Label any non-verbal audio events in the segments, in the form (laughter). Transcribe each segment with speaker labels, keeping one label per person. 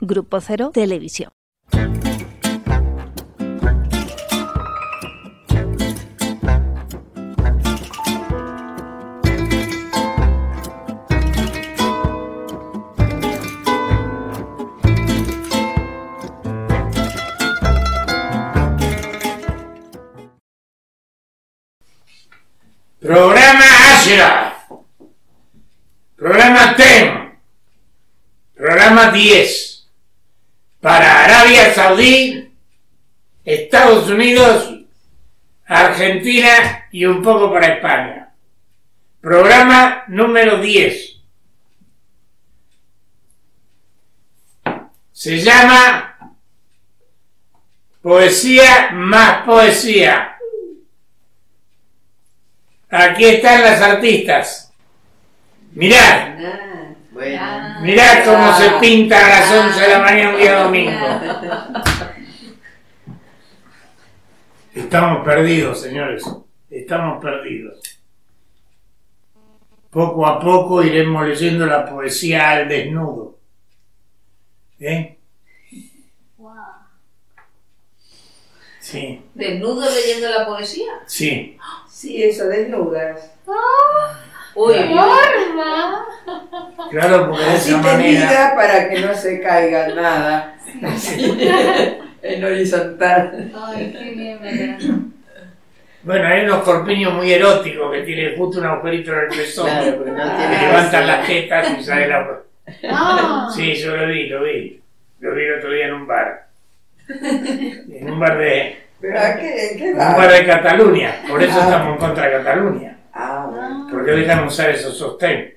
Speaker 1: Grupo Cero Televisión.
Speaker 2: Programa Ashra. Programa TEM. Programa 10. Para Arabia Saudí, Estados Unidos, Argentina y un poco para España. Programa número 10. Se llama Poesía más Poesía. Aquí están las artistas. Mirad,
Speaker 3: Bueno.
Speaker 2: mirad cómo se pinta a las 11 de la mañana un día domingo. Estamos perdidos, señores. Estamos perdidos. Poco a poco iremos leyendo la poesía al desnudo. ¿Eh? Sí,
Speaker 3: ¿Desnudo leyendo la poesía?
Speaker 2: sí.
Speaker 4: Sí, eso, desnudas.
Speaker 3: Uy,
Speaker 2: Claro, porque de
Speaker 4: Así
Speaker 2: esa manera.
Speaker 4: para que no se caiga nada. Así, en horizontal.
Speaker 5: Ay, qué bien, ¿verdad?
Speaker 2: Bueno, hay unos corpiños muy eróticos que tienen justo un agujerito en el pezón.
Speaker 3: Claro, porque no
Speaker 2: que
Speaker 3: tiene
Speaker 2: levantan las tetas y sale la.
Speaker 5: Ah,
Speaker 2: Sí, yo lo vi, lo vi. Lo vi el otro día en un bar. En un bar de,
Speaker 4: ¿Pero a qué, en qué
Speaker 2: en un bar de Cataluña. Por eso
Speaker 4: Ah.
Speaker 2: estamos en contra de Cataluña.
Speaker 4: Ah, bueno.
Speaker 2: Porque dejan usar esos sostén.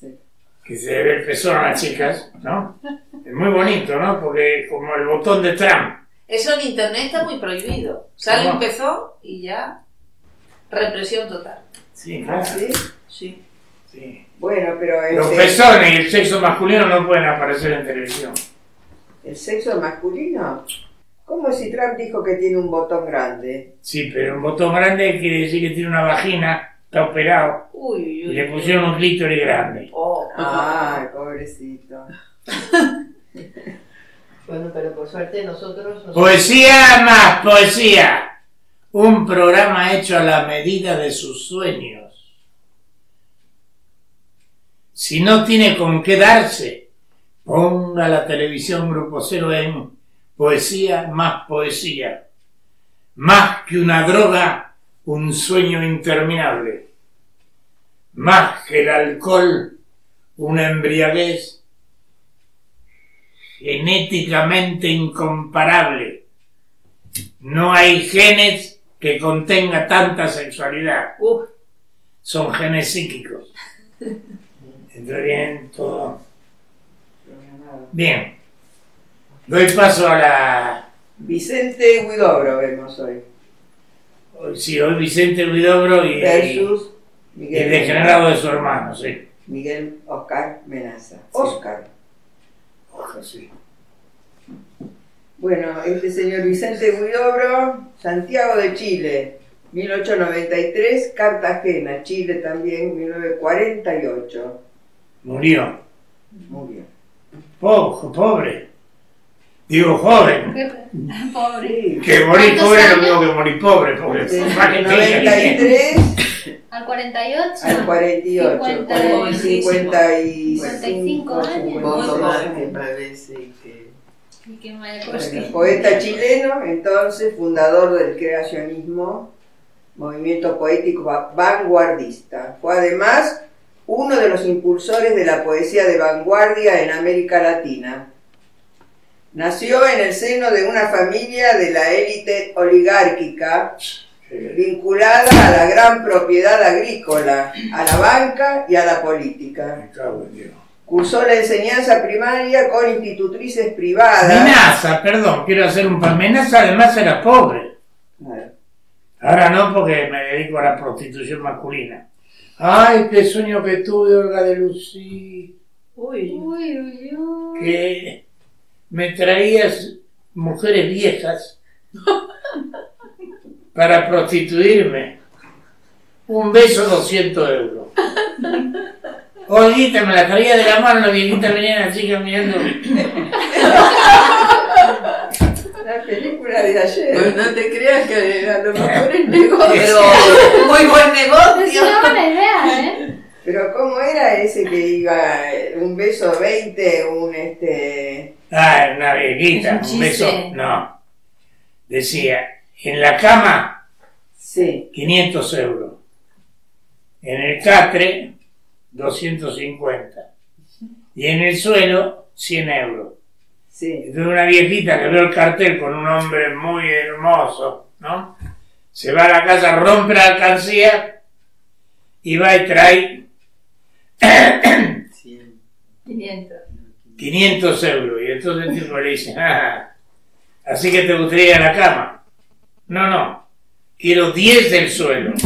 Speaker 4: Sí.
Speaker 2: Que se ve el pezón a las chicas, ¿no? Es muy bonito, ¿no? Porque como el botón de Trump.
Speaker 3: Eso en internet está muy prohibido. Sale
Speaker 2: ¿Cómo?
Speaker 3: un pezón y ya. Represión total.
Speaker 2: Sí,
Speaker 4: ¿Ah,
Speaker 2: claro.
Speaker 4: sí?
Speaker 3: Sí.
Speaker 2: Sí.
Speaker 4: Bueno, pero el,
Speaker 2: Los pezones y el sexo masculino no pueden aparecer en televisión.
Speaker 4: el sexo masculino. ¿Cómo si Trump dijo que tiene un botón grande?
Speaker 2: Sí, pero un botón grande quiere decir que tiene una vagina, está operado,
Speaker 3: Uy,
Speaker 2: y
Speaker 3: uy,
Speaker 2: le
Speaker 3: uy.
Speaker 2: pusieron un clítoris grande.
Speaker 3: Oh.
Speaker 4: Ay, pobrecito. (laughs)
Speaker 6: Bueno, pero por suerte nosotros... nos-
Speaker 2: Poesía más poesía. Un programa hecho a la medida de sus sueños. Si no tiene con qué darse, ponga la televisión Grupo Cero en poesía más poesía. Más que una droga, un sueño interminable. Más que el alcohol, una embriaguez genéticamente incomparable. No hay genes que contenga tanta sexualidad.
Speaker 3: Uf,
Speaker 2: Son genes psíquicos. Entra bien todo. Bien. Doy paso a la...
Speaker 4: Vicente Huidobro vemos hoy.
Speaker 2: Sí, hoy Vicente Huidobro y,
Speaker 4: Versus Miguel,
Speaker 2: el degenerado de su hermano, sí.
Speaker 4: Miguel Oscar Menaza. Oscar.
Speaker 2: Ojo, sí.
Speaker 4: Bueno, este señor Vicente Huidobro, Santiago de Chile, 1893, Cartagena, Chile también, 1948.
Speaker 2: Murió.
Speaker 4: Murió.
Speaker 2: Pobre, pobre. Digo joven. (laughs)
Speaker 5: pobre.
Speaker 4: Sí.
Speaker 2: Que morir
Speaker 5: ¿Cuántos
Speaker 2: pobre es lo
Speaker 5: años?
Speaker 2: mismo que morir pobre. Pobre.
Speaker 4: Del
Speaker 2: Va que tenga.
Speaker 4: 93
Speaker 5: Al 48.
Speaker 4: al 48.
Speaker 5: Cincuenta-
Speaker 4: 55
Speaker 5: 55 años.
Speaker 6: Un poco más que
Speaker 4: 55.
Speaker 6: parece que...
Speaker 5: Y qué mal
Speaker 4: Bueno,
Speaker 5: cosquilla.
Speaker 4: poeta chileno, entonces fundador del creacionismo, movimiento poético va- vanguardista. Fue además uno de los impulsores de la poesía de vanguardia en América Latina. Nació en el seno de una familia de la élite oligárquica vinculada a la gran propiedad agrícola, a la banca y a la política. Cursó la enseñanza primaria con institutrices privadas.
Speaker 2: Menaza, perdón, quiero hacer un pa. Menaza además era pobre. Ahora no porque me dedico a la prostitución masculina. Ay, qué sueño que tuve, Olga de Lucí.
Speaker 3: uy.
Speaker 5: Uy, uy, uy.
Speaker 2: Que me traías mujeres viejas (laughs) para prostituirme. Un beso, 200 euros. Olguita me la traía de la mano, la viejita venía así caminando.
Speaker 4: La película de ayer.
Speaker 6: Pues no te creas que a lo mejor es (laughs) negocio.
Speaker 3: Pero muy buen
Speaker 5: Es
Speaker 3: negocio.
Speaker 5: una buena idea, ¿eh?
Speaker 4: Pero ¿cómo era ese que iba eh, un beso 20, un este...
Speaker 2: Ah, una viejita,
Speaker 3: un
Speaker 2: un beso. No. Decía, en la cama,
Speaker 4: Sí,
Speaker 2: 500 euros. En el catre, 250. Y en el suelo, 100 euros.
Speaker 4: sí.
Speaker 2: Entonces una viejita que ve el cartel con un hombre muy hermoso, ¿no? Se va a la casa, rompe la alcancía y va y trae (clears throat)
Speaker 3: 500.
Speaker 2: 500 euros. Y entonces el tipo le dice, "Ah, así que te gustaría ir a la cama. No, no, quiero 10 del suelo. (laughs)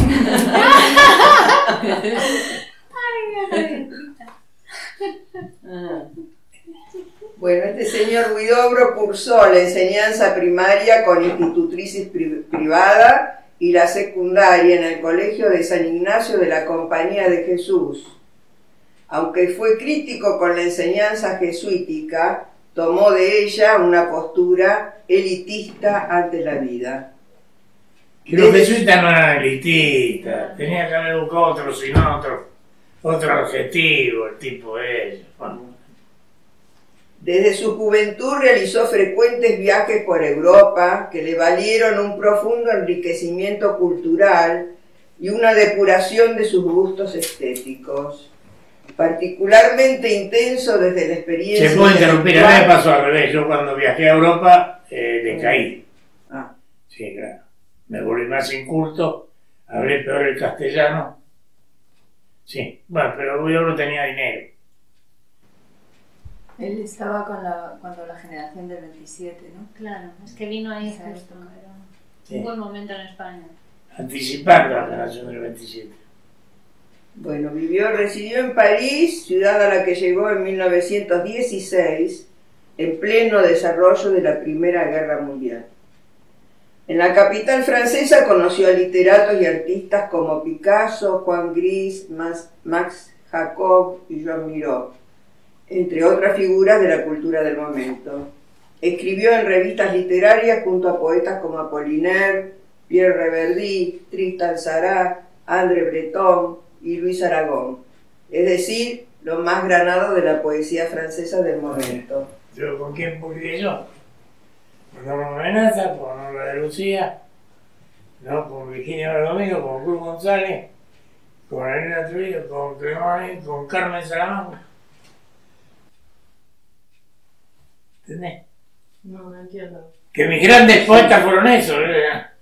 Speaker 4: Bueno, este señor Guidobro cursó la enseñanza primaria con institutrices pri- privada y la secundaria en el Colegio de San Ignacio de la Compañía de Jesús. Aunque fue crítico con la enseñanza jesuítica, tomó de ella una postura elitista ante la vida.
Speaker 2: Los jesuitas no eran elitistas, tenía que haber buscado otro, sino otro, otro objetivo, el tipo ese. Bueno,
Speaker 4: Desde su juventud realizó frecuentes viajes por Europa que le valieron un profundo enriquecimiento cultural y una depuración de sus gustos estéticos, particularmente intenso desde la experiencia.
Speaker 2: Se puede interrumpir, a mí me pasó al revés. Yo cuando viajé a Europa eh, decaí.
Speaker 4: Ah,
Speaker 2: Sí, claro. Me volví más inculto, hablé peor el castellano. Sí, bueno, pero yo no tenía dinero.
Speaker 1: Él estaba con la, cuando la generación del 27, ¿no?
Speaker 5: Claro, es que vino ahí justo. Era
Speaker 2: Sí.
Speaker 5: un buen momento en España.
Speaker 2: Anticipando la generación del 27.
Speaker 4: Bueno, vivió, residió en París, ciudad a la que llegó en 1916, en pleno desarrollo de la Primera Guerra Mundial. En la capital francesa conoció a literatos y artistas como Picasso, Juan Gris, Max Jacob y Joan Miró, entre otras figuras de la cultura del momento. Escribió en revistas literarias junto a poetas como Apollinaire, Pierre Reverdy, Tristan Tzara, André Breton y Luis Aragón, es decir, lo más granado de la poesía francesa del momento.
Speaker 2: Yo, ¿Con quién publiqué yo? Con Norma Amenaza, con Olga de Lucía, ¿no? con Virginia Berdomino, con Cruz González, con Elena Trujillo, con Cremoni, con Carmen Salamanca. ¿Entendés?
Speaker 6: No, no entiendo.
Speaker 2: Que mis grandes poetas fueron esos. ¿eh?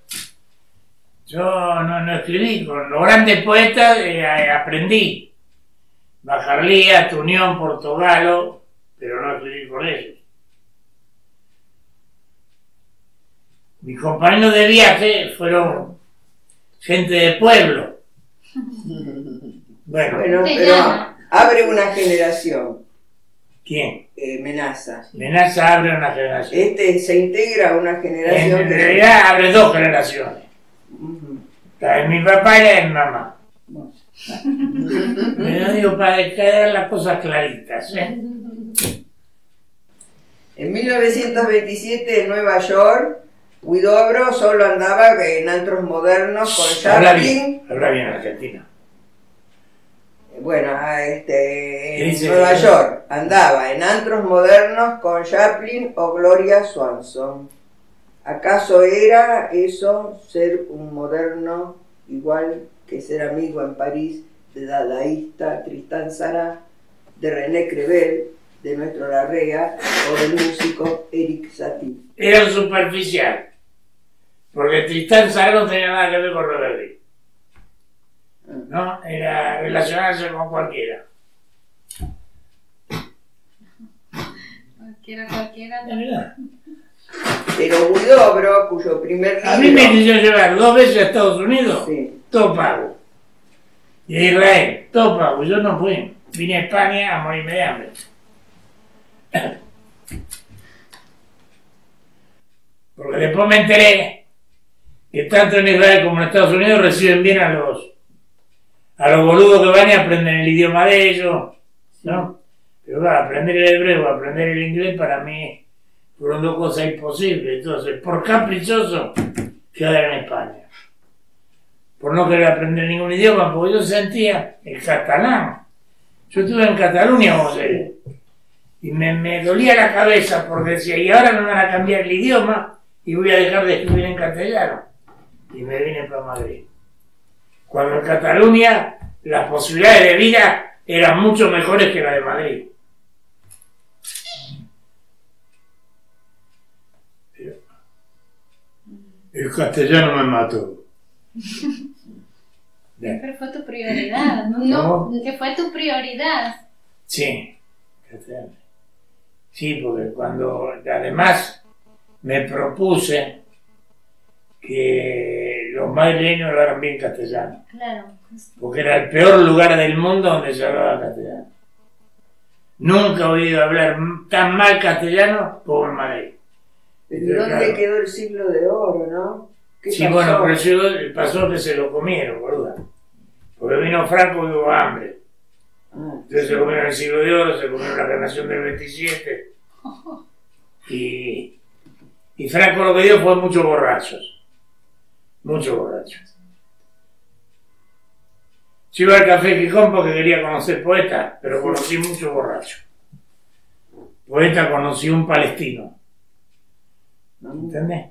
Speaker 2: Yo no, no escribí, con los grandes poetas eh, aprendí. Bajarlía, Tunión, Portogalo, pero no escribí con ellos. Mis compañeros de viaje fueron gente de pueblo. (laughs) Bueno,
Speaker 4: pero abre una generación,
Speaker 2: ¿quién?
Speaker 4: eh, Menaza.
Speaker 2: Menaza abre una generación.
Speaker 4: Este se integra a una generación
Speaker 2: En
Speaker 4: que-
Speaker 2: realidad abre dos generaciones. La de mi papá y la de mi mamá. Me lo digo para quedar las cosas claritas. ¿eh?
Speaker 4: En 1927 en Nueva York, Huidobro solo andaba en antros modernos con
Speaker 2: Habla
Speaker 4: Chaplin.
Speaker 2: bien, habla bien argentino.
Speaker 4: Bueno, a este,
Speaker 2: ¿Qué
Speaker 4: en? Nueva York andaba en antros modernos con Chaplin o Gloria Swanson. ¿Acaso era eso ser un moderno igual que ser amigo en París de Dadaísta, Tristán Sara, de René Crevel, de nuestro Larrea o del músico Eric Satie?
Speaker 2: Era superficial. Porque Tristán Sara no tenía nada que ver con Reverdy. ¿No? Era relacionarse con cualquiera.
Speaker 5: Cualquiera, cualquiera.
Speaker 4: Pero Huidobro, cuyo primer libro...
Speaker 2: A mí me quiso llevar dos veces a Estados Unidos,
Speaker 4: Sí.
Speaker 2: todo pago. Y a Israel, todo pago. Yo no fui. Vine a España a morirme de hambre. (coughs) Porque después me enteré que tanto en Israel como en Estados Unidos reciben bien a los a los boludos que van y aprenden el idioma de ellos, ¿no? Pero claro, aprender el hebreo, aprender el inglés para mí fueron dos cosas imposibles. Entonces, por caprichoso, quedar en España. Por no querer aprender ningún idioma, porque yo sentía el catalán. Yo estuve en Cataluña, José, y me, me dolía la cabeza porque decía, y ahora me van a cambiar el idioma y voy a dejar de escribir en castellano. Y me vine para Madrid. Cuando en Cataluña las posibilidades de vida eran mucho mejores que las de Madrid. El castellano me mató. (laughs)
Speaker 5: Pero fue tu prioridad, ¿no?
Speaker 2: ¿Cómo?
Speaker 5: Que fue tu prioridad.
Speaker 2: Sí, castellano. Sí, porque cuando además me propuse que los madrileños hablaran bien castellano,
Speaker 5: Claro.
Speaker 2: porque era el peor lugar del mundo donde se hablaba castellano. Nunca he oído hablar tan mal castellano como en Madrid.
Speaker 4: ¿Y dónde quedó el siglo de oro, no? ¿Qué
Speaker 2: Sí,
Speaker 4: pasó?
Speaker 2: bueno, pero eso pasó que se lo comieron, boluda. Porque vino Franco y hubo hambre.
Speaker 4: Ah,
Speaker 2: Entonces se comieron el siglo de oro, se comieron la canación del 27. Y, y Franco lo que dio fue muchos borrachos. Muchos borrachos. Yo iba al café Quijón porque quería conocer poetas, pero conocí muchos borrachos. Poeta conocí un palestino. ¿Entendés?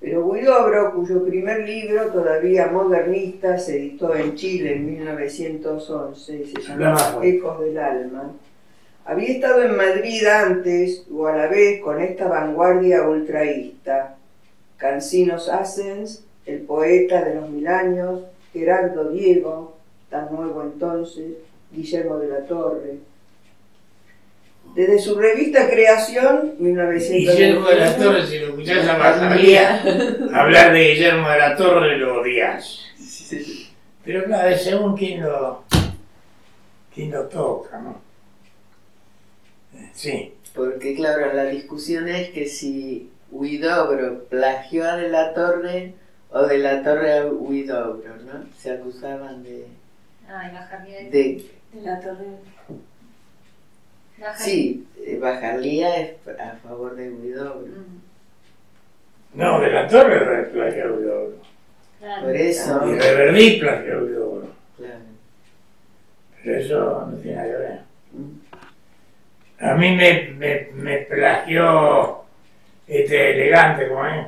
Speaker 4: Pero Huidobro, cuyo primer libro, todavía modernista, se editó en Chile en 1911 y se llamaba. Ecos del Alma, había estado en Madrid antes o a la vez con esta vanguardia ultraísta. Cancinos Asens, el poeta de los mil años, Gerardo Diego, tan nuevo entonces, Guillermo de la Torre. Desde su revista Creación, 1921,
Speaker 2: Guillermo de la Torre, si lo escuchás a hablar de Guillermo de la Torre lo odias. Pero claro, es según quién lo, quién lo toca, ¿no? Sí,
Speaker 6: Porque claro, la discusión es que si Huidobro plagió a De la Torre o De la Torre a Huidobro, ¿no? Se acusaban de...
Speaker 5: Bajar bien.
Speaker 6: de
Speaker 1: De la torre.
Speaker 6: Sí, eh, Bajarlía es a favor de Huidobro.
Speaker 2: No, de la Torre plagió a Huidobro.
Speaker 5: Claro.
Speaker 6: Por eso,
Speaker 2: Y Reverdí plagió a Huidobro.
Speaker 6: claro.
Speaker 2: Pero eso no tiene nada que ver.
Speaker 6: Mm.
Speaker 2: A mí me, me, me plagió este elegante, ¿cómo es?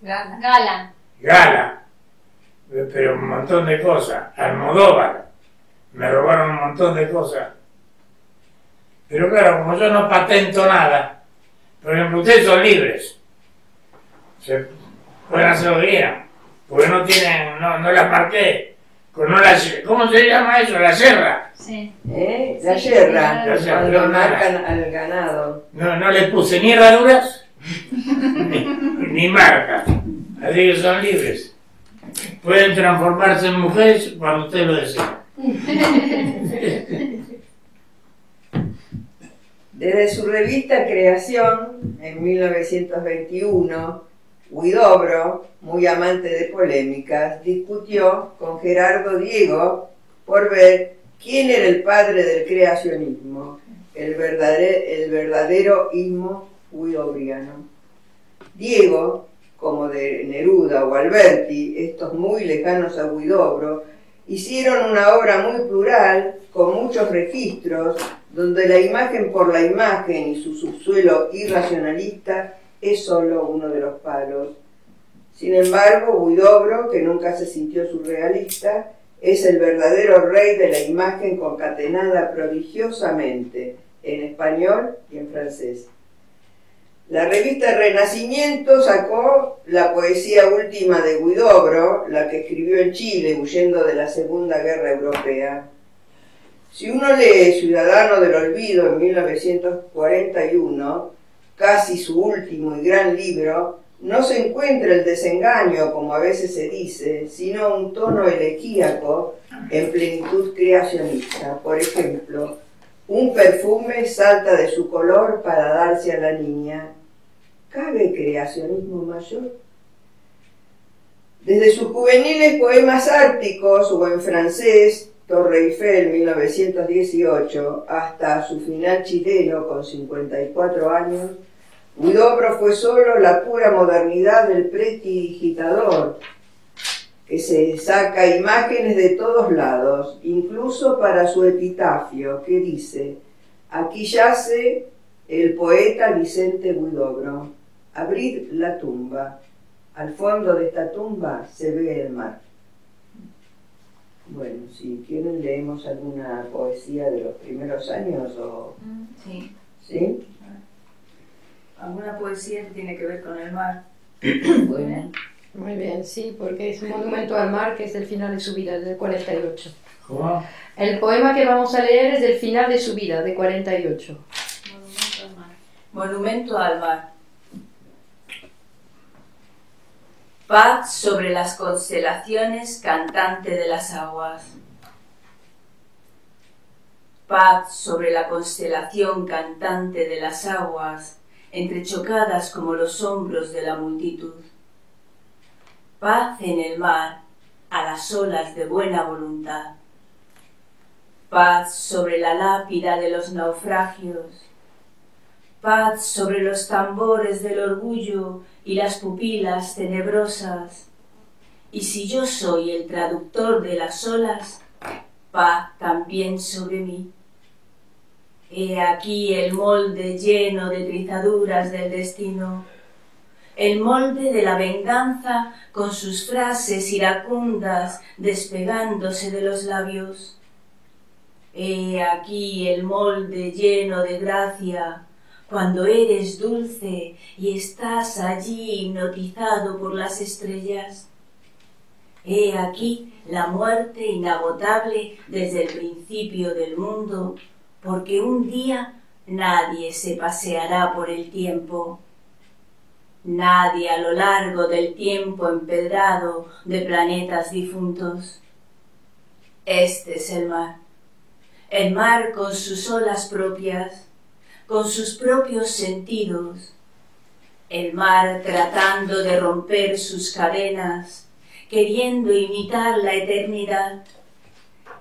Speaker 5: Gala.
Speaker 2: Gala, pero un montón de cosas. Almodóvar, me robaron un montón de cosas. Pero claro, como yo no patento nada, por ejemplo, ustedes son libres. Se pueden hacer lo que quieran, porque no tienen, no, no las marqué. Con no ¿Cómo se llama eso? La.
Speaker 5: Sí.
Speaker 4: ¿Eh? La
Speaker 5: Sí,
Speaker 2: la
Speaker 4: cuando
Speaker 2: pero nada.
Speaker 4: marcan al ganado.
Speaker 2: No, no les puse ni herraduras ni, ni marcas. Así que son libres. Pueden transformarse en mujeres cuando ustedes lo deseen. (laughs)
Speaker 4: Desde su revista Creación, en 1921, Huidobro, muy amante de polémicas, discutió con Gerardo Diego por ver quién era el padre del creacionismo, el verdadero, ismo huidobriano. Diego, como de Neruda o Alberti, estos muy lejanos a Huidobro, hicieron una obra muy plural, con muchos registros, donde la imagen por la imagen y su subsuelo irracionalista es solo uno de los palos. Sin embargo, Huidobro, que nunca se sintió surrealista, es el verdadero rey de la imagen concatenada prodigiosamente en español y en francés. La revista Renacimiento sacó la poesía última de Huidobro, la que escribió en Chile huyendo de la Segunda Guerra Europea. Si uno lee Ciudadano del Olvido en 1941, casi su último y gran libro, no se encuentra el desengaño, como a veces se dice, sino un tono elegíaco en plenitud creacionista. Por ejemplo, un perfume salta de su color para darse a la niña. ¿Cabe creacionismo mayor? Desde sus juveniles poemas árticos o en francés, Torre Eiffel 1918, hasta su final chileno con 54 años, Huidobro fue solo la pura modernidad del prestidigitador, que se saca imágenes de todos lados, incluso para su epitafio, que dice, aquí yace el poeta Vicente Huidobro, abrid la tumba, al fondo de esta tumba se ve el mar. Bueno, si quieren leemos alguna poesía de los primeros años o...
Speaker 1: Sí.
Speaker 4: ¿Sí?
Speaker 1: Alguna poesía que tiene que ver con el mar. (coughs)
Speaker 4: Bueno.
Speaker 7: Muy bien, sí, porque es un monumento al mar que es del final de su vida, del 48.
Speaker 2: ¿Cómo?
Speaker 7: El poema que vamos a leer es del final de su vida, de 48.
Speaker 5: Monumento al mar.
Speaker 1: Monumento al mar. Paz sobre las constelaciones, cantante de las aguas. Paz sobre la constelación cantante de las aguas, entrechocadas como los hombros de la multitud. Paz en el mar, a las olas de buena voluntad. Paz sobre la lápida de los naufragios. Paz sobre los tambores del orgullo y las pupilas tenebrosas. Y si yo soy el traductor de las olas, paz también sobre mí. He aquí el molde lleno de trizaduras del destino, el molde de la venganza con sus frases iracundas despegándose de los labios. He aquí el molde lleno de gracia, cuando eres dulce y estás allí hipnotizado por las estrellas. He aquí la muerte inagotable desde el principio del mundo, porque un día nadie se paseará por el tiempo. Nadie a lo largo del tiempo empedrado de planetas difuntos. Este es el mar. El mar con sus olas propias, con sus propios sentidos. El mar tratando de romper sus cadenas, queriendo imitar la eternidad,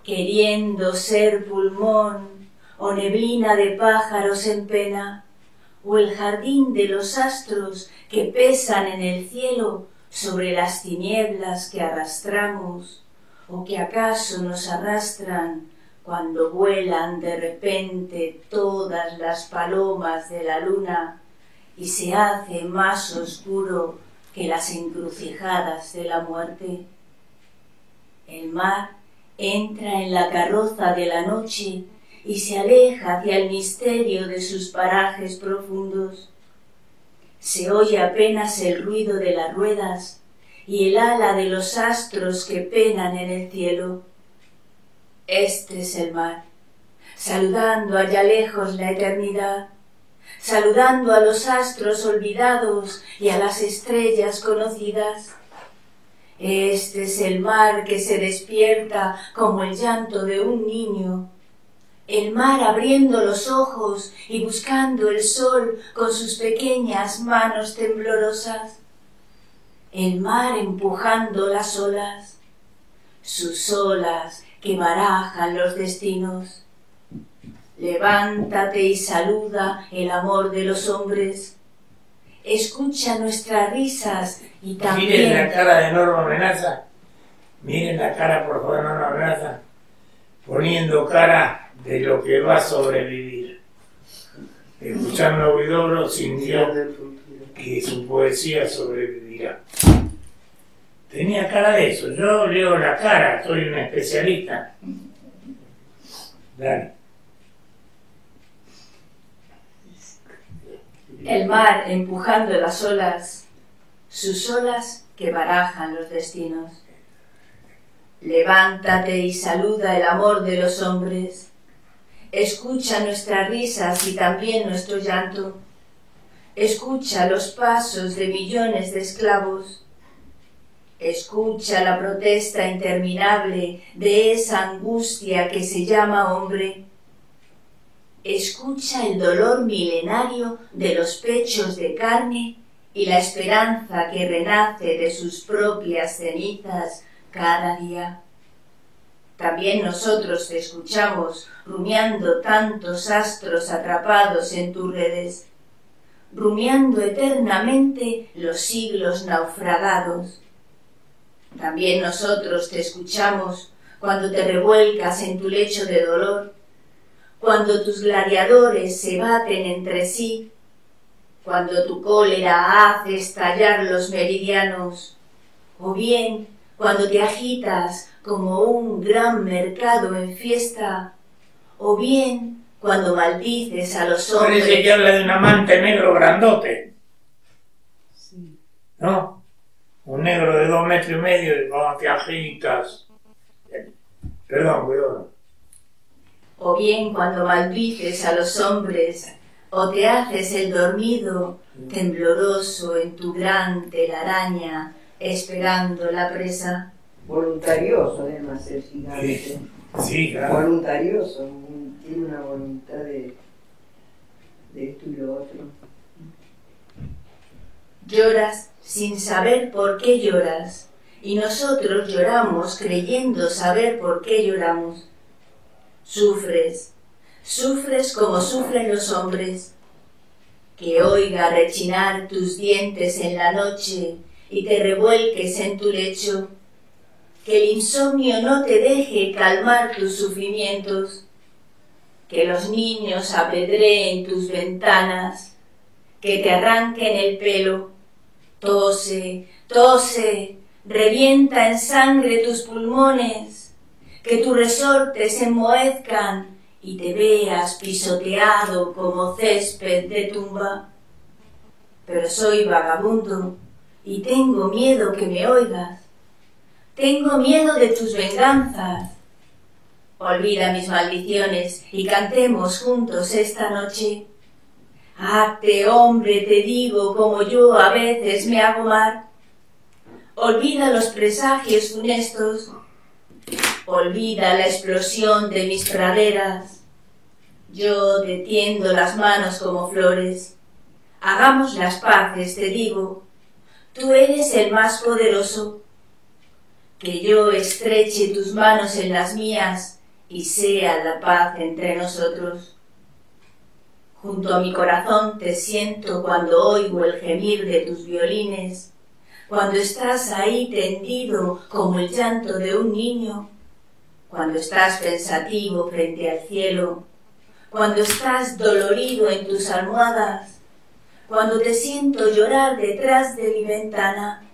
Speaker 1: queriendo ser pulmón o neblina de pájaros en pena, o el jardín de los astros que pesan en el cielo sobre las tinieblas que arrastramos, o que acaso nos arrastran cuando vuelan de repente todas las palomas de la luna y se hace más oscuro que las encrucijadas de la muerte. El mar entra en la carroza de la noche y se aleja hacia el misterio de sus parajes profundos. Se oye apenas el ruido de las ruedas y el ala de los astros que penan en el cielo. Este es el mar, saludando allá lejos la eternidad, saludando a los astros olvidados y a las estrellas conocidas. Este es el mar que se despierta como el llanto de un niño, el mar abriendo los ojos y buscando el sol con sus pequeñas manos temblorosas, el mar empujando las olas, sus olas que barajan los destinos. Levántate y saluda el amor de los hombres. Escucha nuestras risas y
Speaker 2: Miren la
Speaker 1: también
Speaker 2: cara de Norma Amenaza. Miren la cara, por favor, de Norma Amenaza. Poniendo cara de lo que va a sobrevivir. Escuchando a Huidobro sintió que su poesía sobrevivirá. Tenía cara de eso. Yo leo la cara, soy un especialista. Dale.
Speaker 1: el mar empujando las olas, sus olas que barajan los destinos. Levántate y saluda el amor de los hombres. Escucha nuestras risas y también nuestro llanto. Escucha los pasos de millones de esclavos. Escucha la protesta interminable de esa angustia que se llama hombre. Escucha el dolor milenario de los pechos de carne y la esperanza que renace de sus propias cenizas cada día. También nosotros te escuchamos rumiando tantos astros atrapados en tus redes, rumiando eternamente los siglos naufragados. También nosotros te escuchamos cuando te revuelcas en tu lecho de dolor, cuando tus gladiadores se baten entre sí, cuando tu cólera hace estallar los meridianos, o bien cuando te agitas como un gran mercado en fiesta, o bien cuando maldices a los
Speaker 2: Parece que
Speaker 1: hombres.
Speaker 2: habla de un amante negro grandote,
Speaker 6: Sí.
Speaker 2: ¿no? Un negro de dos metros y medio cuando te agitas. Perdón, cuidado.
Speaker 1: o bien cuando maldices a los hombres, o te haces el dormido, tembloroso en tu gran telaraña, esperando la presa.
Speaker 4: Voluntarioso además el gigante.
Speaker 2: Sí. Sí, claro.
Speaker 4: Voluntarioso, un- tiene una voluntad de, de esto y lo otro.
Speaker 1: Lloras sin saber por qué lloras, y nosotros lloramos creyendo saber por qué lloramos. Sufres, sufres como sufren los hombres. Que oiga rechinar tus dientes en la noche y te revuelques en tu lecho. Que el insomnio no te deje calmar tus sufrimientos. Que los niños apedreen tus ventanas. Que te arranquen el pelo. Tose, tose, revienta en sangre tus pulmones, que tus resortes enmohezcan y te veas pisoteado como césped de tumba. Pero soy vagabundo y tengo miedo que me oigas. Tengo miedo de tus venganzas. Olvida mis maldiciones y cantemos juntos esta noche. Hazte hombre, te digo, como yo a veces me hago mar. Olvida los presagios funestos. Olvida la explosión de mis praderas. Yo te tiendo las manos como flores. Hagamos las paces, te digo. Tú eres el más poderoso. Que yo estreche tus manos en las mías y sea la paz entre nosotros. Junto a mi corazón te siento cuando oigo el gemir de tus violines, cuando estás ahí tendido como el llanto de un niño, cuando estás pensativo frente al cielo, cuando estás dolorido en tus almohadas, cuando te siento llorar detrás de mi ventana,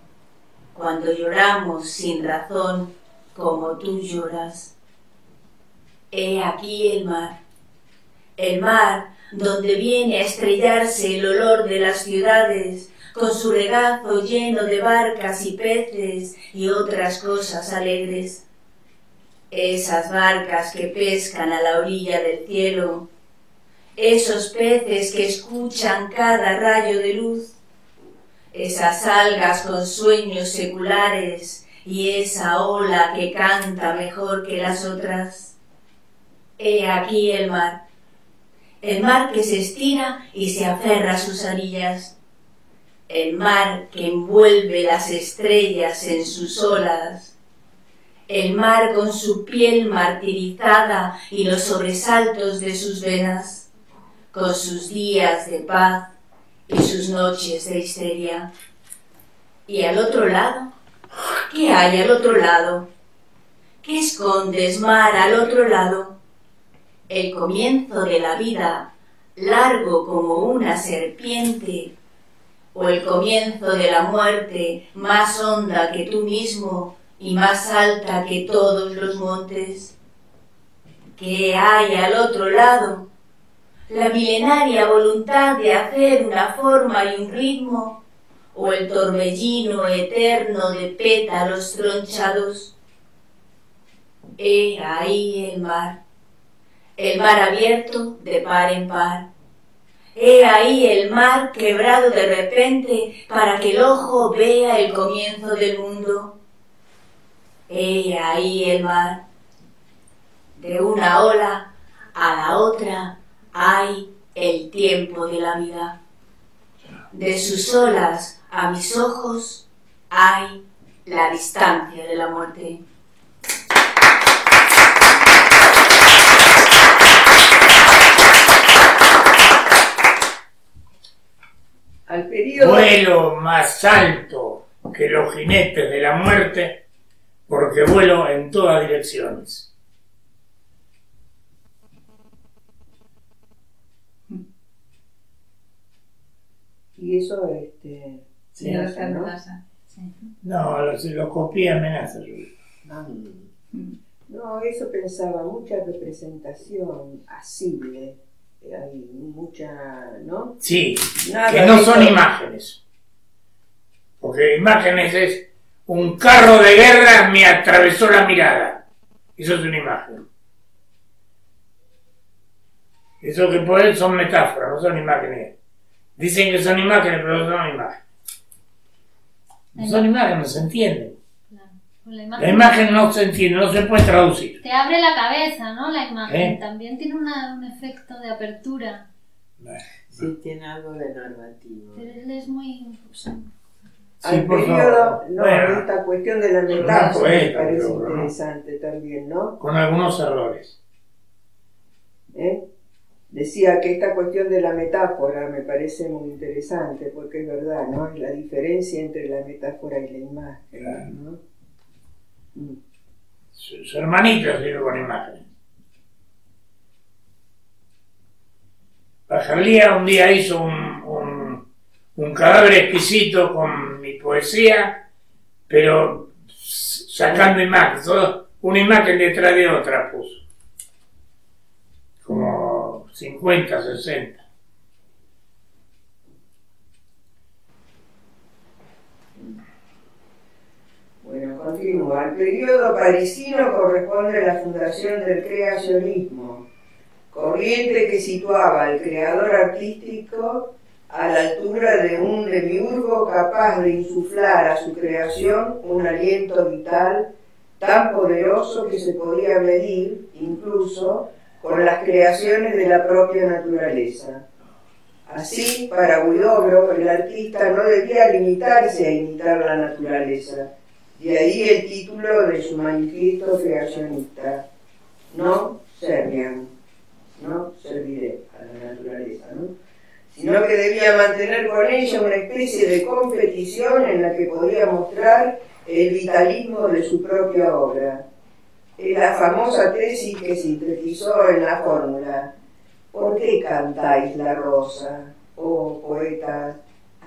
Speaker 1: cuando lloramos sin razón como tú lloras. He aquí el mar, el mar donde viene a estrellarse el olor de las ciudades, con su regazo lleno de barcas y peces y otras cosas alegres. Esas barcas que pescan a la orilla del cielo, esos peces que escuchan cada rayo de luz, esas algas con sueños seculares y esa ola que canta mejor que las otras. He aquí el mar, el mar que se estira y se aferra a sus orillas, el mar que envuelve las estrellas en sus olas, el mar con su piel martirizada y los sobresaltos de sus venas, con sus días de paz y sus noches de histeria. Y al otro lado, ¿qué hay al otro lado? ¿Qué escondes, mar, al otro lado? El comienzo de la vida, largo como una serpiente, o el comienzo de la muerte, más honda que tú mismo y más alta que todos los montes. ¿Qué hay al otro lado? La milenaria voluntad de hacer una forma y un ritmo, o el torbellino eterno de pétalos tronchados. He ahí el mar, el mar abierto de par en par. He ahí el mar quebrado de repente para que el ojo vea el comienzo del mundo. He ahí el mar. De una ola a la otra hay el tiempo de la vida. De sus olas a mis ojos hay la distancia de la muerte.
Speaker 4: Al periodo,
Speaker 2: Vuelo más alto que los jinetes de la muerte porque vuelo en todas direcciones.
Speaker 4: Y eso, este,
Speaker 3: Sí, Oscar
Speaker 4: ¿no?
Speaker 3: Menasa. Sí.
Speaker 2: No, lo, lo copié amenaza.
Speaker 4: No, eso pensaba, mucha representación asible, eh, hay mucha, ¿no?
Speaker 2: Sí,
Speaker 4: Nada
Speaker 2: que no son imágenes. Porque imágenes es un carro de guerra me atravesó la mirada. Eso es una imagen. Eso que pueden son metáforas, no son imágenes. Dicen que son imágenes, pero no son imágenes. No son imágenes, no se entienden.
Speaker 5: La imagen
Speaker 2: no se entiende, no se puede traducir.
Speaker 5: te abre la cabeza, ¿no? La imagen
Speaker 2: ¿Eh?
Speaker 5: también tiene una- un efecto de apertura.
Speaker 6: Sí, tiene algo de normativo.
Speaker 5: Pero él es muy...
Speaker 2: Sí,
Speaker 4: Al
Speaker 2: por
Speaker 4: periodo, no,
Speaker 2: Bueno,
Speaker 4: esta cuestión de la metáfora me parece
Speaker 2: pero, ¿no?
Speaker 4: interesante también, ¿no?
Speaker 2: con algunos errores.
Speaker 4: ¿Eh? Decía que esta cuestión de la metáfora me parece muy interesante, porque es verdad, ¿no? Es la diferencia entre la metáfora y la imagen,
Speaker 2: Claro.
Speaker 4: ¿no? Mm.
Speaker 2: Su, su hermanito sirve con imágenes. Pajarlía un día hizo un, un, un cadáver exquisito con mi poesía, pero sacando imágenes, todo- una imagen detrás de otra puso. Como 50, 60.
Speaker 4: Bueno, continúa. El periodo parisino corresponde a la fundación del creacionismo, corriente que situaba al creador artístico a la altura de un demiurgo capaz de insuflar a su creación un aliento vital tan poderoso que se podía medir incluso con las creaciones de la propia naturaleza. Así, para Huidobro, el artista no debía limitarse a imitar la naturaleza, de ahí el título de su manifiesto creacionista, no servian, no serviré a la naturaleza, ¿no? sino que debía mantener con ella una especie de competición en la que podía mostrar el vitalismo de su propia obra. La famosa tesis que sintetizó en la fórmula, ¿por qué cantáis la rosa, oh poetas?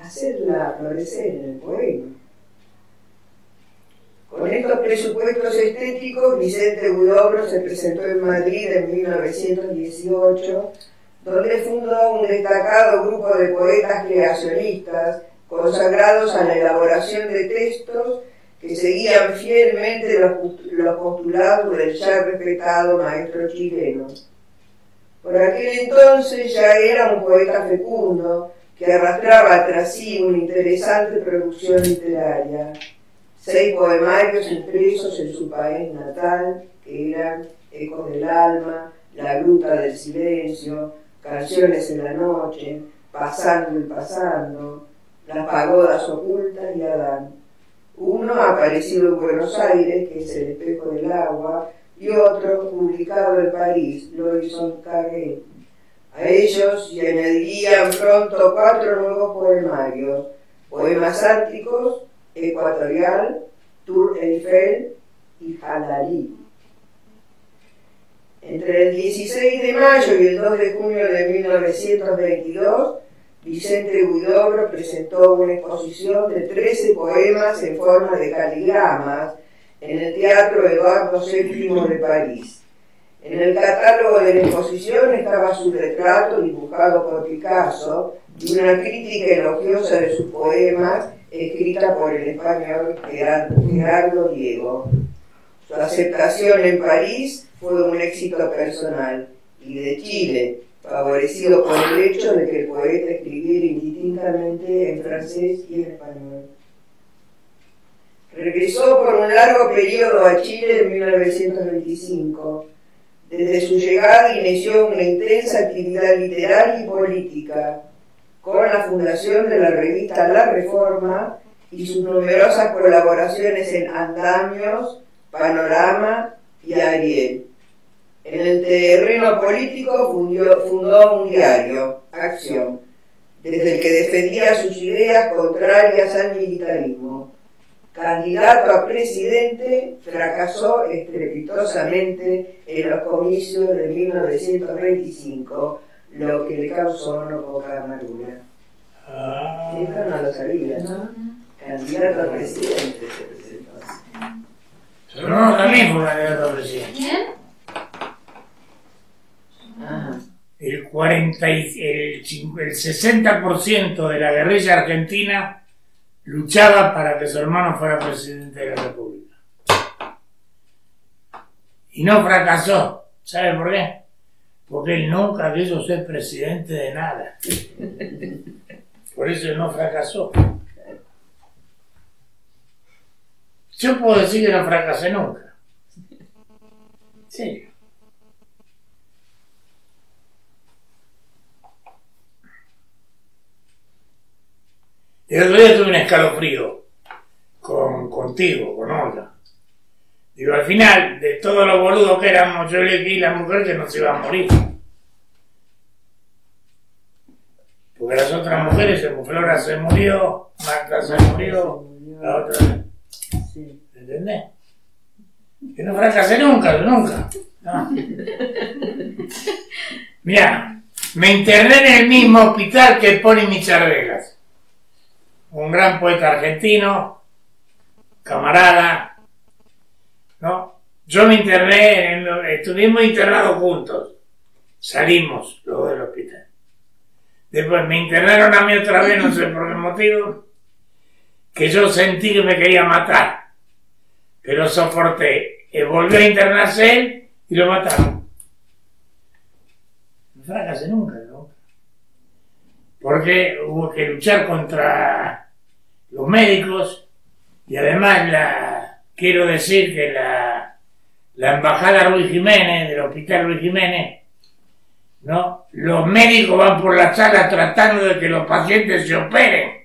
Speaker 4: Hacedla florecer en el poema. Con estos presupuestos estéticos, Vicente Huidobro se presentó en Madrid en 1918, donde fundó un destacado grupo de poetas creacionistas consagrados a la elaboración de textos que seguían fielmente los, los postulados del ya respetado maestro chileno. Por aquel entonces ya era un poeta fecundo que arrastraba tras sí una interesante producción literaria seis poemarios impresos en su país natal, que eran Ecos del Alma, La Gruta del Silencio, Canciones en la Noche, Pasando y Pasando, Las Pagodas Ocultas y Adán. Uno aparecido en Buenos Aires, que es El Espejo del Agua, y otro publicado en París, L'Horizon Carré. A ellos se añadirían pronto cuatro nuevos poemarios, poemas árticos, Ecuatorial, Tour Eiffel y Jalali. Entre el 16 de mayo y el 2 de junio de 1922, Vicente Huidobro presentó una exposición de 13 poemas en forma de caligramas en el Teatro Eduardo VII de París. En el catálogo de la exposición estaba su retrato dibujado por Picasso y una crítica elogiosa de sus poemas escrita por el español Gerardo, Diego. Su aceptación en París fue un éxito personal y de Chile, favorecido por el hecho de que el poeta escribiera indistintamente en francés y en español. Regresó por un largo periodo a Chile en 1925. Desde su llegada inició una intensa actividad literaria y política. con la fundación de la revista La Reforma y sus numerosas colaboraciones en Andamios, Panorama y Ariel. En el terreno político fundió- fundó un diario, Acción, desde el que defendía sus ideas contrarias al militarismo. Candidato a presidente, fracasó estrepitosamente en los comicios de 1925, lo que le causó no poca amargura.
Speaker 2: Ah,
Speaker 4: Esto no lo sabía, ¿no? Candidato a presidente se presentó.
Speaker 2: pero no, también fue candidato a presidente.
Speaker 5: ¿Quién?
Speaker 2: El, 40 y- el, el 60% de la guerrilla argentina luchaba para que su hermano fuera presidente de la República. Y no fracasó. ¿Sabe por qué? Porque él nunca quiso ser presidente de nada. Por eso no fracasó. Yo puedo decir que no fracasé nunca. Sí. El otro día tuve un escalofrío con, contigo, con Olga. Digo, al final, de todos los boludos que éramos, yo elegí la mujer que no se iba a morir. Porque las otras mujeres, Flora se murió, Marta se murió, la otra... ¿Entendés? Que no fracasé nunca, nunca. No. (laughs) Mira, me interné en el mismo hospital que Pony Micharvegas, un gran poeta argentino, camarada, ¿no? Yo me interné, estuvimos internados juntos, salimos luego del hospital. Después me internaron a mí otra vez, no sé por qué motivo, que yo sentí que me quería matar pero soporté. Eh, volvió a internarse él y lo mataron. No fracasé nunca, ¿no? Porque hubo que luchar contra los médicos y además la, quiero decir que la, la embajada Ruiz Jiménez, del hospital Ruiz Jiménez, ¿no? Los médicos van por la sala tratando de que los pacientes se operen.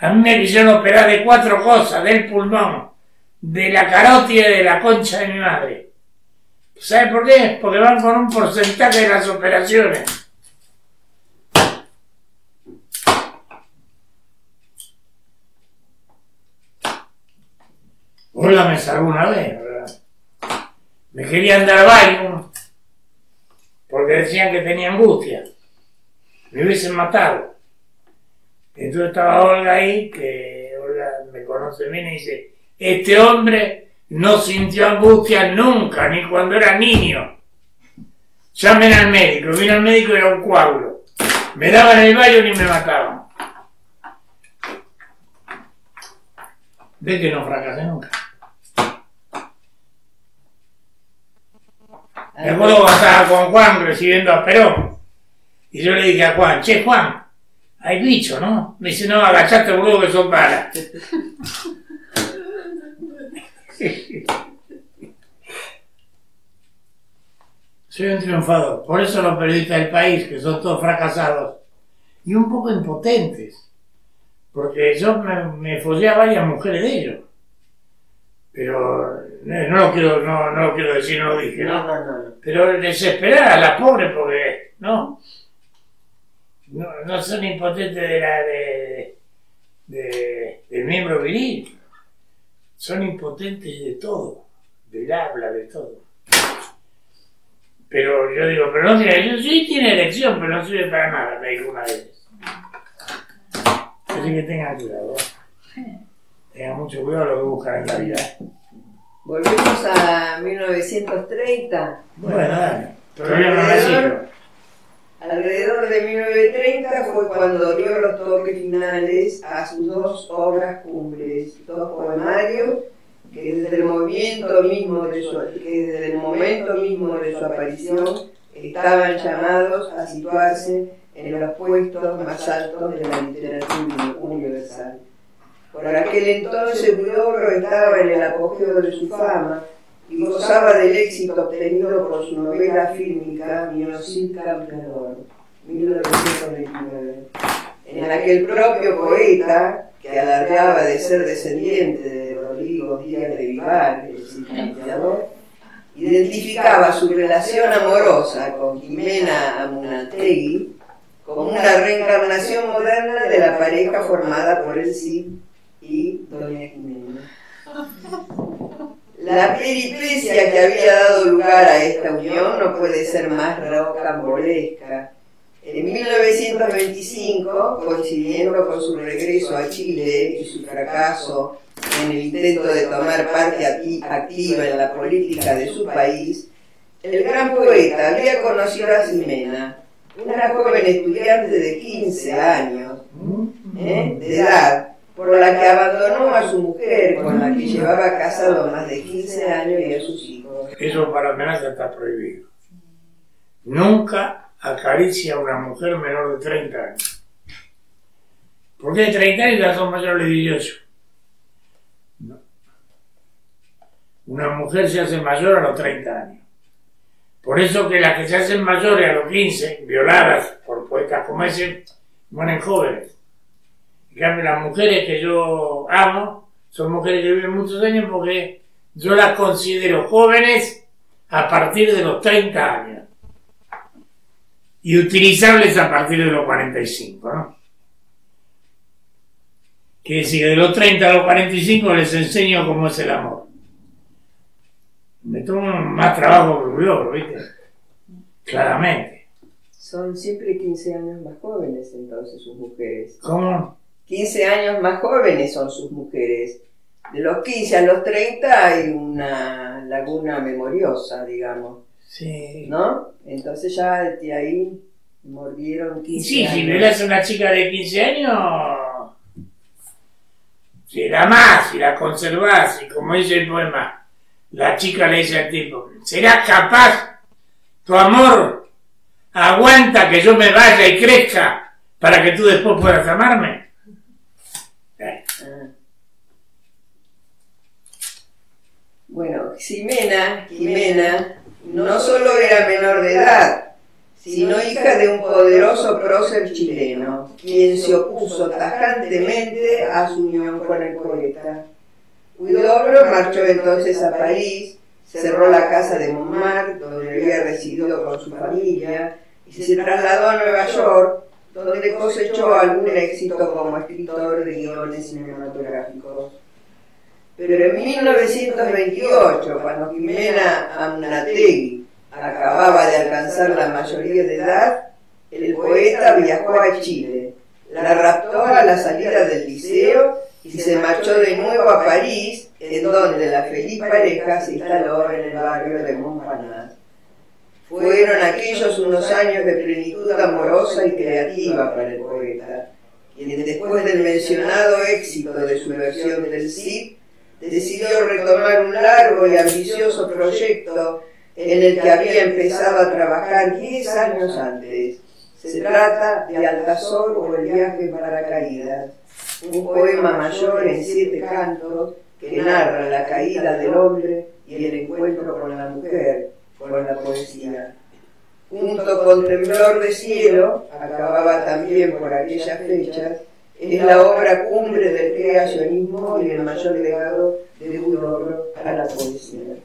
Speaker 2: A mí me quisieron operar de cuatro cosas, del pulmón, de la carótida y de la concha de mi madre. ¿Sabe por qué? Porque van con un porcentaje de las operaciones. Hola me salvó una vez, ¿verdad? Me querían dar Valium porque decían que tenía angustia. Me hubiesen matado. Entonces estaba Olga ahí, que me conoce bien y dice, este hombre no sintió angustia nunca, ni cuando era niño. Llamen al médico, vino al médico y era un coágulo. Me daban el baño y me mataban. Ve que no fracasé nunca. Me acuerdo estaba con Juan recibiendo a Perón. Y yo le dije a Juan, che Juan, hay bicho, ¿no? Me dice, no, agachate boludo que son balas. (laughs) Soy un triunfador. Por eso los periodistas del país, que son todos fracasados y un poco impotentes. Porque yo me, me follé a varias mujeres de ellos. Pero eh, no lo quiero, no, no lo quiero decir, no lo dije, ¿no?
Speaker 4: No, no, no.
Speaker 2: Pero desesperada la pobre porque, ¿no? No, no son impotentes de la, de, de- del miembro viril. Son impotentes de todo, del habla, de todo. Pero yo digo, pero no tiene, yo sí tiene elección, pero no sirve para nada, me dijo una vez. Así que tengan cuidado. Tengan mucho cuidado lo que buscan en la vida.
Speaker 4: Volvemos a 1930.
Speaker 2: Bueno, dale. Todavía no nací.
Speaker 4: Alrededor de 1930 fue cuando dio los toques finales a sus dos obras cumbres, dos poemarios que desde el movimiento mismo de su, que desde el momento mismo de su aparición estaban llamados a situarse en los puestos más altos de la literatura universal. Por aquel entonces Huidobro estaba en el apogeo de su fama y gozaba del éxito obtenido por su novela fílmica Miocid Campeador, 1929. aquel propio poeta que alargaba de ser descendiente de Rodrigo Díaz de Vivar, el citador, identificaba su relación amorosa con Jimena Amunategui como una reencarnación moderna de la pareja formada por el Cid y Doña Jimena. La peripecia que había dado lugar a esta unión no puede ser más rocambolesca. En 1925, coincidiendo con su regreso a Chile y su fracaso en el intento de tomar parte activa en la política de su país, el gran poeta había conocido a Ximena, una joven estudiante de 15 años ¿eh? de edad, por la que abandonó a su mujer, con la que llevaba casado más de 15 años y a sus hijos.
Speaker 2: Eso para amenaza está prohibido. Nunca acaricia a una mujer menor de 30 años. Porque de 30 años ya son mayores de 18. No. Una mujer se hace mayor a los 30 años. Por eso que las que se hacen mayores a los 15, violadas por poetas como ese, mueren jóvenes. Las mujeres que yo amo son mujeres que viven muchos años porque yo las considero jóvenes a partir de los 30 años y utilizables a partir de los 45, ¿no? Quiere decir que de los 30 a los 45 les enseño cómo es el amor. Me tomo más trabajo que yo, ¿viste? Claramente.
Speaker 4: Son siempre 15 años más jóvenes entonces sus mujeres.
Speaker 2: ¿Cómo?
Speaker 4: 15 años más jóvenes son sus mujeres. De los 15 a los 30 hay una laguna memoriosa, digamos.
Speaker 2: Sí.
Speaker 4: ¿No? Entonces ya de ahí mordieron 15
Speaker 2: Sí,
Speaker 4: años.
Speaker 2: si violas a una chica de 15 años, si la más, si la conservás, y como dice el poema, la chica le dice al tipo, ¿serás capaz? Tu amor aguanta que yo me vaya y crezca para que tú después puedas amarme.
Speaker 4: Ah. Bueno, Ximena, Jimena, no solo era menor de edad, sino hija de un poderoso prócer chileno, quien se opuso tajantemente a su unión con el poeta. Huidobro marchó entonces a París, cerró la casa de Montmartre, donde había residido con su familia, y se trasladó a Nueva York, donde cosechó algún éxito como escritor de guiones cinematográficos. Pero en 1928, cuando Jimena Amnategui acababa de alcanzar la mayoría de edad, el poeta viajó a Chile, la raptó a la salida del liceo y se marchó de nuevo a París, en donde la feliz pareja se instaló en el barrio de Montparnasse. Fueron aquellos unos años de plenitud amorosa y creativa para el poeta, quien después del mencionado éxito de su versión del Cid, decidió retomar un largo y ambicioso proyecto en el que había empezado a trabajar 10 años antes. Se trata de Altazor o el viaje en paracaídas, un poema mayor en siete cantos que narra la caída del hombre y el encuentro con la mujer, con la poesía. Junto con Temblor de Cielo, acababa también por aquellas fechas, es la obra cumbre del creacionismo y el mayor legado de Huidobro a la poesía.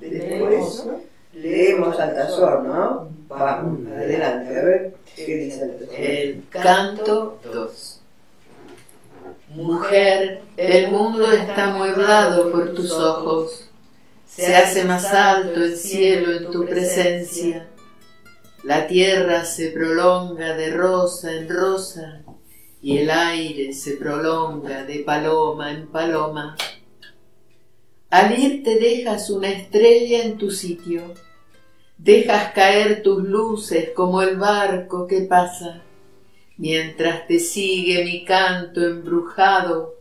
Speaker 4: Después leemos Altazor, ¿no? Vamos, adelante, a ver qué dice Altazor.
Speaker 6: El canto 2. Mujer, el mundo está mueblado por tus ojos. Se hace más alto el cielo en tu presencia. La tierra se prolonga de rosa en rosa y el aire se prolonga de paloma en paloma. Al irte dejas una estrella en tu sitio, dejas caer tus luces como el barco que pasa, mientras te sigue mi canto embrujado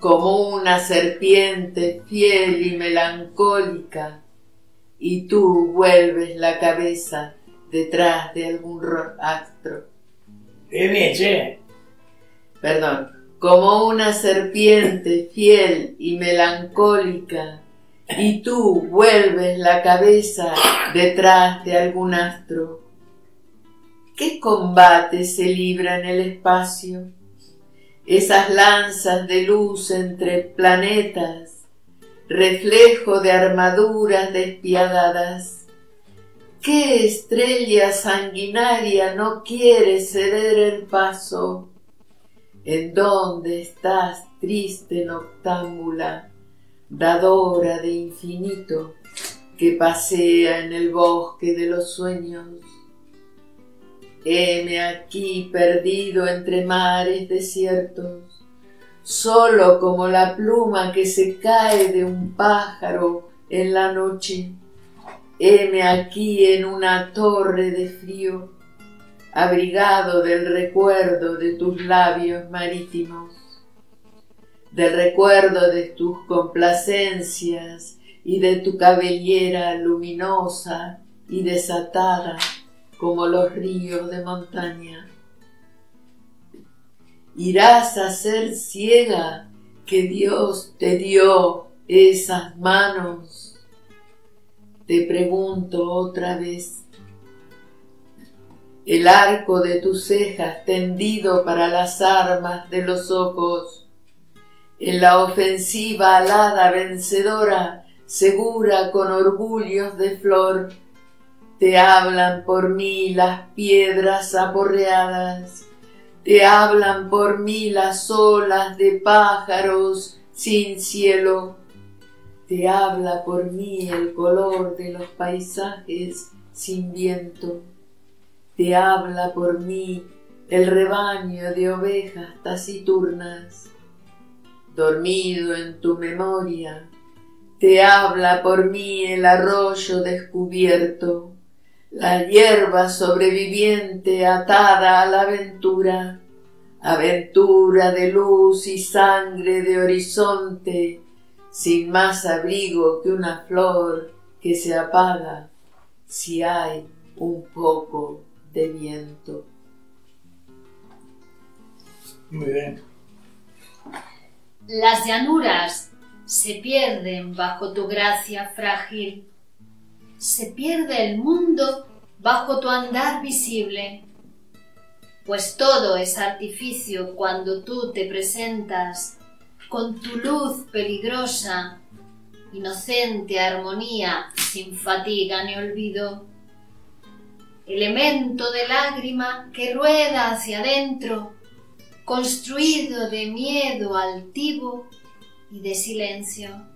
Speaker 6: como una serpiente fiel y melancólica, y tú vuelves la cabeza detrás de algún ro- astro.
Speaker 2: Qué bien, che.
Speaker 6: Perdón, como una serpiente fiel y melancólica, y tú vuelves la cabeza detrás de algún astro. ¿Qué combate se libra en el espacio? Esas lanzas de luz entre planetas, reflejo de armaduras despiadadas. ¿Qué estrella sanguinaria no quiere ceder el paso? ¿En dónde estás, triste noctámbula, dadora de infinito, que pasea en el bosque de los sueños? Heme aquí perdido entre mares desiertos, solo como la pluma que se cae de un pájaro en la noche. Heme aquí en una torre de frío, abrigado del recuerdo de tus labios marítimos, del recuerdo de tus complacencias y de tu cabellera luminosa y desatada como los ríos de montaña. Irás a ser ciega que Dios te dio esas manos. Te pregunto otra vez, el arco de tus cejas tendido para las armas de los ojos, en la ofensiva alada vencedora, segura con orgullos de flor, te hablan por mí las piedras aporreadas, te hablan por mí las olas de pájaros sin cielo, te habla por mí el color de los paisajes sin viento, te habla por mí el rebaño de ovejas taciturnas, dormido en tu memoria, te habla por mí el arroyo descubierto, la hierba sobreviviente atada a la aventura, aventura de luz y sangre de horizonte, sin más abrigo que una flor que se apaga si hay un poco de viento.
Speaker 2: Muy bien.
Speaker 5: Las llanuras se pierden bajo tu gracia frágil se pierde el mundo bajo tu andar visible, pues todo es artificio cuando tú te presentas con tu luz peligrosa, inocente armonía sin fatiga ni olvido, elemento de lágrima que rueda hacia adentro, construido de miedo altivo y de silencio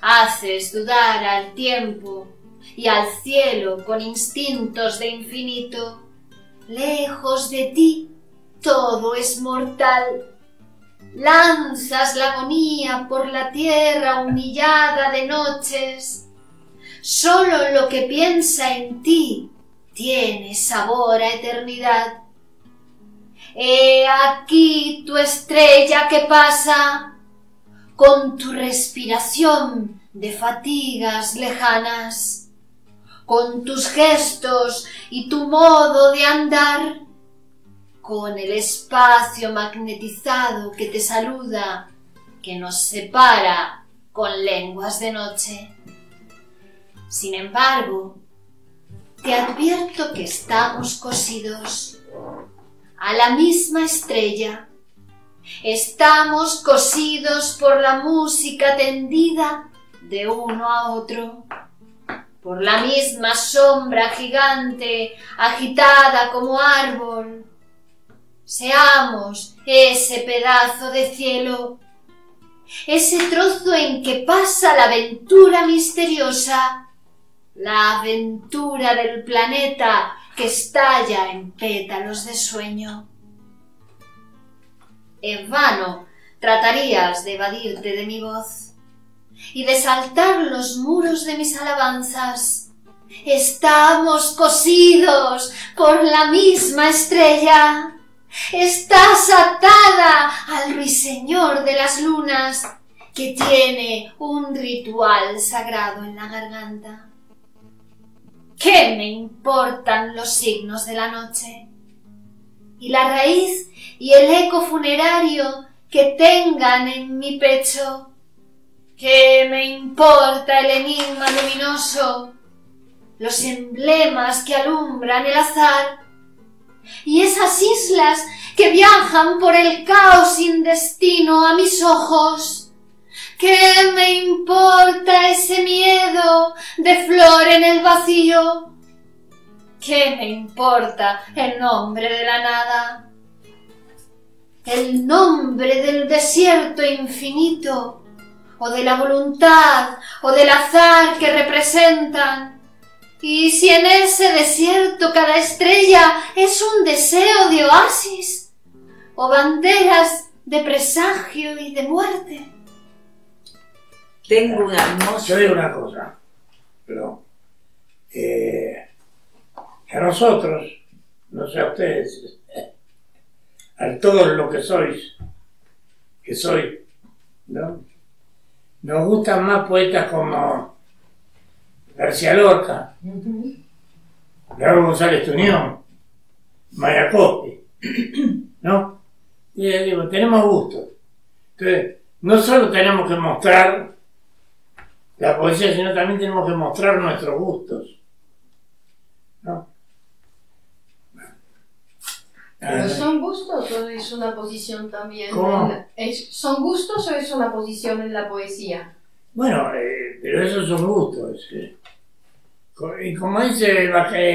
Speaker 5: haces dudar al tiempo y al cielo con instintos de infinito. Lejos de ti todo es mortal. Lanzas la agonía por la tierra humillada de noches. Solo lo que piensa en ti tiene sabor a eternidad. He aquí tu estrella que pasa con tu respiración de fatigas lejanas, con tus gestos y tu modo de andar, con el espacio magnetizado que te saluda, que nos separa con lenguas de noche. Sin embargo, te advierto que estamos cosidos a la misma estrella Estamos cosidos por la música tendida de uno a otro, por la misma sombra gigante agitada como árbol. Seamos ese pedazo de cielo, ese trozo en que pasa la aventura misteriosa, la aventura del planeta que estalla en pétalos de sueño. En vano tratarías de evadirte de mi voz y de saltar los muros de mis alabanzas. Estamos cosidos por la misma estrella. Estás atada al ruiseñor de las lunas que tiene un ritual sagrado en la garganta. ¿Qué me importan los signos de la noche? Y la raíz y el eco funerario que tengan en mi pecho. ¿Qué me importa el enigma luminoso los emblemas que alumbran el azar y esas islas que viajan por el caos sin destino a mis ojos. ¿Qué me importa ese miedo de flor en el vacío? ¿Qué me importa el nombre de la nada? El nombre del desierto infinito, o de la voluntad, o del azar que representan. Y si en ese desierto cada estrella es un deseo de oasis, o banderas de presagio y de muerte.
Speaker 3: Tengo una hermosa.
Speaker 2: Yo digo una cosa, pero eh, a nosotros, no sé a ustedes, (laughs) a todos lo que sois, que soy, ¿no? Nos gustan más poetas como García Lorca, Raúl González Tuñón, Mayacopi, (clears throat) ¿no? Y eh, digo, tenemos gustos. Entonces, no solo tenemos que mostrar la poesía, sino también tenemos que mostrar nuestros gustos. ¿no?
Speaker 7: ¿Pero
Speaker 2: Ah,
Speaker 7: son gustos o es una posición también?
Speaker 2: ¿Cómo?
Speaker 7: es- ¿Son gustos o es una posición en la poesía?
Speaker 2: Bueno, eh, pero esos son gustos. eh. Y como dice,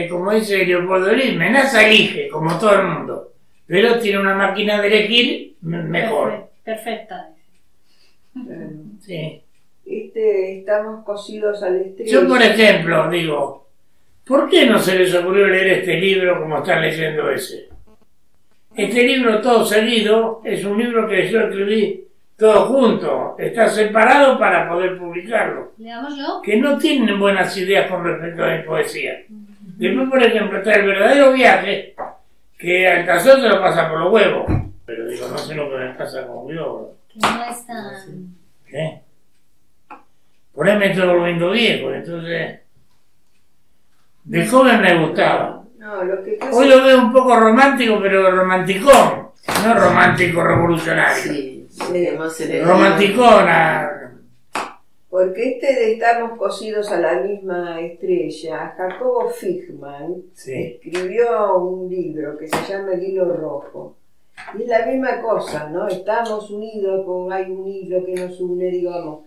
Speaker 2: como dice Leopoldo Luis, Menaza elige, como todo el mundo. Pero tiene una máquina de elegir me- mejor.
Speaker 5: Perfecta.
Speaker 4: Claro.
Speaker 2: Sí.
Speaker 4: Este, estamos cosidos al estrés.
Speaker 2: Yo, por ejemplo, digo, ¿por qué no se les ocurrió leer este libro como están leyendo ese? Este libro todo seguido es un libro que yo escribí todo junto. Está separado para poder publicarlo.
Speaker 5: Leámoslo.
Speaker 2: que no tienen buenas ideas con respecto a mi poesía. Después, por ejemplo, está el verdadero viaje, que al casón se lo pasa por los huevos. Pero digo, no sé lo que me pasa con yo.
Speaker 5: Que no es tan...
Speaker 2: ¿Qué? Por ahí me estoy volviendo viejo, entonces... De joven me gustaba.
Speaker 4: No, lo que pasa
Speaker 2: Hoy lo veo un poco romántico, pero romanticón. No romántico revolucionario.
Speaker 6: Sí,
Speaker 2: Romanticona.
Speaker 4: Porque este de Estamos cosidos a la misma estrella, Jacobo Figman
Speaker 2: Sí.
Speaker 4: escribió un libro que se llama El hilo rojo. Y es la misma cosa, ¿no? Estamos unidos, con, hay un hilo que nos une, digamos,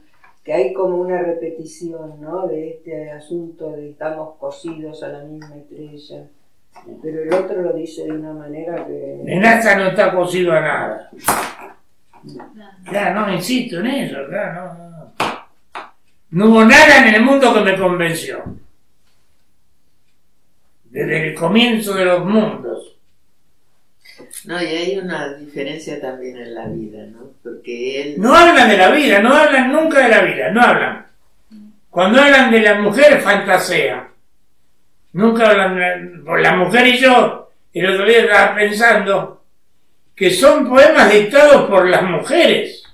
Speaker 4: que hay como una repetición, ¿no? De este asunto de estamos cosidos a la misma estrella. Pero el otro lo dice de una manera que...
Speaker 2: Menaza no está cosido a nada. Ya, no insisto en eso, ya, no, no. No hubo nada en el mundo que me convenció. Desde el comienzo de los mundos.
Speaker 6: No, y hay una diferencia también en la vida, ¿no? Porque él...
Speaker 2: No hablan de la vida, no hablan nunca de la vida, no hablan. Cuando hablan de la mujer, fantasea. Nunca de por la mujer y yo. El otro día estaba pensando que son poemas dictados por las mujeres.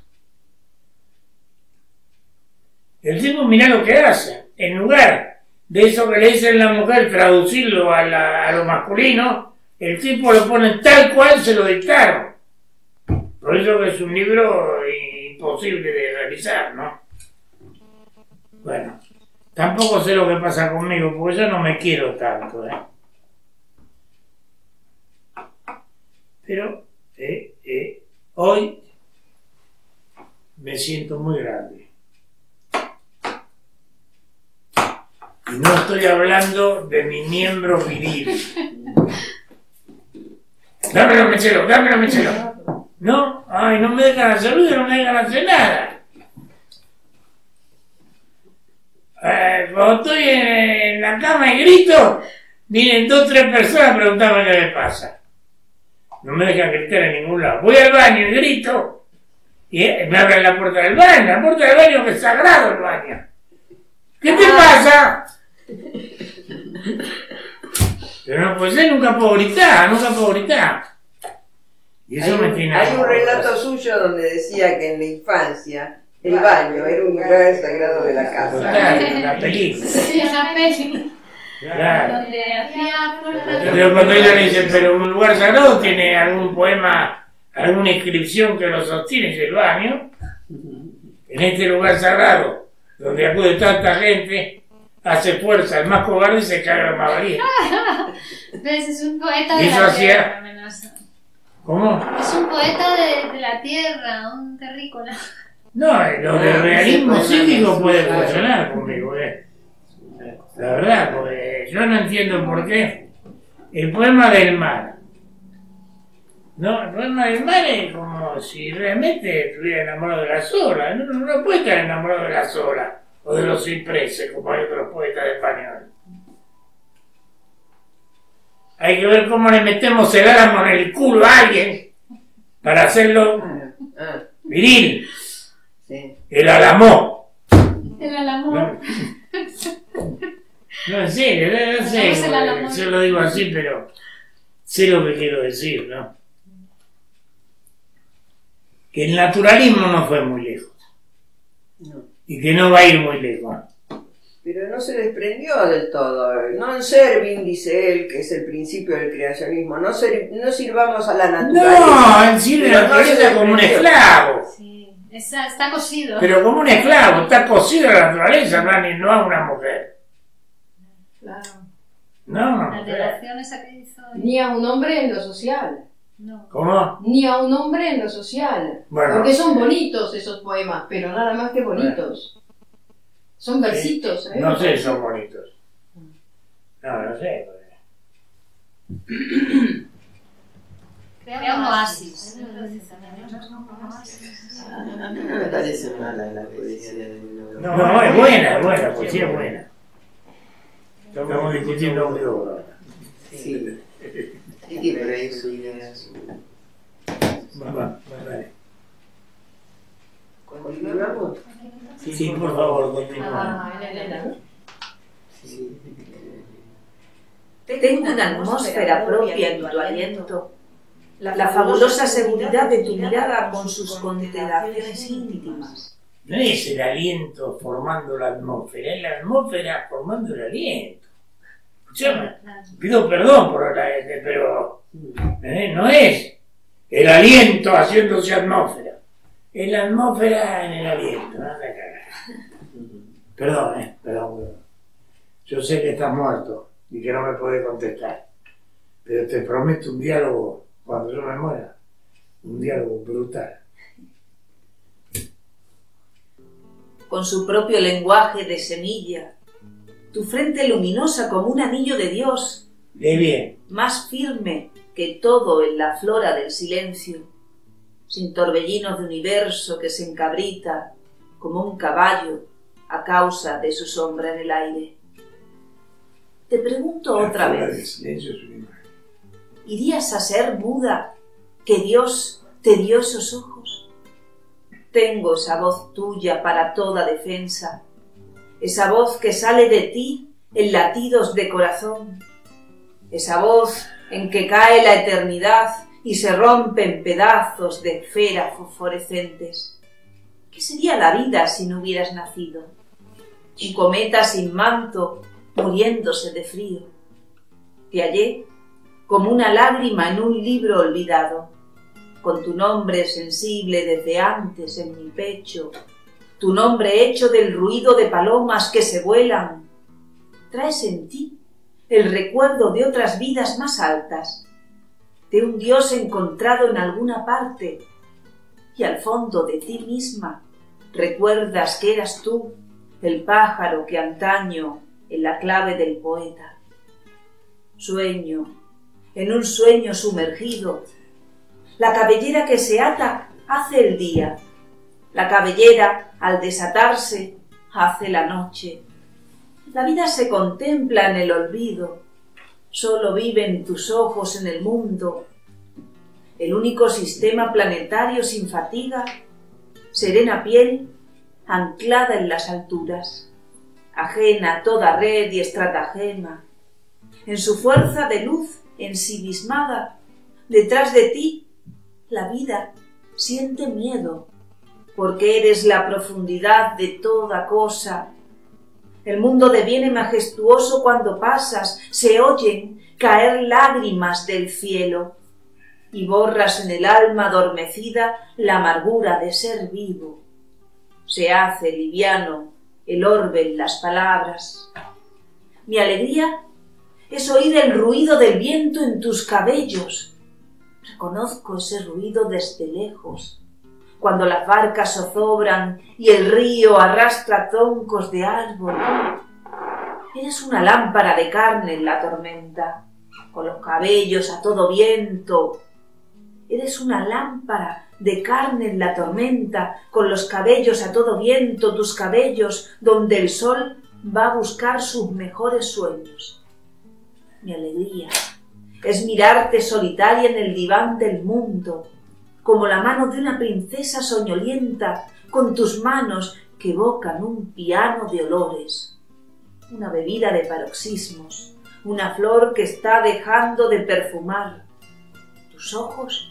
Speaker 2: El tipo, mira lo que hace. En lugar de eso que le dicen la mujer, traducirlo a, la- a lo masculino, el tipo lo pone tal cual se lo dictaron. Por eso que es un libro imposible de realizar, ¿no? Bueno, tampoco sé lo que pasa conmigo, porque yo no me quiero tanto, ¿eh? Pero eh, eh, hoy me siento muy grande. Y no estoy hablando de mi miembro viril. Dámelo, mechero, dámelo, mechero. No, ay, no me dejan hacer ruido, no me dejan hacer nada. Eh, cuando estoy en, en la cama y grito, vienen dos o tres personas a preguntarme qué me pasa. No me dejan gritar en ningún lado. Voy al baño y grito, y eh, me abren la puerta del baño, la puerta del baño que es sagrado el baño. ¿Qué te pasa? Pero no puede ser, nunca puedo gritar, nunca puedo gritar. Y eso
Speaker 4: Hay
Speaker 2: me tiene...
Speaker 4: hay un relato suyo donde decía que en la infancia el baño era un lugar sagrado de la casa.
Speaker 2: Total, la película.
Speaker 5: Sí, una peli
Speaker 2: Claro.
Speaker 5: donde hacía
Speaker 2: Pero cuando ella le dice, pero un lugar sagrado tiene algún poema, alguna inscripción que lo sostiene, es el baño. En este lugar sagrado, donde acude tanta gente, hace fuerza, el más cobarde se caga la más valiente. (laughs)
Speaker 5: ¿Ves? Es un poeta
Speaker 2: Y
Speaker 5: de la tierra, Menosa.
Speaker 2: ¿Cómo?
Speaker 5: Es un poeta de, de la tierra, un terrícola.
Speaker 2: No, lo del
Speaker 6: Ah,
Speaker 2: realismo psíquico puede funcionar conmigo, eh. La verdad, porque yo no entiendo por qué. El poema del mar. No, el poema del mar es como si realmente estuviera enamorado de las olas. No, no, no puede estar enamorado de las olas o de los cipreses, como hay otros poetas españoles. Hay que ver cómo le metemos el álamo en el culo a alguien para hacerlo
Speaker 4: Ah,
Speaker 2: viril.
Speaker 4: Sí.
Speaker 2: El álamo.
Speaker 5: El alamón.
Speaker 2: No, no en serio, no, no sé, yo lo digo así, pero sé lo que quiero decir, ¿no? Que el naturalismo no fue muy lejos
Speaker 4: No.
Speaker 2: y que no va a ir muy lejos.
Speaker 4: Pero no se desprendió del todo. Non Servin, dice él, que es el principio del creacionismo. No, ser- no sirvamos a la naturaleza.
Speaker 2: No, en sí la naturaleza
Speaker 4: se
Speaker 2: como un esclavo,
Speaker 5: Sí, está, está cosido.
Speaker 2: pero como un esclavo, está cosido a la naturaleza, no a, ni- no a una mujer.
Speaker 7: Claro.
Speaker 2: No,
Speaker 5: que hizo.
Speaker 7: Ni a un hombre en lo social.
Speaker 5: No.
Speaker 2: ¿Cómo?
Speaker 7: Ni a un hombre en lo social.
Speaker 2: Bueno.
Speaker 7: Porque son bonitos esos poemas, pero nada más que bonitos. Son versitos, ¿eh?
Speaker 2: No sé, son bonitos. No, no sé. (coughs)
Speaker 5: Crea un oasis.
Speaker 6: A mí no me parece mala la poesía de Minogue.
Speaker 2: No, es buena, es buena, pues sí es buena. Estamos discutiendo un juego ahora.
Speaker 6: Sí. Sí, por ahí su idea.
Speaker 2: Va, va, dale.
Speaker 4: Continuamos.
Speaker 2: Sí, por favor, continúa.
Speaker 7: Ah, ¿no?
Speaker 6: Sí.
Speaker 8: Tengo una atmósfera propia en tu aliento, la fabulosa seguridad de tu mirada con sus consideraciones íntimas.
Speaker 2: No es el aliento formando la atmósfera, es la atmósfera formando el aliento. Pido perdón por la gente, pero eh, no es el aliento haciéndose atmósfera, es la atmósfera en el aliento. Perdón, eh, perdón, perdón. Yo sé que estás muerto y que no me puedes contestar, pero te prometo un diálogo cuando yo me muera, un diálogo brutal.
Speaker 8: con su propio lenguaje de semilla, tu frente luminosa como un anillo de Dios,
Speaker 2: De bien.
Speaker 8: más firme que todo en la flora del silencio, sin torbellinos de universo que se encabrita como un caballo a causa de su sombra en el aire. Te pregunto otra
Speaker 2: La
Speaker 8: vez.
Speaker 2: de silencio es una.
Speaker 8: ¿Irías a ser muda que Dios te dio esos ojos? Tengo esa voz tuya para toda defensa, esa voz que sale de ti en latidos de corazón, esa voz en que cae la eternidad y se rompe en pedazos de esferas fosforescentes. ¿Qué sería la vida si no hubieras nacido? Un cometa sin manto, muriéndose de frío. Te hallé como una lágrima en un libro olvidado, con tu nombre sensible desde antes en mi pecho, tu nombre hecho del ruido de palomas que se vuelan. Traes en ti el recuerdo de otras vidas más altas, de un Dios encontrado en alguna parte, y al fondo de ti misma recuerdas que eras tú el pájaro que antaño en la clave del poeta. Sueño, en un sueño sumergido, la cabellera que se ata hace el día, la cabellera al desatarse hace la noche. La vida se contempla en el olvido, solo viven tus ojos en el mundo, el único sistema planetario sin fatiga, serena piel anclada en las alturas, ajena a toda red y estratagema, en su fuerza de luz ensimismada, detrás de ti, la vida siente miedo, porque eres la profundidad de toda cosa. El mundo deviene majestuoso cuando pasas, se oyen caer lágrimas del cielo, y borras en el alma adormecida la amargura de ser vivo. Se hace liviano el orbe en las palabras, Mi alegría es oír el ruido del viento en tus cabellos. Reconozco ese ruido desde lejos, cuando las barcas zozobran y el río arrastra troncos de árbol. Eres una lámpara de carne en la tormenta, con los cabellos a todo viento. Eres una lámpara de carne en la tormenta, con los cabellos a todo viento, tus cabellos, donde el sol va a buscar sus mejores sueños. Mi alegría es mirarte solitaria en el diván del mundo, como la mano de una princesa soñolienta, con tus manos que evocan un piano de olores, una bebida de paroxismos, una flor que está dejando de perfumar. Tus ojos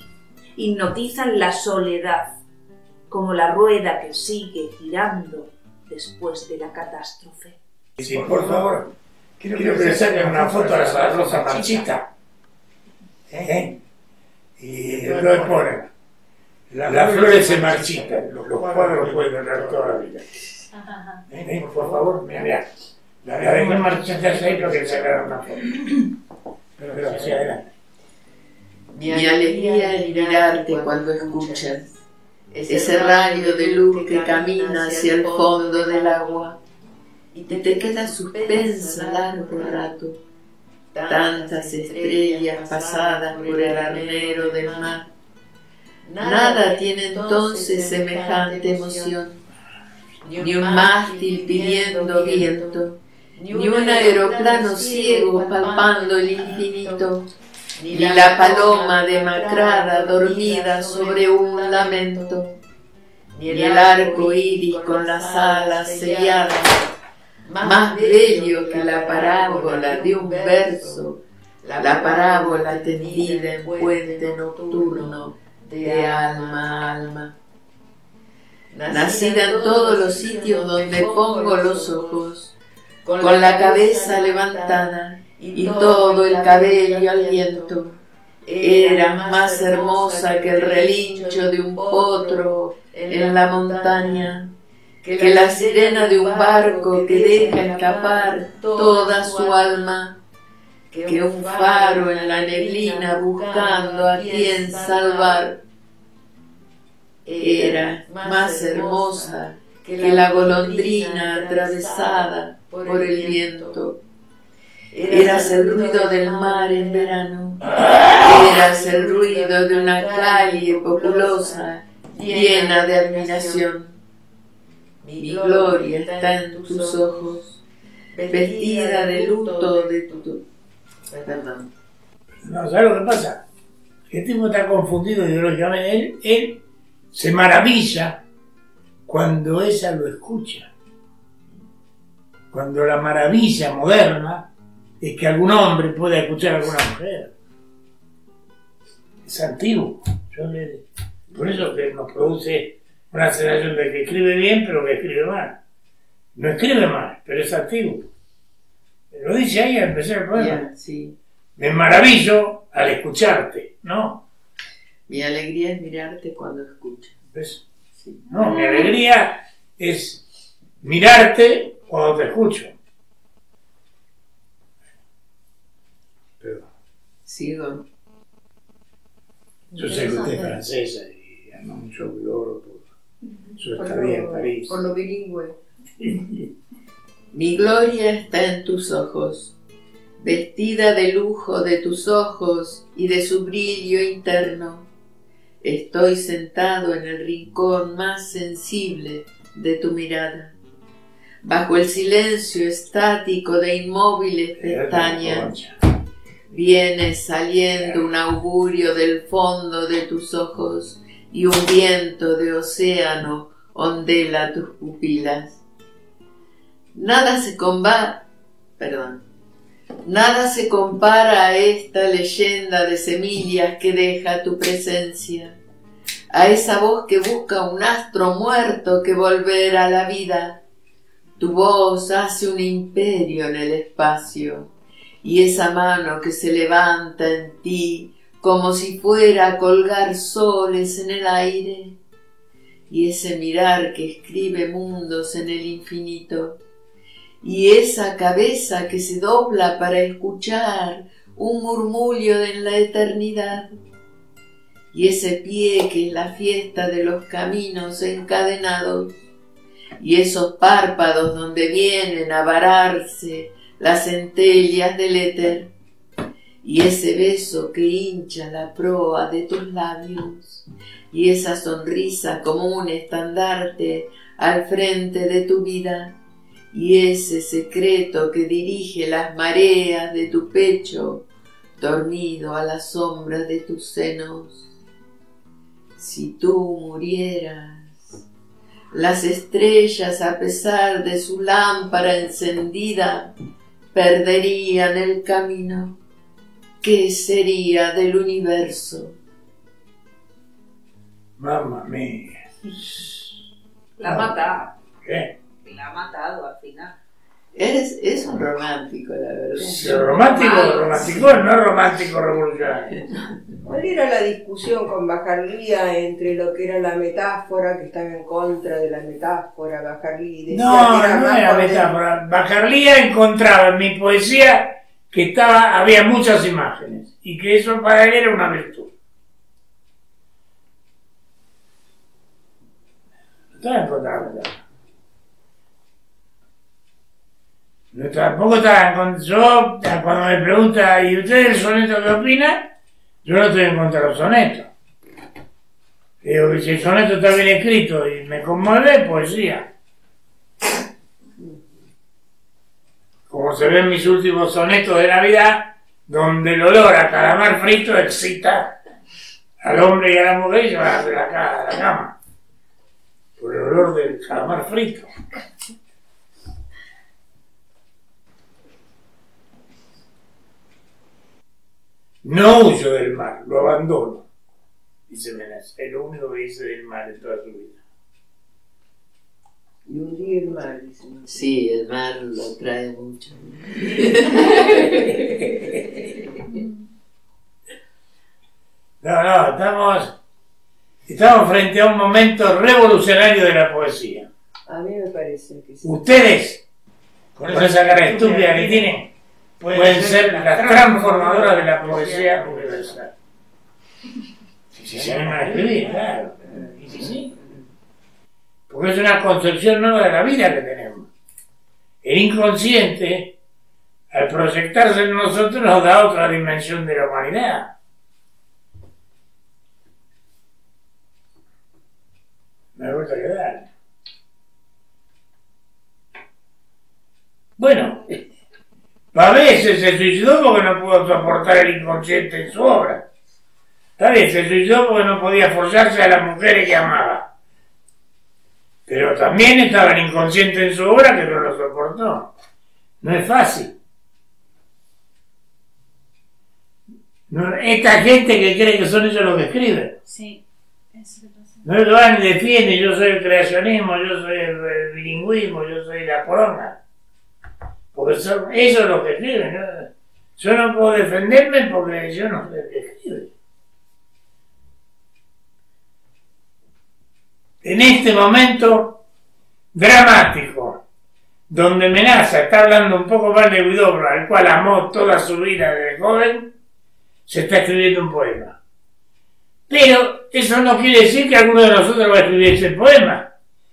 Speaker 8: hipnotizan la soledad, como la rueda que sigue girando después de la catástrofe.
Speaker 2: Sí, por favor, quiero, que le saquen una foto a la rosa marchita. ¿Eh? Y lo ponen. Las flores se marchitan, los cuadros pueden durar toda la vida. ¿Eh? Por favor, mira, mira. La dejé marchita ahí porque se agarra una foto. Pero, pero hacia adelante.
Speaker 6: Mi alegría es mirarte cuando escuchas ese rayo de luz que camina hacia el fondo del agua y te queda suspensa largo rato. Tantas estrellas pasadas por el arnero del mar. Nada tiene entonces semejante emoción, ni un mástil pidiendo viento, ni un aeroplano ciego palpando el infinito, ni la paloma demacrada dormida sobre un lamento, ni el arco iris con las alas selladas más bello que la parábola de un verso, la parábola tendida en puente nocturno de alma a alma. Nacida en todos los sitios donde pongo los ojos, con la cabeza levantada y todo el cabello al viento, era más hermosa que el relincho de un potro en la montaña que la sirena de un barco que deja escapar toda su alma, que un faro en la neblina buscando a quien salvar. Era más hermosa que la golondrina atravesada por el viento. Eras el ruido del mar en verano. Eras el ruido de una calle populosa llena de admiración mi gloria está en tus ojos, vestida de luto de tu... Perdón.
Speaker 2: No, ¿sabes lo que pasa? El tipo está confundido ideológicamente. Él, él se maravilla cuando ella lo escucha. Cuando la maravilla moderna es que algún hombre pueda escuchar a alguna mujer. Es antiguo. Yo le, por eso que nos produce una sensación de que escribe bien, pero que escribe mal. No escribe mal, pero es activo. Lo dice ahí al empezar el poema.
Speaker 6: sí.
Speaker 2: Me maravillo al escucharte, ¿no?
Speaker 6: Mi alegría es mirarte cuando escuchas.
Speaker 2: ¿Ves? No, mi alegría es mirarte cuando te escucho. Pero
Speaker 6: Sigo.
Speaker 2: yo sé que usted es francesa y anda mucho gloro por su estadía en París.
Speaker 7: Por lo bilingüe. (laughs)
Speaker 6: Mi gloria está en tus ojos, vestida de lujo de tus ojos y de su brillo interno. Estoy sentado en el rincón más sensible de tu mirada, bajo el silencio estático de inmóviles pestañas. Viene saliendo un augurio del fondo de tus ojos y un viento de océano ondela tus pupilas. Nada se comba, perdón, nada se compara a esta leyenda de semillas que deja tu presencia, a esa voz que busca un astro muerto que volver a la vida. Tu voz hace un imperio en el espacio, y esa mano que se levanta en ti como si fuera a colgar soles en el aire, y ese mirar que escribe mundos en el infinito, y esa cabeza que se dobla para escuchar un murmullo en la eternidad, y ese pie que es la fiesta de los caminos encadenados, y esos párpados donde vienen a vararse las centellas del éter, y ese beso que hincha la proa de tus labios, y esa sonrisa como un estandarte al frente de tu vida, y ese secreto que dirige las mareas de tu pecho, dormido a la sombra de tus senos. Si tú murieras, las estrellas a pesar de su lámpara encendida perderían el camino. ¿Qué sería del universo?
Speaker 2: Mamma mía.
Speaker 3: La mata.
Speaker 2: ¿Qué?
Speaker 3: La ha matado al final.
Speaker 6: Eres, es un romántico, la verdad.
Speaker 2: Pero romántico, romántico, no romántico revolucionario.
Speaker 4: ¿Cuál era la discusión con Bajarlía entre lo que era la metáfora, que estaba en contra de la metáfora, Bajarlía? decía
Speaker 2: No,
Speaker 4: que era
Speaker 2: no era metáfora. Bajarlía encontraba en mi poesía que estaba, había muchas imágenes y que eso para él era una virtud. Encontrando. No, tampoco estaba. Yo, cuando me pregunta, ¿y usted el soneto qué opina? Yo no estoy en contra de los sonetos. Digo si el soneto está bien escrito y me conmueve, poesía. Como se ve en mis últimos sonetos de Navidad, donde el olor a calamar frito excita al hombre y a la mujer y se van a la, cama. Por el olor del calamar frito. No huyo del mar, lo abandono. Dice Menas, es lo único que dice del mar en toda su vida.
Speaker 4: Y un día el mar, dice.
Speaker 6: Sí, el mar lo trae mucho. (laughs)
Speaker 2: No, no, estamos, estamos frente a un momento revolucionario de la poesía.
Speaker 4: A mí me parece que sí.
Speaker 2: Ustedes, con esa cara estúpida que tienen, pueden ser las transformadoras de la poesía universal. Si se animan a escribir, claro. Y si sí. Porque es una concepción nueva de la vida que tenemos. El inconsciente, al proyectarse en nosotros, nos da otra dimensión de la humanidad. Me he vuelto a quedar. Bueno, a veces se suicidó porque no pudo soportar el inconsciente en su obra. Está bien, se suicidó porque no podía forzarse a las mujeres que amaba. Pero también estaba el inconsciente en su obra que no lo soportó. No es fácil. No- esta gente que cree que son ellos los que escriben.
Speaker 5: Sí, eso.
Speaker 2: No que van y defienden, yo soy el creacionismo, yo soy el, el bilingüismo, yo soy la poronga. Porque son ellos los que escriben. ¿no? Yo no puedo defenderme porque yo no soy el que escribe. En este momento dramático, donde Menaza está hablando un poco más de Guidobro, al cual amó toda su vida desde joven, se está escribiendo un poema. Pero eso no quiere decir que alguno de nosotros va a escribir ese poema.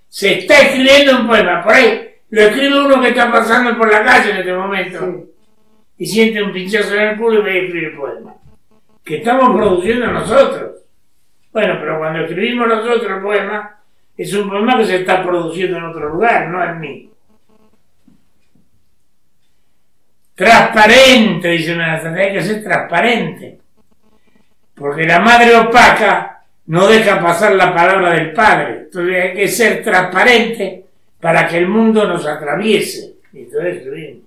Speaker 2: Se está escribiendo un poema. Por ahí lo escribe uno que está pasando por la calle en este momento
Speaker 4: Sí.
Speaker 2: y siente un pinchazo en el culo y ve a escribir el poema. Que estamos produciendo nosotros. Bueno, pero cuando escribimos nosotros el poema, es un poema que se está produciendo en otro lugar, no en mí. Transparente, dice Menaza, hay que ser transparente. Porque la madre opaca no deja pasar la palabra del padre. Entonces hay que ser transparente para que el mundo nos atraviese. Y entonces escribimos.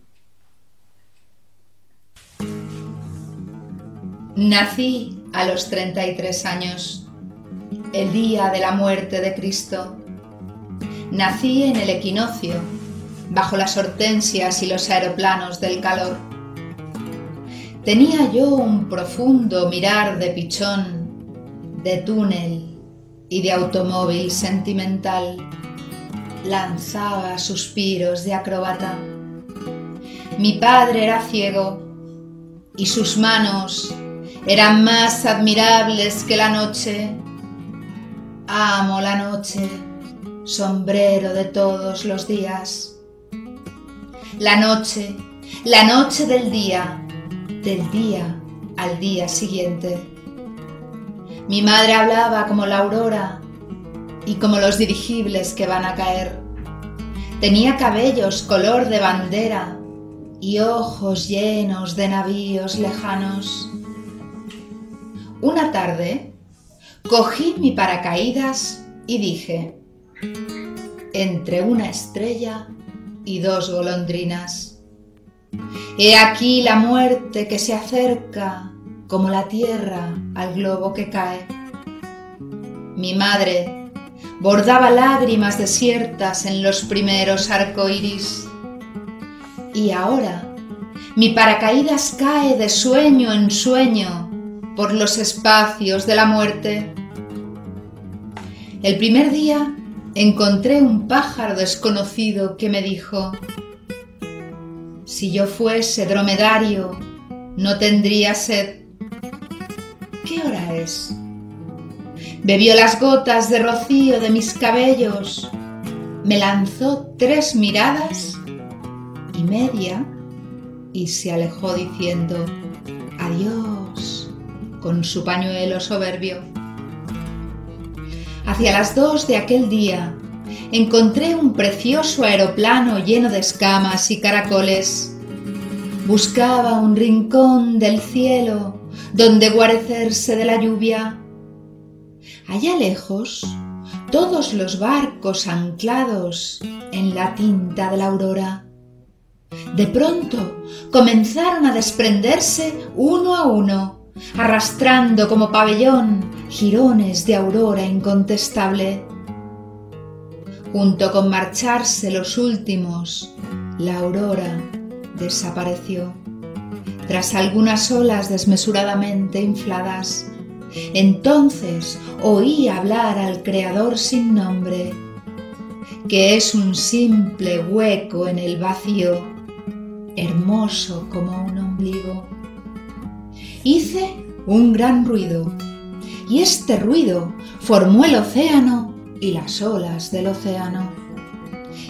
Speaker 9: Nací a los 33 años, el día de la muerte de Cristo. Nací en el equinoccio, bajo las hortensias y los aeroplanos del calor. Tenía yo un profundo mirar de pichón, de túnel y de automóvil sentimental. Lanzaba suspiros de acróbata Mi padre era ciego y sus manos eran más admirables que la noche. Amo la noche, sombrero de todos los días. La noche, la noche del día, del día al día siguiente. Mi madre hablaba como la aurora y como los dirigibles que van a caer. Tenía cabellos color de bandera y ojos llenos de navíos lejanos. Una tarde cogí mi paracaídas y dije, entre una estrella y dos golondrinas, he aquí la muerte que se acerca como la tierra al globo que cae. Mi madre bordaba lágrimas desiertas en los primeros arcoíris. Y ahora mi paracaídas cae de sueño en sueño por los espacios de la muerte. El primer día encontré un pájaro desconocido que me dijo, si yo fuese dromedario, no tendría sed. ¿Qué hora es? Bebió las gotas de rocío de mis cabellos, me lanzó tres miradas y media y se alejó diciendo adiós con su pañuelo soberbio. Hacia las dos de aquel día encontré un precioso aeroplano lleno de escamas y caracoles. Buscaba un rincón del cielo donde guarecerse de la lluvia. Allá lejos, todos los barcos anclados en la tinta de la aurora. De pronto comenzaron a desprenderse uno a uno, arrastrando como pabellón jirones de aurora incontestable. Junto con marcharse los últimos, la aurora desapareció. Tras algunas olas desmesuradamente infladas, entonces oí hablar al Creador sin nombre, que es un simple hueco en el vacío, hermoso como un ombligo. Hice un gran ruido, y este ruido formó el océano y las olas del océano.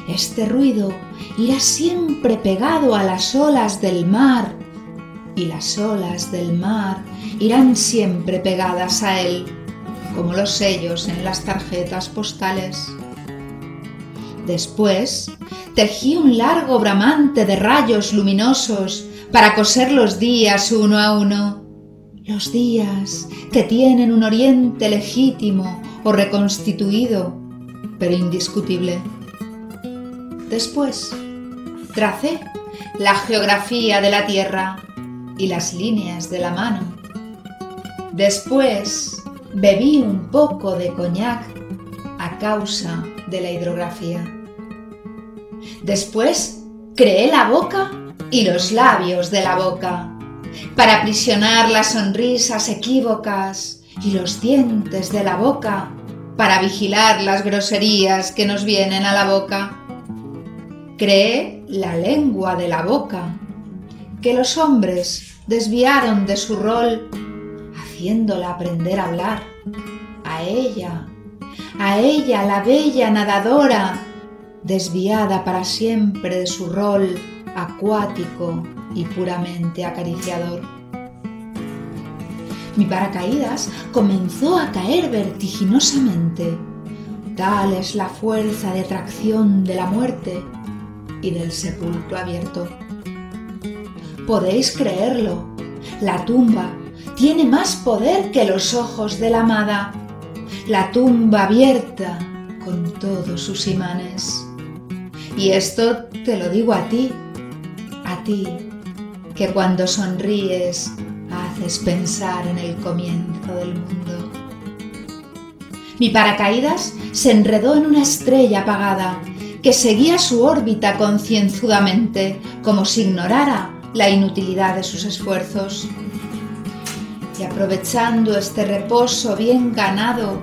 Speaker 9: Este ruido irá siempre pegado a las olas del mar y las olas del mar irán siempre pegadas a él, como los sellos en las tarjetas postales. Después tejí un largo bramante de rayos luminosos para coser los días uno a uno, los días que tienen un oriente legítimo o reconstituido, pero indiscutible. Después, tracé la geografía de la Tierra y las líneas de la mano. Después, bebí un poco de coñac a causa de la hidrografía. Después, creé la boca y los labios de la boca para aprisionar las sonrisas equívocas y los dientes de la boca para vigilar las groserías que nos vienen a la boca. Cree la lengua de la boca, que los hombres desviaron de su rol, haciéndola aprender a hablar. A ella, a ella la bella nadadora, desviada para siempre de su rol acuático y puramente acariciador mi paracaídas comenzó a caer vertiginosamente. Tal es la fuerza de tracción de la muerte y del sepulcro abierto. Podéis creerlo, la tumba tiene más poder que los ojos de la amada, la tumba abierta con todos sus imanes. Y esto te lo digo a ti, a ti, que cuando sonríes haces pensar en el comienzo del mundo. Mi paracaídas se enredó en una estrella apagada que seguía su órbita concienzudamente, como si ignorara la inutilidad de sus esfuerzos. Y aprovechando este reposo bien ganado,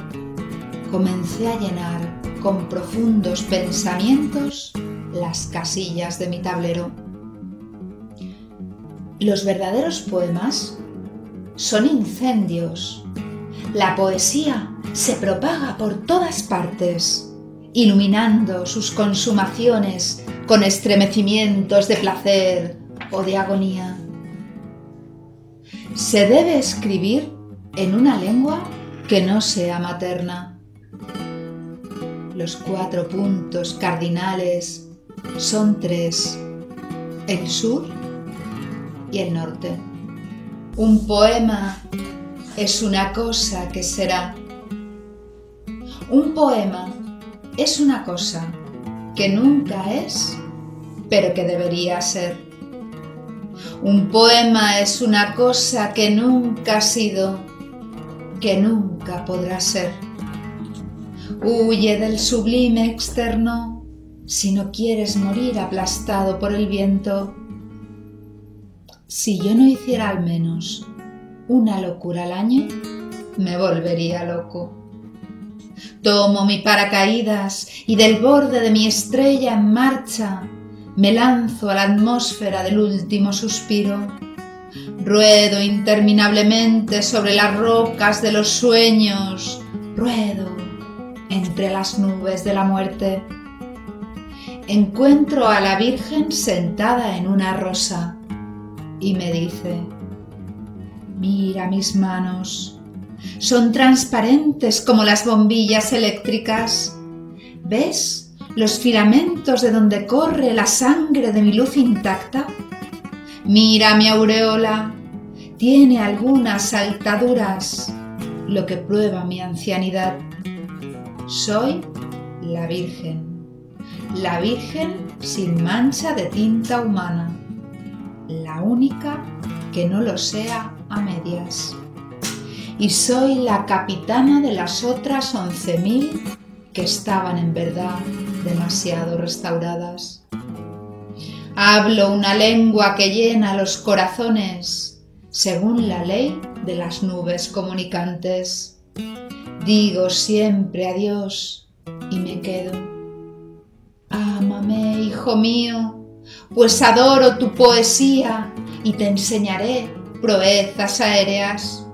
Speaker 9: comencé a llenar con profundos pensamientos las casillas de mi tablero. Los verdaderos poemas son incendios. La poesía se propaga por todas partes, iluminando sus consumaciones con estremecimientos de placer o de agonía. Se debe escribir en una lengua que no sea materna. Los cuatro puntos cardinales son tres, el sur y el norte. Un poema es una cosa que será. Un poema es una cosa que nunca es, pero que debería ser. Un poema es una cosa que nunca ha sido, que nunca podrá ser. Huye del sublime externo si no quieres morir aplastado por el viento. Si yo no hiciera al menos una locura al año, me volvería loco. Tomo mi paracaídas y del borde de mi estrella en marcha me lanzo a la atmósfera del último suspiro. Ruedo interminablemente sobre las rocas de los sueños. Ruedo entre las nubes de la muerte. Encuentro a la Virgen sentada en una rosa y me dice, mira mis manos, son transparentes como las bombillas eléctricas. ¿Ves los filamentos de donde corre la sangre de mi luz intacta? Mira mi aureola, tiene algunas saltaduras, lo que prueba mi ancianidad. Soy la Virgen, la Virgen sin mancha de tinta humana, la única que no lo sea a medias. Y soy la capitana de las otras once mil que estaban en verdad demasiado restauradas. Hablo una lengua que llena los corazones según la ley de las nubes comunicantes. Digo siempre adiós y me quedo. Ámame, hijo mío, pues adoro tu poesía y te enseñaré proezas aéreas.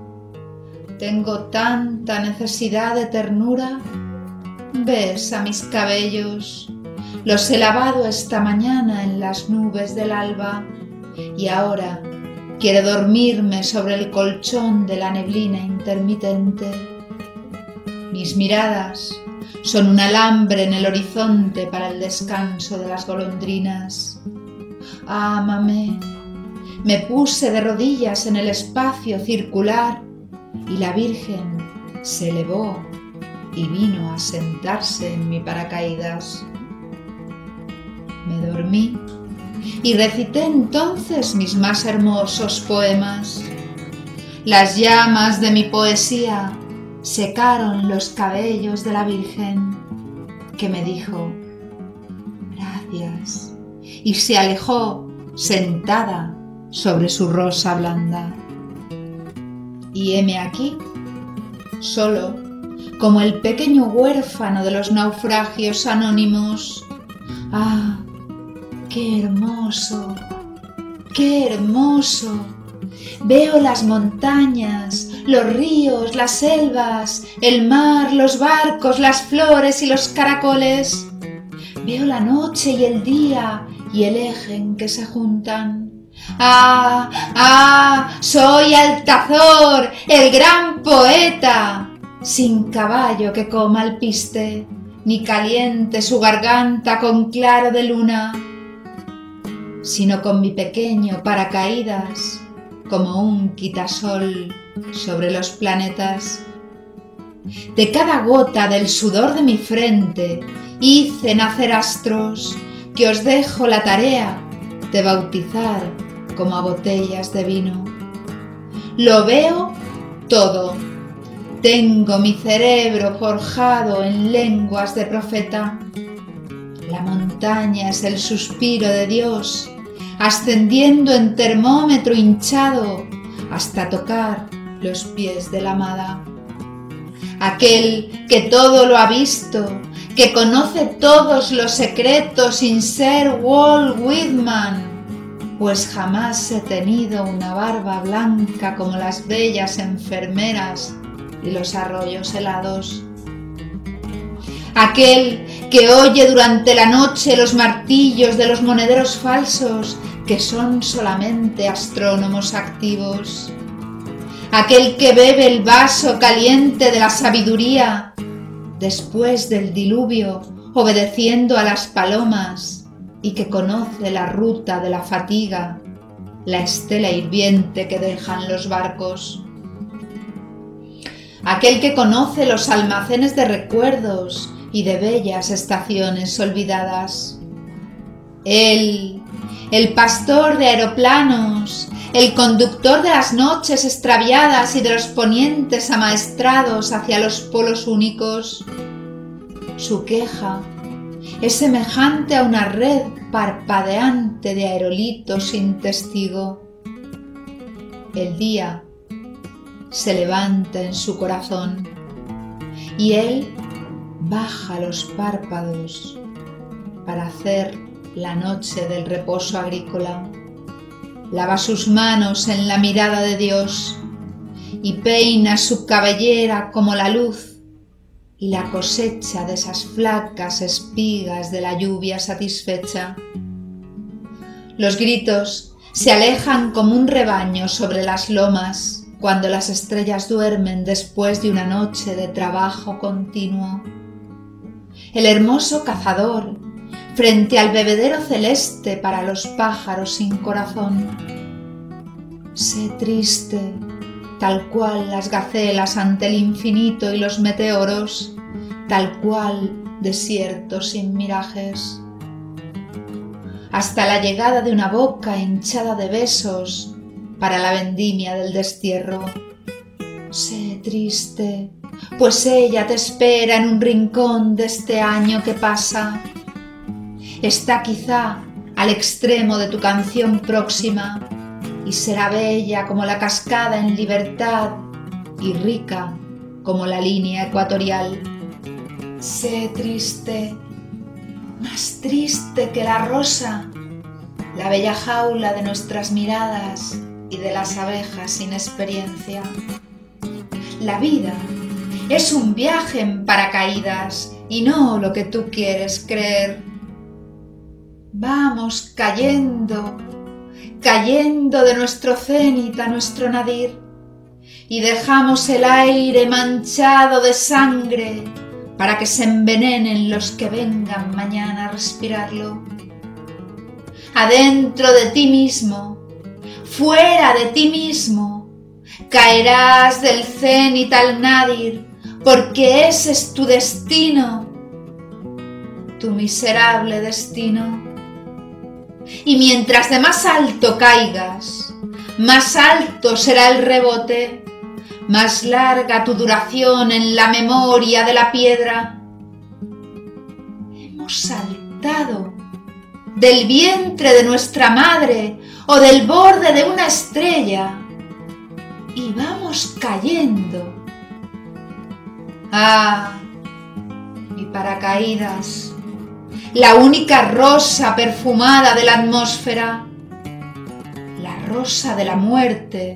Speaker 9: Tengo tanta necesidad de ternura. Besa mis cabellos. Los he lavado esta mañana en las nubes del alba y ahora quiere dormirme sobre el colchón de la neblina intermitente. Mis miradas son un alambre en el horizonte para el descanso de las golondrinas. Ámame, me puse de rodillas en el espacio circular y la Virgen se elevó y vino a sentarse en mi paracaídas. Me dormí y recité entonces mis más hermosos poemas. Las llamas de mi poesía secaron los cabellos de la Virgen, que me dijo, gracias, y se alejó sentada sobre su rosa blanda. Y heme aquí, solo, como el pequeño huérfano de los naufragios anónimos. ¡Ah! ¡Qué hermoso! ¡Qué hermoso! Veo las montañas, los ríos, las selvas, el mar, los barcos, las flores y los caracoles. Veo la noche y el día y el eje en que se juntan. ¡Ah! ¡Ah! Soy Altazor, el gran poeta, sin caballo que coma el piste, ni caliente su garganta con claro de luna, sino con mi pequeño paracaídas, como un quitasol sobre los planetas. De cada gota del sudor de mi frente hice nacer astros que os dejo la tarea de bautizar como a botellas de vino. Lo veo todo. Tengo mi cerebro forjado en lenguas de profeta. La montaña es el suspiro de Dios, ascendiendo en termómetro hinchado hasta tocar los pies de la amada. Aquel que todo lo ha visto, que conoce todos los secretos sin ser Walt Whitman, pues jamás he tenido una barba blanca como las bellas enfermeras y los arroyos helados. Aquel que oye durante la noche los martillos de los monederos falsos, que son solamente astrónomos activos. Aquel que bebe el vaso caliente de la sabiduría después del diluvio, obedeciendo a las palomas, y que conoce la ruta de la fatiga, la estela hirviente que dejan los barcos. Aquel que conoce los almacenes de recuerdos y de bellas estaciones olvidadas. Él, el pastor de aeroplanos, el conductor de las noches extraviadas y de los ponientes amaestrados hacia los polos únicos. Su queja es semejante a una red parpadeante de aerolitos sin testigo. El día se levanta en su corazón y él baja los párpados para hacer la noche del reposo agrícola. Lava sus manos en la mirada de Dios y peina su cabellera como la luz y la cosecha de esas flacas espigas de la lluvia satisfecha. Los gritos se alejan como un rebaño sobre las lomas cuando las estrellas duermen después de una noche de trabajo continuo. El hermoso cazador frente al bebedero celeste para los pájaros sin corazón. Sé triste, tal cual las gacelas ante el infinito y los meteoros, tal cual desierto sin mirajes. Hasta la llegada de una boca hinchada de besos para la vendimia del destierro. Sé triste, pues ella te espera en un rincón de este año que pasa. Está quizá al extremo de tu canción próxima y será bella como la cascada en libertad y rica como la línea ecuatorial. Sé triste, más triste que la rosa, la bella jaula de nuestras miradas y de las abejas sin experiencia. La vida es un viaje en paracaídas y no lo que tú quieres creer. Vamos cayendo cayendo de nuestro cenit a nuestro nadir, y dejamos el aire manchado de sangre para que se envenenen los que vengan mañana a respirarlo. Adentro de ti mismo, fuera de ti mismo, caerás del cenit al nadir, porque ese es tu destino, tu miserable destino. Y mientras de más alto caigas, más alto será el rebote, más larga tu duración en la memoria de la piedra. Hemos saltado del vientre de nuestra madre o del borde de una estrella y vamos cayendo. Ah, mi paracaídas la única rosa perfumada de la atmósfera, la rosa de la muerte,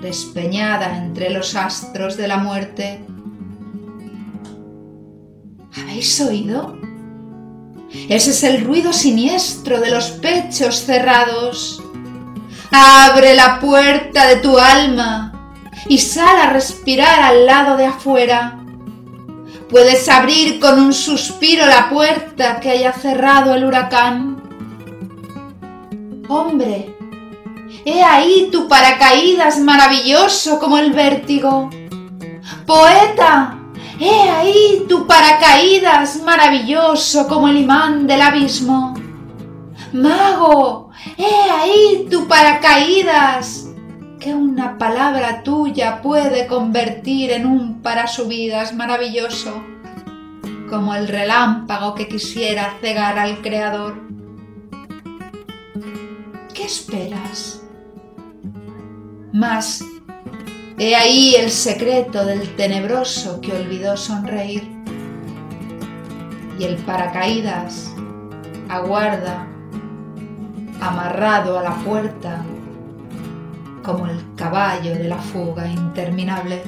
Speaker 9: despeñada entre los astros de la muerte. ¿Habéis oído? Ese es el ruido siniestro de los pechos cerrados. Abre la puerta de tu alma y sal a respirar al lado de afuera Puedes abrir con un suspiro la puerta que haya cerrado el huracán. Hombre, he ahí tu paracaídas maravilloso como el vértigo. Poeta, he ahí tu paracaídas maravilloso como el imán del abismo. Mago, he ahí tu paracaídas que una palabra tuya puede convertir en un parasubidas maravilloso, como el relámpago que quisiera cegar al Creador. ¿Qué esperas? Mas, he ahí el secreto del tenebroso que olvidó sonreír. Y el paracaídas aguarda amarrado a la puerta, como el caballo de la fuga interminable.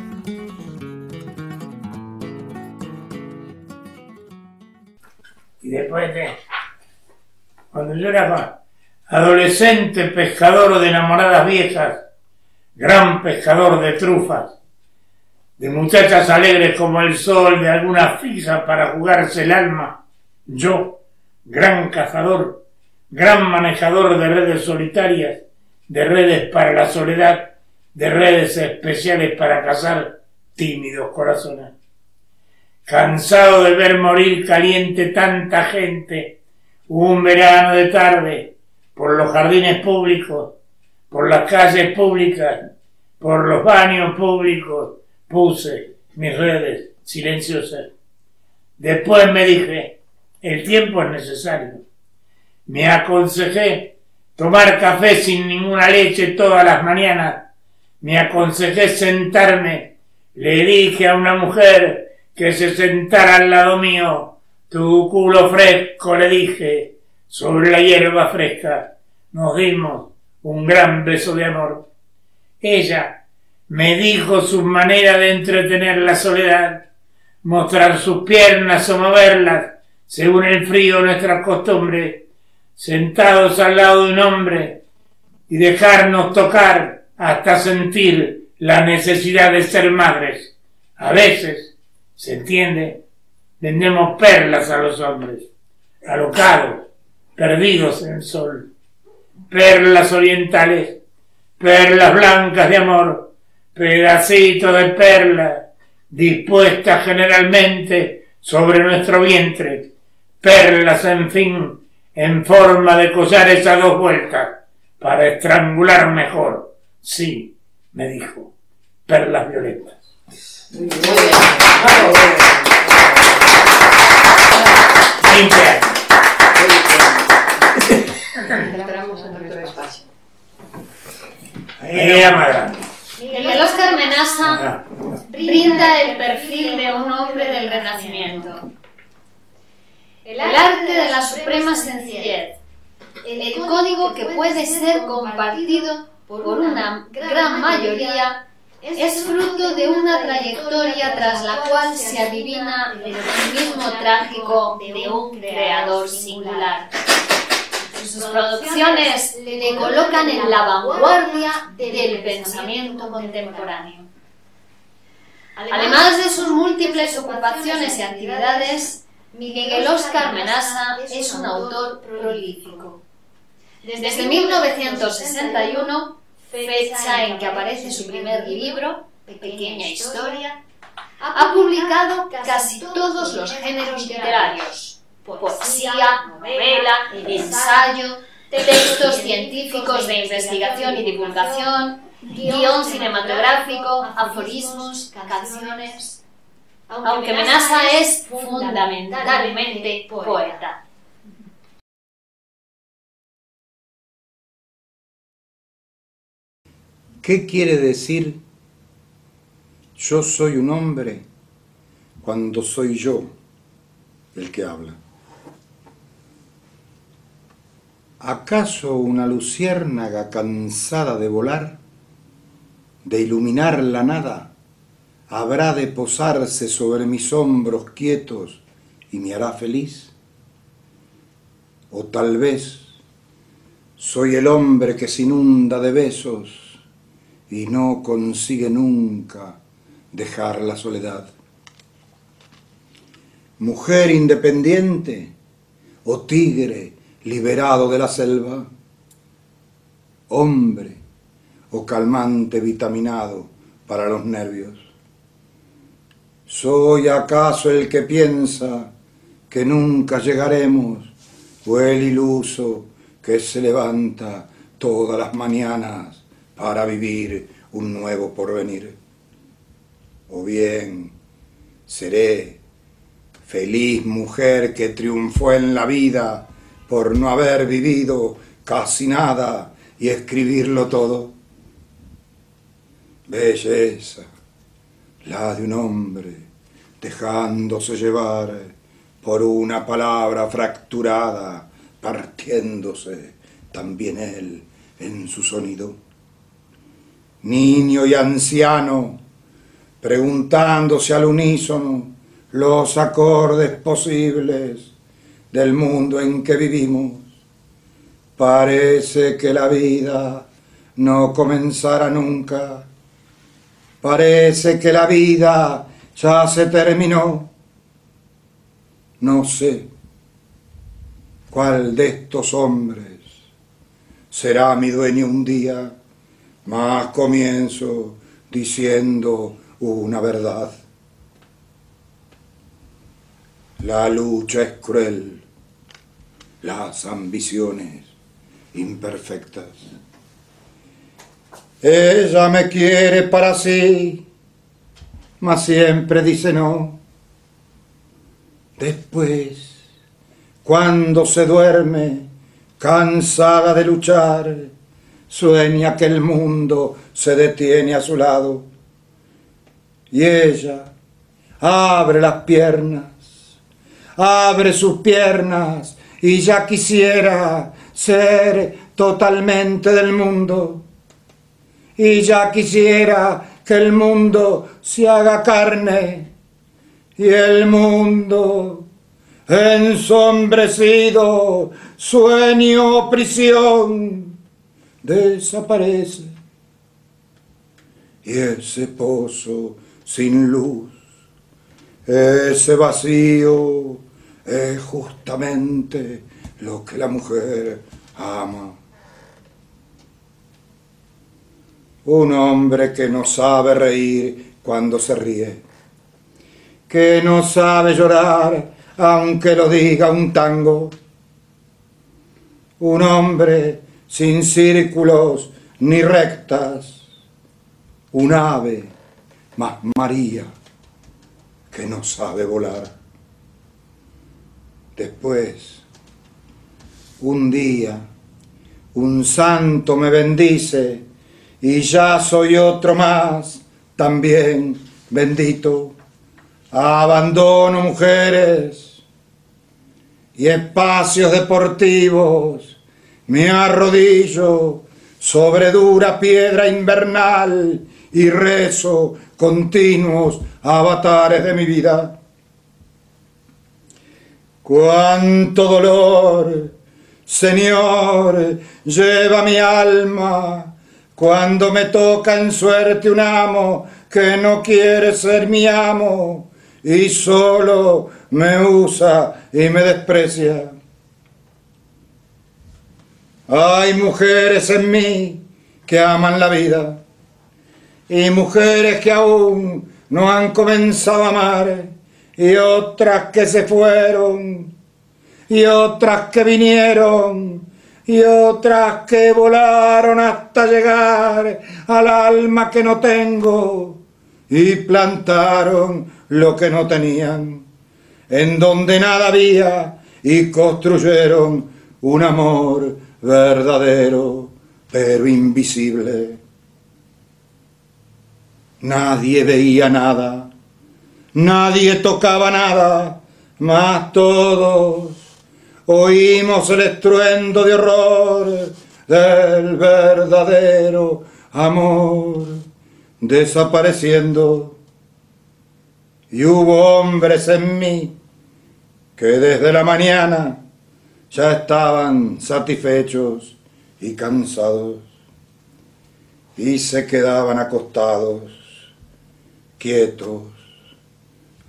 Speaker 2: Y después de, cuando yo era adolescente, pescador de enamoradas viejas, gran pescador de trufas, de muchachas alegres como el sol, de alguna fija para jugarse el alma, yo, gran cazador, gran manejador de redes solitarias, de redes para la soledad, de redes especiales para cazar tímidos corazones. Cansado de ver morir caliente tanta gente, un verano de tarde, por los jardines públicos, por las calles públicas, por los baños públicos, puse mis redes silenciosas. Después me dije, el tiempo es necesario. Me aconsejé tomar café sin ninguna leche todas las mañanas. Me aconsejé sentarme. Le dije a una mujer que se sentara al lado mío. Tu culo fresco, le dije, sobre la hierba fresca. Nos dimos un gran beso de amor. Ella me dijo su manera de entretener la soledad, mostrar sus piernas o moverlas, según el frío de nuestra costumbre, sentados al lado de un hombre y dejarnos tocar hasta sentir la necesidad de ser madres. A veces, se entiende, vendemos perlas a los hombres, alocados, perdidos en el sol, perlas orientales, perlas blancas de amor, pedacitos de perla, dispuestas generalmente sobre nuestro vientre, perlas, en fin, en forma de collares a dos vueltas, para estrangular mejor. Sí, me dijo, perlas violetas.
Speaker 4: Muy bien. Bravo.
Speaker 7: Entramos en nuestro espacio.
Speaker 5: Miguel Oscar Menaza brinda el perfil de un hombre del Renacimiento. El arte de la suprema sencillez. El código que puede ser compartido por una gran mayoría es fruto de una trayectoria tras la cual se adivina el optimismo trágico de un creador singular. Sus producciones le colocan en la vanguardia del pensamiento contemporáneo. Además de sus múltiples ocupaciones y actividades, Miguel Oscar Menaza es un autor prolífico. Desde 1961, fecha en que aparece su primer libro, Pequeña Historia, ha publicado casi todos los géneros literarios, poesía, novela, ensayo, textos científicos de investigación y divulgación, guion cinematográfico, aforismos, canciones. Aunque Menaza es fundamentalmente poeta.
Speaker 10: ¿Qué quiere decir yo soy un hombre cuando soy yo el que habla? ¿Acaso una luciérnaga cansada de volar, de iluminar la nada, habrá de posarse sobre mis hombros quietos y me hará feliz? O tal vez soy el hombre que se inunda de besos y no consigue nunca dejar la soledad. Mujer independiente o tigre liberado de la selva, hombre o calmante vitaminado para los nervios. ¿Soy acaso el que piensa que nunca llegaremos o el iluso que se levanta todas las mañanas para vivir un nuevo porvenir? O bien seré feliz mujer que triunfó en la vida por no haber vivido casi nada y escribirlo todo. Belleza, la de un hombre dejándose llevar por una palabra fracturada, partiéndose también él en su sonido. Niño y anciano, preguntándose al unísono los acordes posibles del mundo en que vivimos. Parece que la vida no comenzará nunca. Parece que la vida ya se terminó. No sé cuál de estos hombres será mi dueño un día, mas comienzo diciendo una verdad. La lucha es cruel, las ambiciones imperfectas. Ella me quiere para sí, mas siempre dice no. Después, cuando se duerme, cansada de luchar, sueña que el mundo se detiene a su lado. Y ella abre las piernas, abre sus piernas y ya quisiera ser totalmente del mundo. Y ya quisiera que el mundo se haga carne y el mundo ensombrecido, sueño, prisión, desaparece. Y ese pozo sin luz, ese vacío, es justamente lo que la mujer ama. Un hombre que no sabe reír cuando se ríe, que no sabe llorar aunque lo diga un tango. Un hombre sin círculos ni rectas, un ave más María que no sabe volar. Después, un día, un santo me bendice y ya soy otro más, también bendito. Abandono mujeres y espacios deportivos, me arrodillo sobre dura piedra invernal y rezo continuos avatares de mi vida. Cuánto dolor, Señor, lleva mi alma cuando me toca en suerte un amo que no quiere ser mi amo y solo me usa y me desprecia. Hay mujeres en mí que aman la vida y mujeres que aún no han comenzado a amar y otras que se fueron y otras que vinieron y otras que volaron hasta llegar al alma que no tengo y plantaron lo que no tenían, en donde nada había y construyeron un amor verdadero pero invisible. Nadie veía nada, nadie tocaba nada, mas todos oímos el estruendo de horror del verdadero amor desapareciendo. Y hubo hombres en mí que desde la mañana ya estaban satisfechos y cansados y se quedaban acostados, quietos,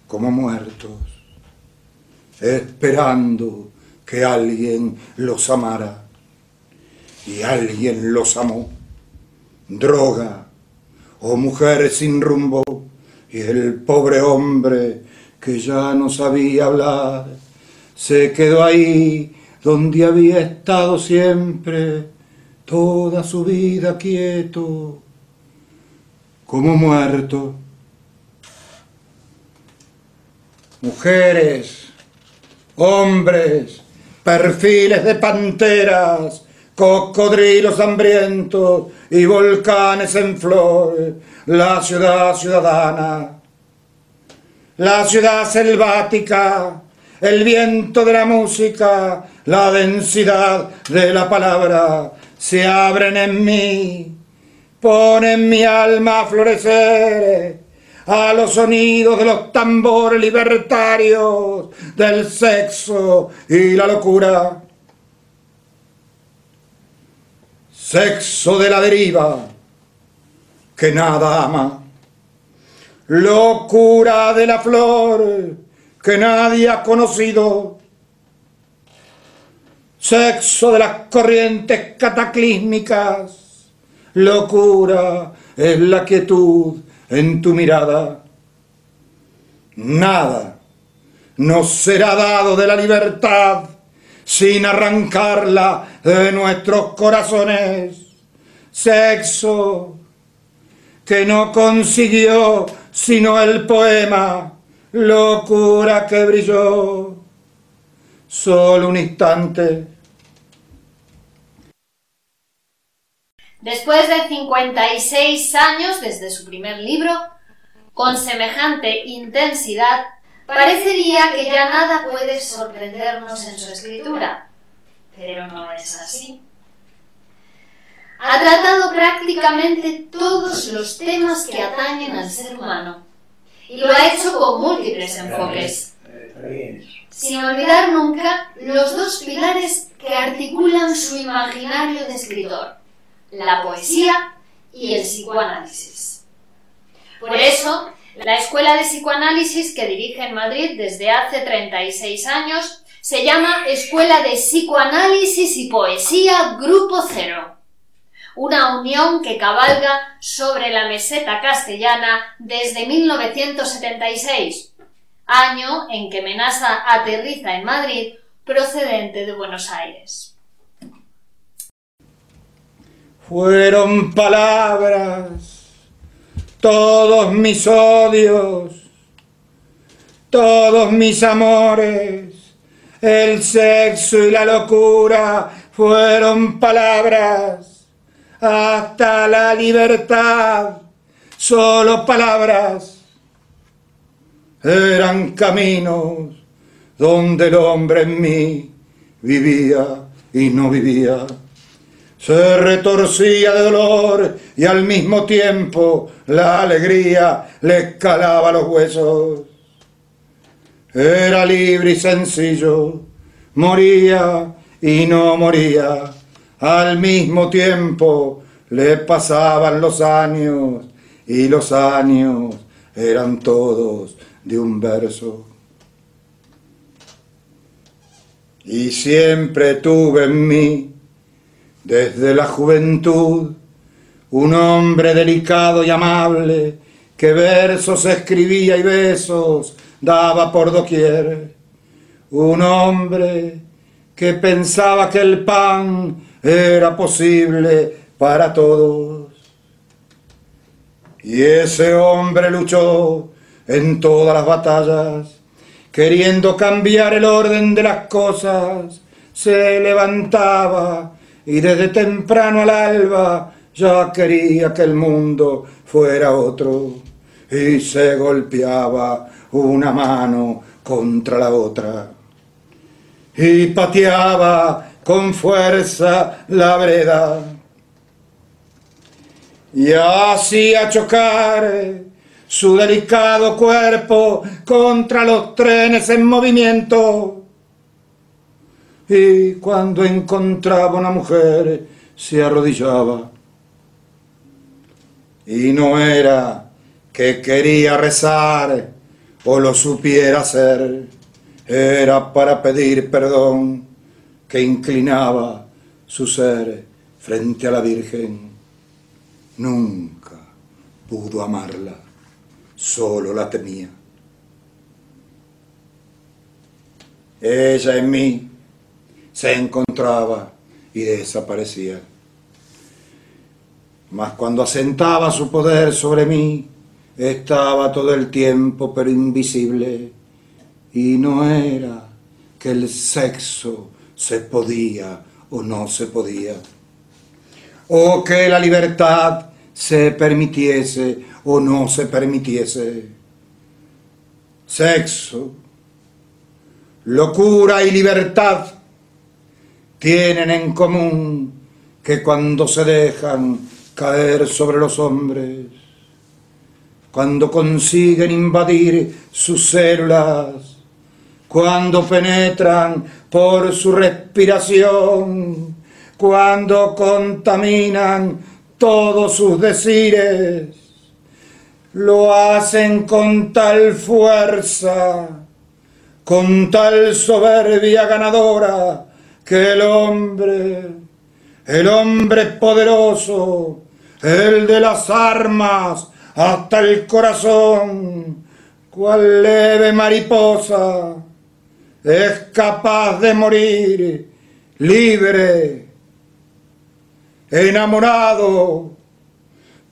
Speaker 10: como muertos, esperando que alguien los amara. Y alguien los amó. Droga o mujer sin rumbo. Y el pobre hombre que ya no sabía hablar, se quedó ahí donde había estado siempre, toda su vida quieto, como muerto. Mujeres, hombres, perfiles de panteras, cocodrilos hambrientos y volcanes en flor, la ciudad ciudadana, la ciudad selvática, el viento de la música, la densidad de la palabra, se abren en mí, ponen mi alma a florecer a los sonidos de los tambores libertarios del sexo y la locura. Sexo de la deriva que nada ama. Locura de la flor que nadie ha conocido. Sexo de las corrientes cataclísmicas. Locura es la quietud en tu mirada. Nada nos será dado de la libertad sin arrancarla de nuestros corazones. Sexo que no consiguió sino el poema, locura que brilló solo un instante.
Speaker 5: Después de 56 años desde su primer libro, con semejante intensidad, parecería que ya nada puede sorprendernos en su escritura. Pero no es así. Ha tratado prácticamente todos los temas que atañen al ser humano y lo ha hecho con múltiples enfoques, sin olvidar nunca los dos pilares que articulan su imaginario de escritor, la poesía y el psicoanálisis. Por eso, la escuela de psicoanálisis que dirige en Madrid desde hace 36 años se llama Escuela de Psicoanálisis y Poesía Grupo Cero una unión que cabalga sobre la meseta castellana desde 1976, año en que Menasa aterriza en Madrid procedente de Buenos Aires.
Speaker 10: Fueron palabras, todos mis odios, todos mis amores, el sexo y la locura fueron palabras hasta la libertad. Solo palabras eran caminos donde el hombre en mí vivía y no vivía. Se retorcía de dolor y al mismo tiempo la alegría le escalaba los huesos. Era libre y sencillo, moría y no moría al mismo tiempo le pasaban los años y los años eran todos de un verso. Y siempre tuve en mí, desde la juventud, un hombre delicado y amable que versos escribía y besos daba por doquier. Un hombre que pensaba que el pan era posible para todos. Y ese hombre luchó en todas las batallas, queriendo cambiar el orden de las cosas, se levantaba y desde temprano al alba ya quería que el mundo fuera otro. Y se golpeaba una mano contra la otra. Y pateaba con fuerza la vereda. Y hacía chocar su delicado cuerpo contra los trenes en movimiento. Y cuando encontraba una mujer se arrodillaba. Y no era que quería rezar o lo supiera hacer, era para pedir perdón que inclinaba su ser frente a la Virgen, nunca pudo amarla, solo la temía. Ella en mí se encontraba y desaparecía. Mas cuando asentaba su poder sobre mí, estaba todo el tiempo pero invisible, y no era que el sexo se podía o no se podía. O que la libertad se permitiese o no se permitiese. Sexo, locura y libertad tienen en común que cuando se dejan caer sobre los hombres, cuando consiguen invadir sus células, cuando penetran por su respiración, cuando contaminan todos sus decires, lo hacen con tal fuerza, con tal soberbia ganadora, que el hombre, el hombre poderoso, el de las armas hasta el corazón, cual leve mariposa, es capaz de morir libre, enamorado,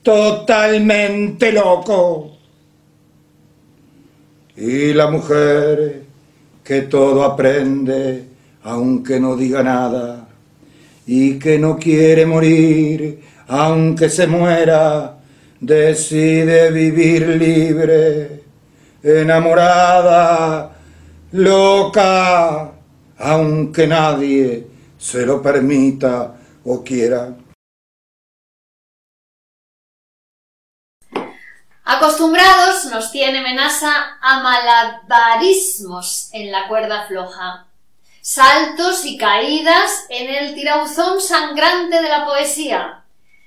Speaker 10: totalmente loco. Y la mujer que todo aprende, aunque no diga nada, y que no quiere morir, aunque se muera, decide vivir libre, enamorada, loca, aunque nadie se lo permita o quiera.
Speaker 5: Acostumbrados nos tiene Menasa a malabarismos en la cuerda floja, saltos y caídas en el tirauzón sangrante de la poesía,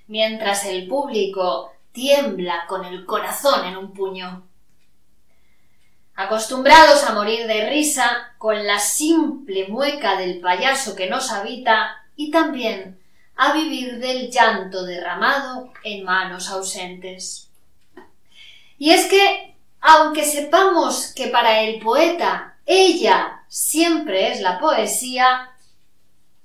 Speaker 5: mientras el público tiembla con el corazón en un puño. Acostumbrados a morir de risa con la simple mueca del payaso que nos habita y también a vivir del llanto derramado en manos ausentes. Y es que, aunque sepamos que para el poeta ella siempre es la poesía,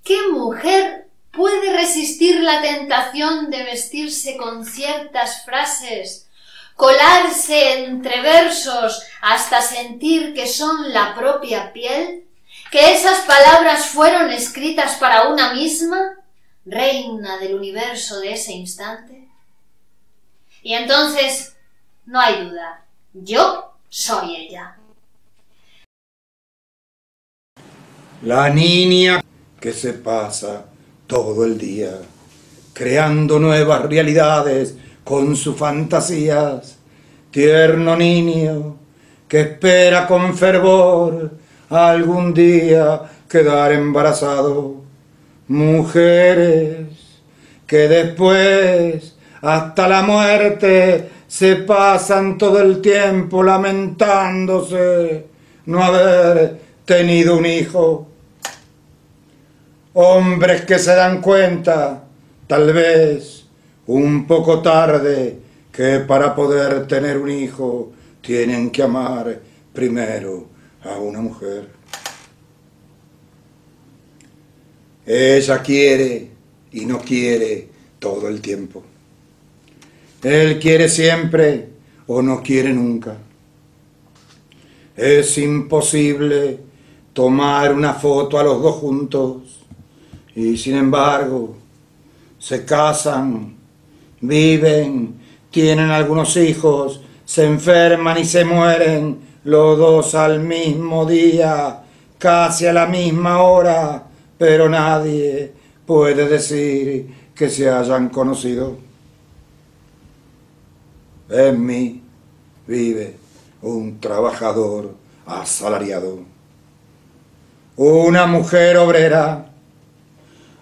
Speaker 5: ¿qué mujer puede resistir la tentación de vestirse con ciertas frases, colarse entre versos hasta sentir que son la propia piel? ¿Que esas palabras fueron escritas para una misma, reina del universo de ese instante? Y entonces, no hay duda. Yo soy ella.
Speaker 10: La niña que se pasa todo el día creando nuevas realidades con sus fantasías. Tierno niño que espera con fervor algún día quedar embarazado. Mujeres que después hasta la muerte se pasan todo el tiempo lamentándose no haber tenido un hijo. Hombres que se dan cuenta, tal vez un poco tarde, que para poder tener un hijo tienen que amar primero a una mujer. Ella quiere y no quiere todo el tiempo. Él quiere siempre o no quiere nunca. Es imposible tomar una foto a los dos juntos y sin embargo se casan, viven, tienen algunos hijos, se enferman y se mueren los dos al mismo día, casi a la misma hora, pero nadie puede decir que se hayan conocido. En mí vive un trabajador asalariado, una mujer obrera,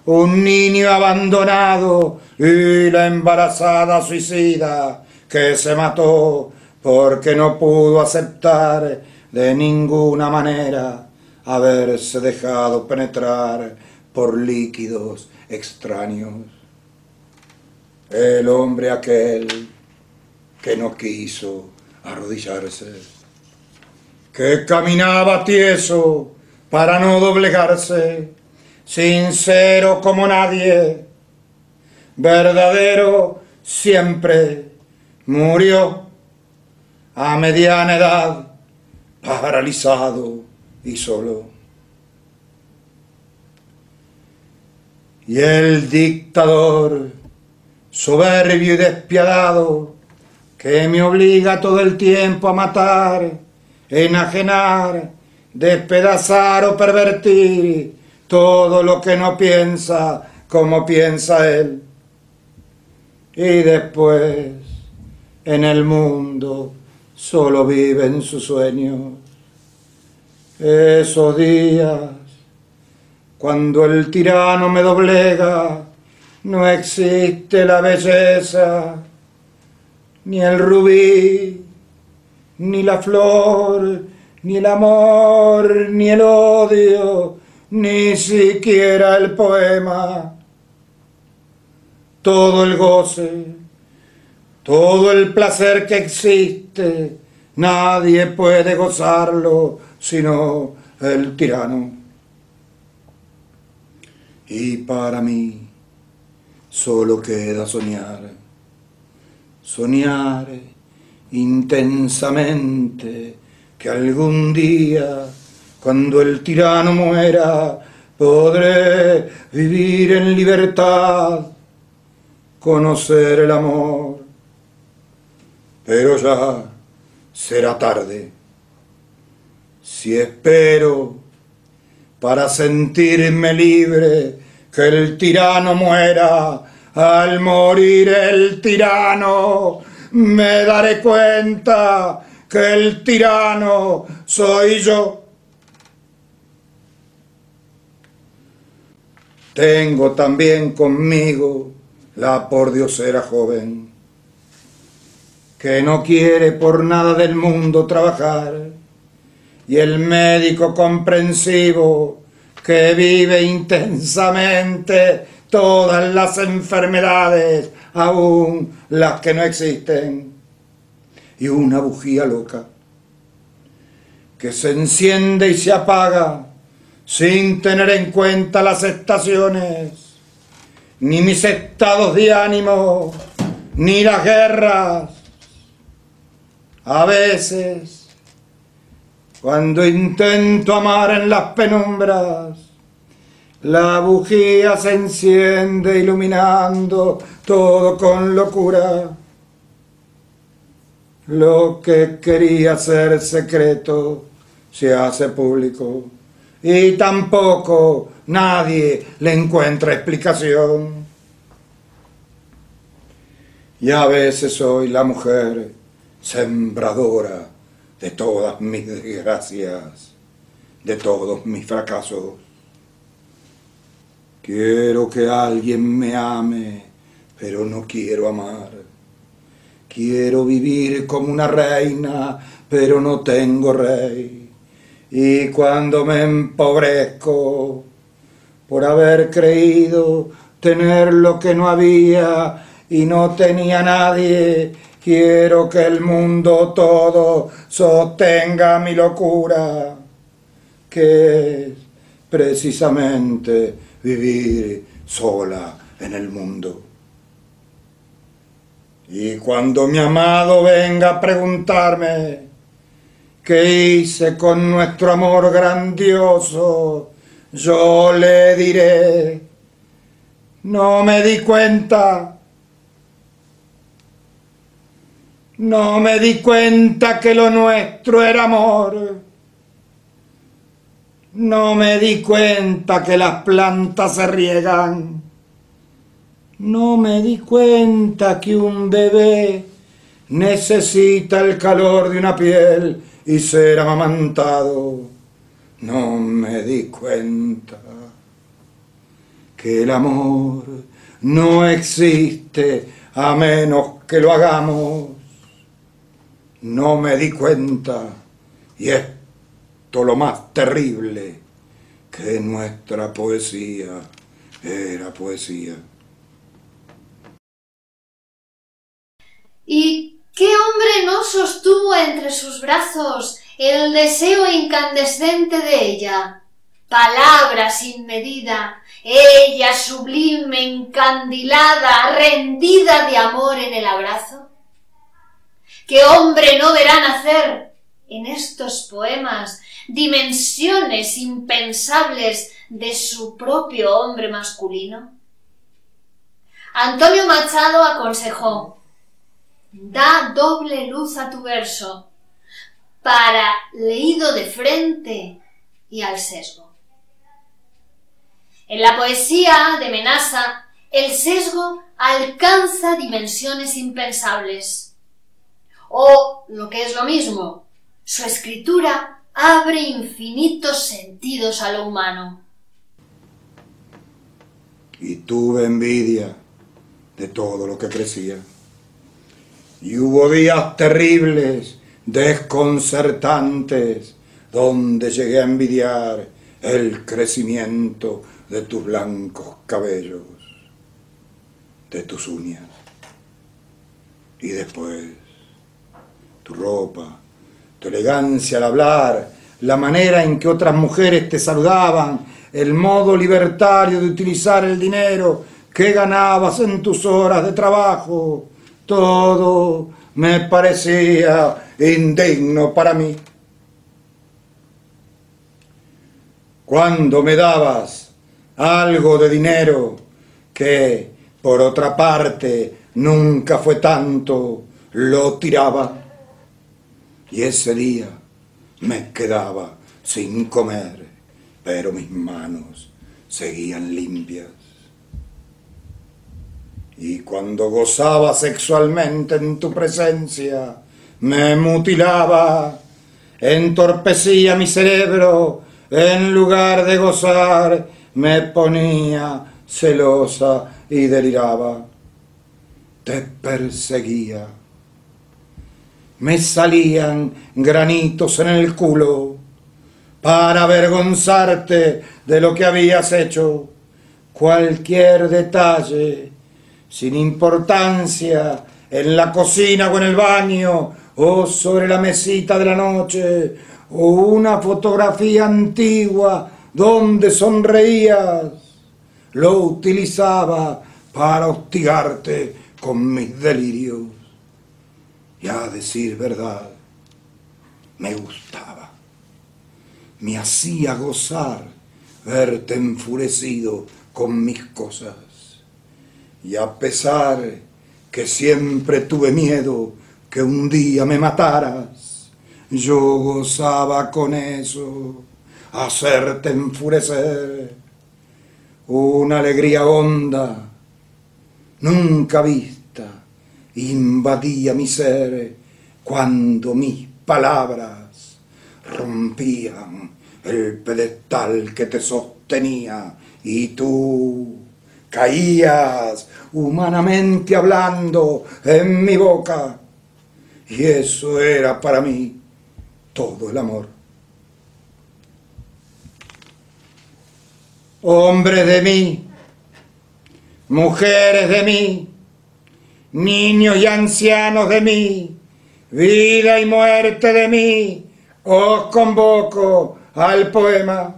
Speaker 10: un niño abandonado y la embarazada suicida que se mató porque no pudo aceptar de ninguna manera haberse dejado penetrar por líquidos extraños. El hombre aquel que no quiso arrodillarse, que caminaba tieso para no doblegarse, sincero como nadie, verdadero siempre, murió a mediana edad, paralizado y solo. Y el dictador, soberbio y despiadado, que me obliga todo el tiempo a matar, enajenar, despedazar o pervertir todo lo que no piensa como piensa él. Y después, en el mundo, solo viven sus sueños. Esos días, cuando el tirano me doblega, no existe la belleza, ni el rubí, ni la flor, ni el amor, ni el odio, ni siquiera el poema. Todo el goce, todo el placer que existe, nadie puede gozarlo sino el tirano. Y para mí solo queda soñar, soñar intensamente que algún día, cuando el tirano muera, podré vivir en libertad, conocer el amor. Pero ya será tarde. Si espero para sentirme libre que el tirano muera, al morir el tirano me daré cuenta que el tirano soy yo. Tengo también conmigo la pordiosera joven, que no quiere por nada del mundo trabajar, y el médico comprensivo que vive intensamente todas las enfermedades, aún las que no existen. Y una bujía loca que se enciende y se apaga sin tener en cuenta las estaciones, ni mis estados de ánimo, ni las guerras. A veces, cuando intento amar en las penumbras, la bujía se enciende iluminando todo con locura. Lo que quería ser secreto se hace público y tampoco nadie le encuentra explicación. Y a veces soy la mujer sembradora de todas mis desgracias, de todos mis fracasos. Quiero que alguien me ame, pero no quiero amar. Quiero vivir como una reina, pero no tengo rey. Y cuando me empobrezco por haber creído tener lo que no había y no tenía nadie, quiero que el mundo todo sostenga mi locura, que es precisamente vivir sola en el mundo. Y cuando mi amado venga a preguntarme qué hice con nuestro amor grandioso, yo le diré, no me di cuenta, no me di cuenta que lo nuestro era amor. No me di cuenta que las plantas se riegan. No me di cuenta que un bebé necesita el calor de una piel y ser amamantado. No me di cuenta que el amor no existe a menos que lo hagamos. No me di cuenta, y esto lo más terrible, que nuestra poesía era poesía.
Speaker 5: ¿Y qué hombre no sostuvo entre sus brazos el deseo incandescente de ella? Palabra sin medida, ella sublime, encandilada, rendida de amor en el abrazo. ¿Qué hombre no verá nacer en estos poemas dimensiones impensables de su propio hombre masculino? Antonio Machado aconsejó da doble luz a tu verso, para, leído de frente, y al sesgo. En la poesía de Menasa, el sesgo alcanza dimensiones impensables. O, lo que es lo mismo, su escritura abre infinitos sentidos a lo humano.
Speaker 10: Y tuve envidia de todo lo que crecía. Y hubo días terribles, desconcertantes, donde llegué a envidiar el crecimiento de tus blancos cabellos, de tus uñas. Y después, tu ropa, tu elegancia al hablar, la manera en que otras mujeres te saludaban, el modo libertario de utilizar el dinero que ganabas en tus horas de trabajo, todo me parecía indigno para mí. Cuando me dabas algo de dinero que, por otra parte, nunca fue tanto, lo tiraba. Y ese día me quedaba sin comer, pero mis manos seguían limpias. Y cuando gozaba sexualmente en tu presencia, me mutilaba, entorpecía mi cerebro, en lugar de gozar, me ponía celosa y deliraba. Te perseguía. Me salían granitos en el culo para avergonzarte de lo que habías hecho. Cualquier detalle sin importancia, en la cocina o en el baño, o sobre la mesita de la noche, o una fotografía antigua donde sonreías, lo utilizaba para hostigarte con mis delirios. Y a decir verdad, me gustaba, me hacía gozar verte enfurecido con mis cosas. Y a pesar que siempre tuve miedo que un día me mataras, yo gozaba con eso, hacerte enfurecer. Una alegría honda, nunca vista, invadía mi ser cuando mis palabras rompían el pedestal que te sostenía y tú caías humanamente hablando en mi boca. Y eso era para mí todo el amor. Hombres de mí, mujeres de mí, niños y ancianos de mí, vida y muerte de mí, os convoco al poema.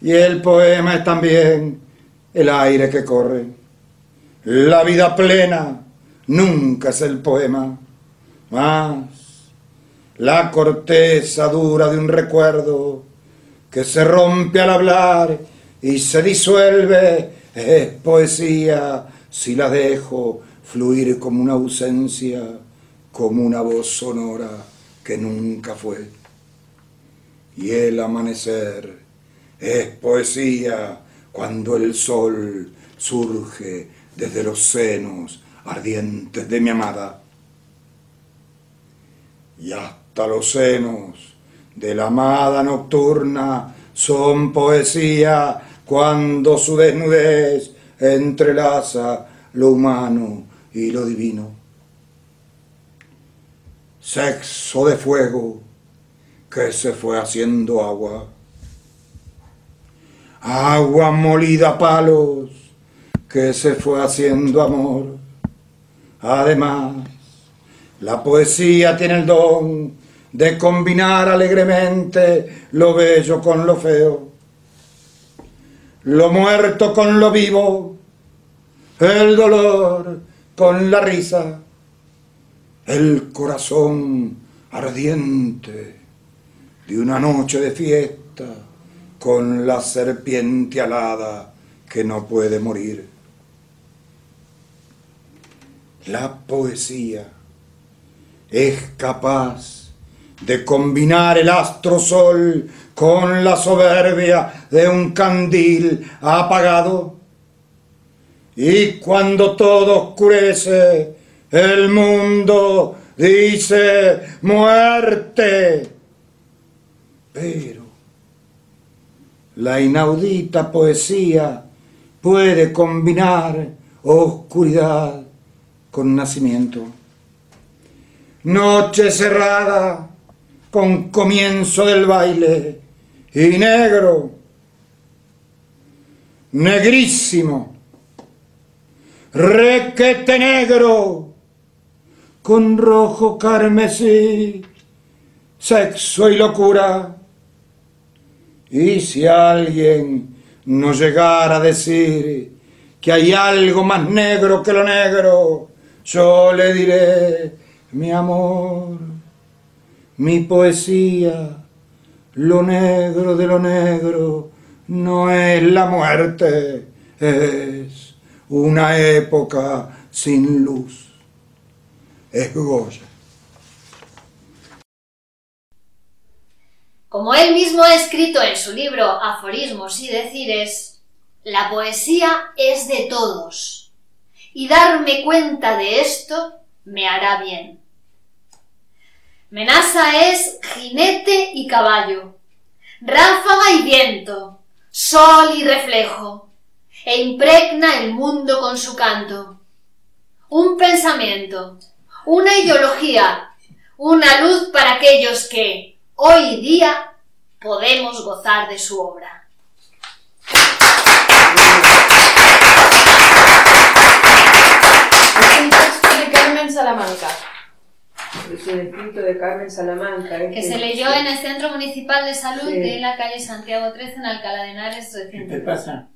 Speaker 10: Y el poema es también el aire que corre. La vida plena nunca es el poema, más la corteza dura de un recuerdo que se rompe al hablar y se disuelve es poesía si la dejo fluir como una ausencia, como una voz sonora que nunca fue. Y el amanecer es poesía cuando el sol surge desde los senos ardientes de mi amada. Y hasta los senos de la amada nocturna son poesía cuando su desnudez entrelaza lo humano y lo divino. Sexo de fuego que se fue haciendo agua agua molida a palos que se fue haciendo amor. Además, la poesía tiene el don de combinar alegremente lo bello con lo feo, lo muerto con lo vivo, el dolor con la risa, el corazón ardiente de una noche de fiesta con la serpiente alada que no puede morir. La poesía es capaz de combinar el astro sol con la soberbia de un candil apagado. Y cuando todo oscurece, el mundo dice muerte. Pero la inaudita poesía puede combinar oscuridad con nacimiento. Noche cerrada con comienzo del baile y negro, negrísimo, requete negro, con rojo carmesí, sexo y locura. Y si alguien no llegara a decir que hay algo más negro que lo negro, yo le diré, mi amor, mi poesía, lo negro de lo negro no es la muerte, es una época sin luz. Es Goya.
Speaker 5: Como él mismo ha escrito en su libro Aforismos y Decires, la poesía es de todos, y darme cuenta de esto me hará bien. Menasa es jinete y caballo, ráfaga y viento, sol y reflejo, e impregna el mundo con su canto. Un pensamiento, una ideología, una luz para aquellos que, hoy día, podemos gozar de su obra.
Speaker 7: Es un texto de Carmen Salamanca.
Speaker 4: Es un escrito de Carmen Salamanca.
Speaker 5: Que
Speaker 4: este-
Speaker 5: se leyó en el Centro Municipal de Salud
Speaker 4: Sí.
Speaker 5: de la calle Santiago 13 en Alcalá de Henares
Speaker 2: ¿Qué te pasa?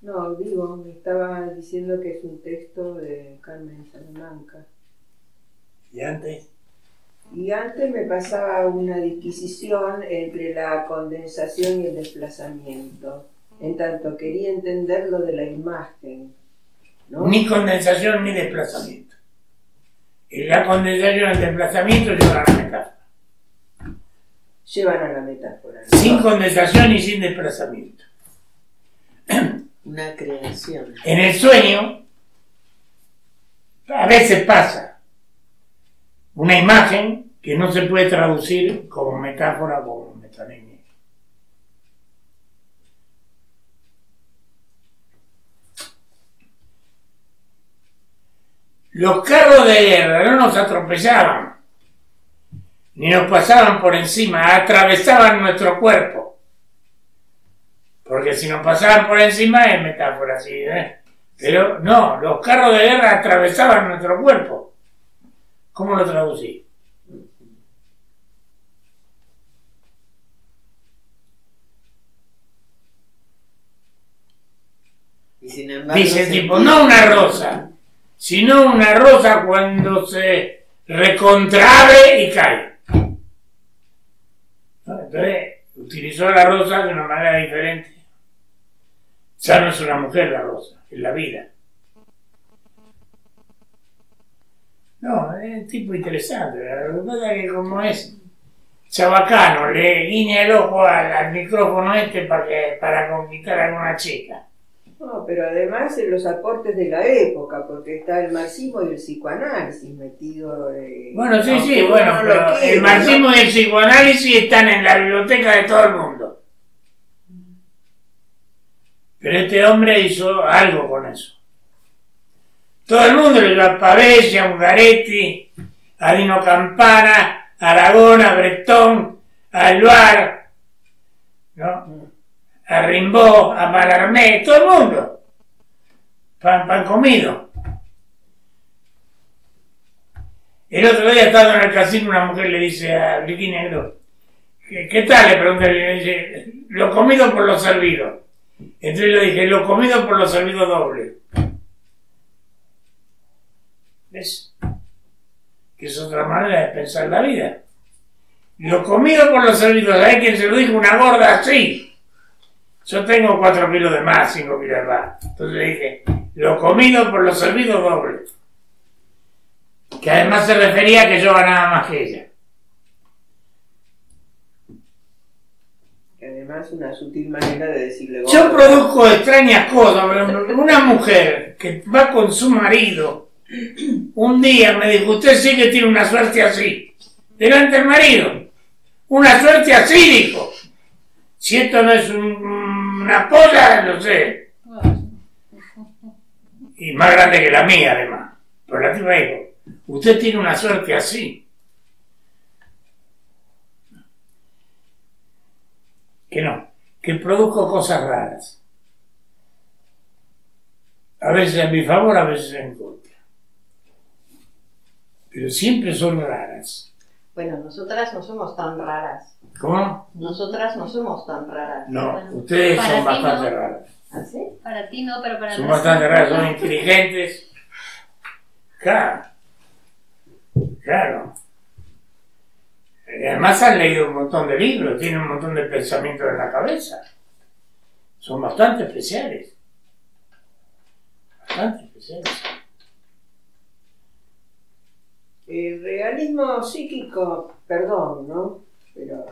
Speaker 4: No, digo, me estaba diciendo que es un texto de Carmen Salamanca.
Speaker 2: ¿Y antes?
Speaker 4: Y antes me pasaba una disquisición entre la condensación y el desplazamiento, en tanto quería entender lo de la imagen. ¿no?
Speaker 2: Ni condensación ni desplazamiento. En la condensación y el desplazamiento llevan a la metáfora.
Speaker 4: Llevan a la metáfora. ¿no?
Speaker 2: Sin condensación y sin desplazamiento.
Speaker 6: Una creación.
Speaker 2: En el sueño, a veces pasa una imagen que no se puede traducir como metáfora como metanimia. Los carros de guerra no nos atropellaban, ni nos pasaban por encima, atravesaban nuestro cuerpo. Porque si nos pasaban por encima es metáfora, sí, ¿eh? Pero no, los carros de guerra atravesaban nuestro cuerpo. ¿Cómo lo traducí?
Speaker 6: Y sin embargo,
Speaker 2: Dice el tipo, no una rosa, sino una rosa cuando se recontrabe y cae. ¿No? Entonces, utilizó la rosa de una manera diferente. Ya no es una mujer la rosa, es la vida. No, es un tipo interesante. Lo que pasa es que como es chabacano, le guiña el ojo al, al micrófono este para, que, para conquistar a alguna chica.
Speaker 4: No, pero además en los aportes de la época, porque está el marxismo y el psicoanálisis metido. eh,
Speaker 2: Bueno, sí, sí, bueno,
Speaker 4: no
Speaker 2: pero el marxismo
Speaker 4: ¿no?
Speaker 2: y el psicoanálisis están en la biblioteca de todo el mundo. Pero este hombre hizo algo con eso. Todo el mundo le dio a Ungaretti, a Dino Campana, a Aragón, a Bretón, a Alvar, ¿no? a Rimbaud, a Malarmé, todo el mundo. Pan, pan comido. El otro día estando en el casino una mujer le dice a Vicky Negro, ¿qué, tal? Le pregunta le dice, lo comido por lo servido. Entonces le dije, lo comido por lo servido doble. ¿Ves? Que es otra manera de pensar la vida. Lo comido por lo servido, ¿sabes quién se lo dijo? Una gorda así. Yo tengo cuatro kilos de más, cinco kilos de más. Entonces le dije, lo comido por lo servido doble que además se refería a que yo ganaba más que ella.
Speaker 4: Además, una sutil manera de decirle
Speaker 2: Yo produzco extrañas cosas. Una mujer que va con su marido, un día me dijo, usted sí que tiene una suerte así. Delante del marido. Una suerte así, dijo. Si esto no es un- una polla, no sé. Y más grande que la mía, además. Pero la tipa dijo, usted tiene una suerte así. Que no, que produzco cosas raras. A veces a mi favor, a veces en contra. Pero siempre son raras.
Speaker 7: Bueno, nosotras no somos tan raras.
Speaker 2: ¿Cómo?
Speaker 7: Nosotras no somos tan raras.
Speaker 2: No,
Speaker 5: Bueno,
Speaker 2: ustedes son bastante
Speaker 5: no.
Speaker 2: raras.
Speaker 7: ¿Así?
Speaker 5: Para ti no, pero para
Speaker 2: Son bastante raras, son inteligentes. Claro. Claro. Además han leído un montón de libros, tienen un montón de pensamientos en la cabeza. Son bastante especiales. Bastante especiales.
Speaker 4: El realismo psíquico, perdón, ¿no? Pero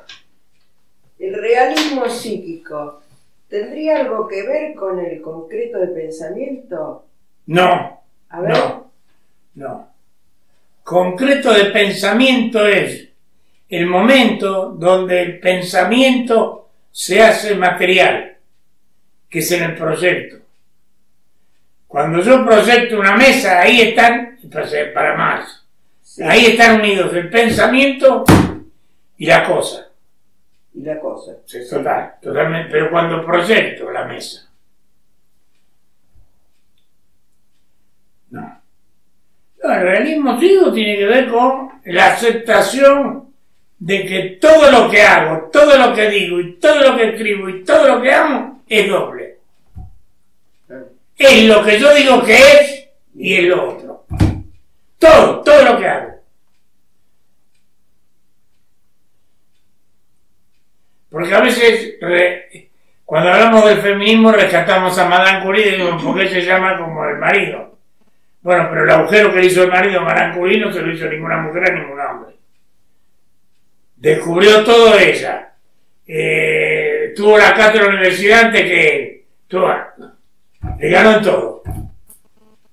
Speaker 4: el realismo psíquico tendría algo que ver con el concreto de pensamiento.
Speaker 2: No,
Speaker 4: A ver,
Speaker 2: No. no. Concreto de pensamiento es el momento donde el pensamiento se hace material, que es en el proyecto. Cuando yo proyecto una mesa, ahí están, entonces, para más, ahí están unidos el pensamiento y la cosa.
Speaker 4: y la cosa.
Speaker 2: Sí, total, totalmente. Pero cuando proyecto la mesa. No. No, el realismo ciego tiene que ver con la aceptación de que todo lo que hago, todo lo que digo y todo lo que escribo y todo lo que amo es doble. Es lo que yo digo que es y es lo otro. Todo, todo lo que hago. Porque a veces, cuando hablamos del feminismo, rescatamos a Madame Curie y decimos, ¿por se llama como el marido? Bueno, pero el agujero que hizo el marido a Madame Curie no se lo hizo ninguna mujer a ningún hombre. Descubrió todo ella. Eh, tuvo la cátedra de la universidad antes que él. Tuvo- le ganó en todo.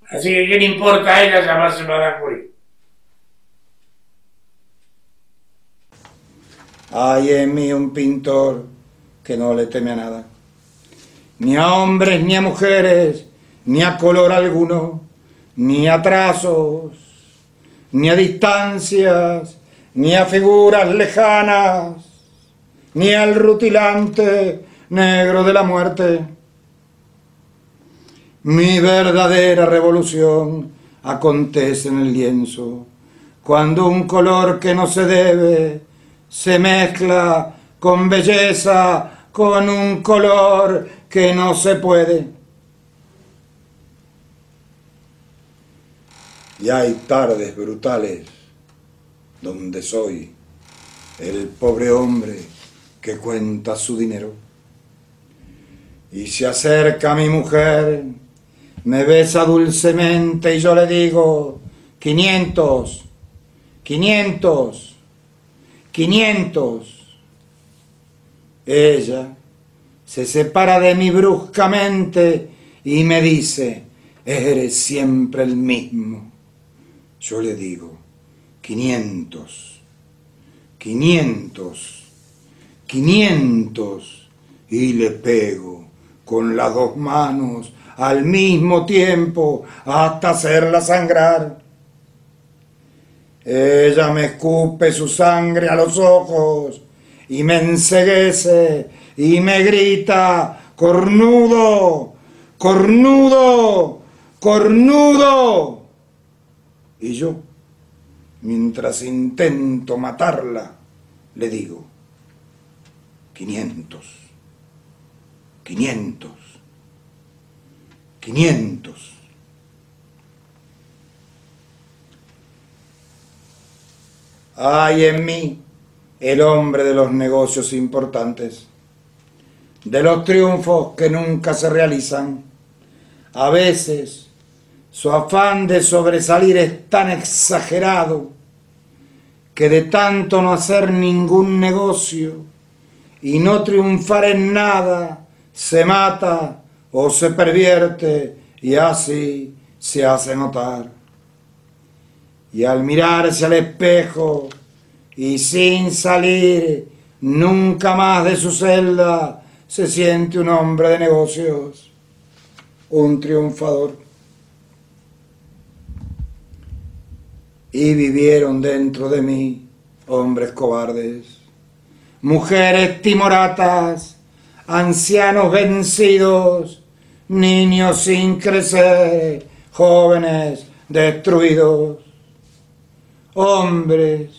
Speaker 2: Así que, ¿qué le importa a ella llamarse Madame Curie?
Speaker 10: Hay en mí un pintor que no le teme a nada, ni a hombres ni a mujeres, ni a color alguno, ni a trazos, ni a distancias, ni a figuras lejanas, ni al rutilante negro de la muerte. Mi verdadera revolución acontece en el lienzo, cuando un color que no se debe se mezcla con belleza, con un color que no se puede. Y hay tardes brutales donde soy el pobre hombre que cuenta su dinero. Y se acerca mi mujer, me besa dulcemente y yo le digo, 500, 500, 500. Ella se separa de mí bruscamente y me dice, eres siempre el mismo. Yo le digo, 500, 500, 500 y le pego con las dos manos al mismo tiempo hasta hacerla sangrar. Ella me escupe su sangre a los ojos y me enceguece y me grita, cornudo, cornudo, cornudo. Y yo, mientras intento matarla, le digo, 500, 500, 500. Hay en mí el hombre de los negocios importantes, de los triunfos que nunca se realizan. A veces su afán de sobresalir es tan exagerado que de tanto no hacer ningún negocio y no triunfar en nada, se mata o se pervierte y así se hace notar. Y al mirarse al espejo y sin salir nunca más de su celda, se siente un hombre de negocios, un triunfador. Y vivieron dentro de mí hombres cobardes, mujeres timoratas, ancianos vencidos, niños sin crecer, jóvenes destruidos, hombres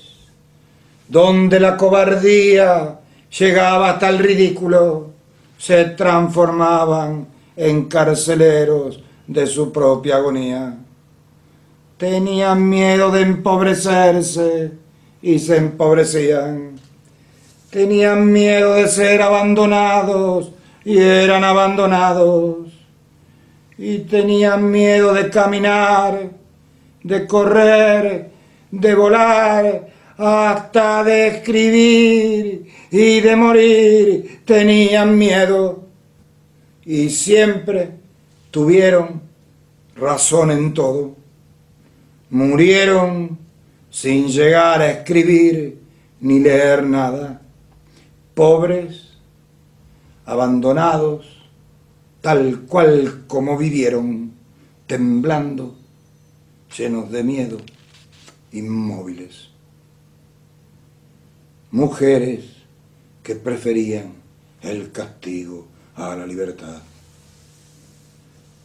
Speaker 10: donde la cobardía llegaba hasta el ridículo, se transformaban en carceleros de su propia agonía. Tenían miedo de empobrecerse y se empobrecían. Tenían miedo de ser abandonados y eran abandonados. Y tenían miedo de caminar, de correr, de volar, hasta de escribir y de morir. Tenían miedo y siempre tuvieron razón en todo. Murieron sin llegar a escribir ni leer nada. Pobres, abandonados, tal cual como vivieron, temblando, llenos de miedo, inmóviles. Mujeres que preferían el castigo a la libertad.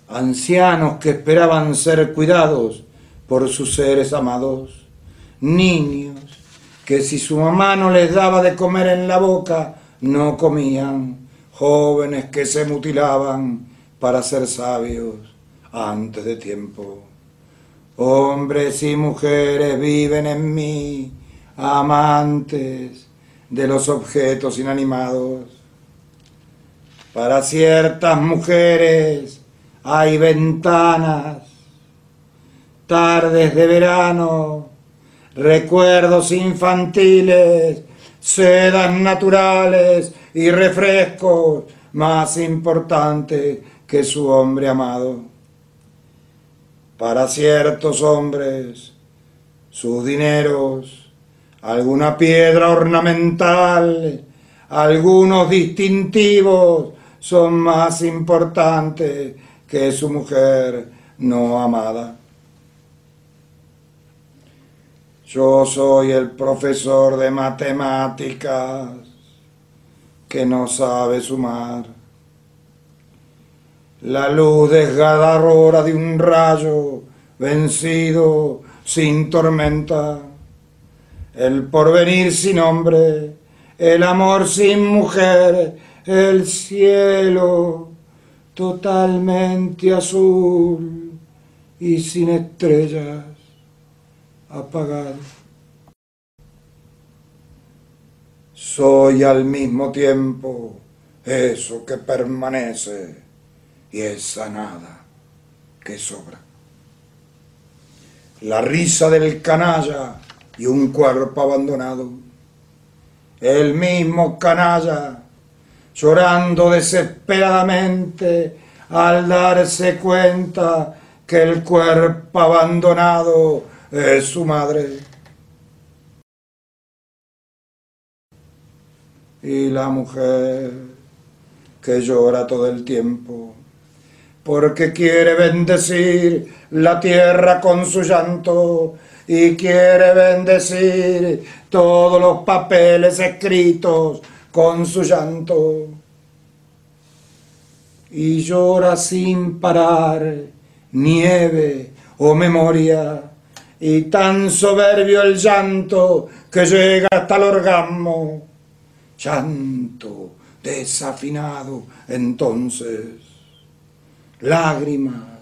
Speaker 10: Ancianos que esperaban ser cuidados por sus seres amados. Niños que si su mamá no les daba de comer en la boca, no comían. Jóvenes que se mutilaban para ser sabios antes de tiempo. Hombres y mujeres viven en mí, amantes de los objetos inanimados. Para ciertas mujeres hay ventanas, tardes de verano, recuerdos infantiles, sedas naturales y refrescos más importantes que su hombre amado. Para ciertos hombres, sus dineros, alguna piedra ornamental, algunos distintivos son más importantes que su mujer no amada. Yo soy el profesor de matemáticas que no sabe sumar. La luz desgarradora de un rayo vencido sin tormenta. El porvenir sin hombre, el amor sin mujer, el cielo totalmente azul y sin estrellas apagado. Soy al mismo tiempo eso que permanece y esa nada que sobra. La risa del canalla y un cuerpo abandonado. El mismo canalla llorando desesperadamente al darse cuenta que el cuerpo abandonado es su madre. Y la mujer que llora todo el tiempo porque quiere bendecir la tierra con su llanto y quiere bendecir todos los papeles escritos con su llanto. Y llora sin parar nieve o memoria, y tan soberbio el llanto que llega hasta el orgasmo. Llanto desafinado entonces, lágrimas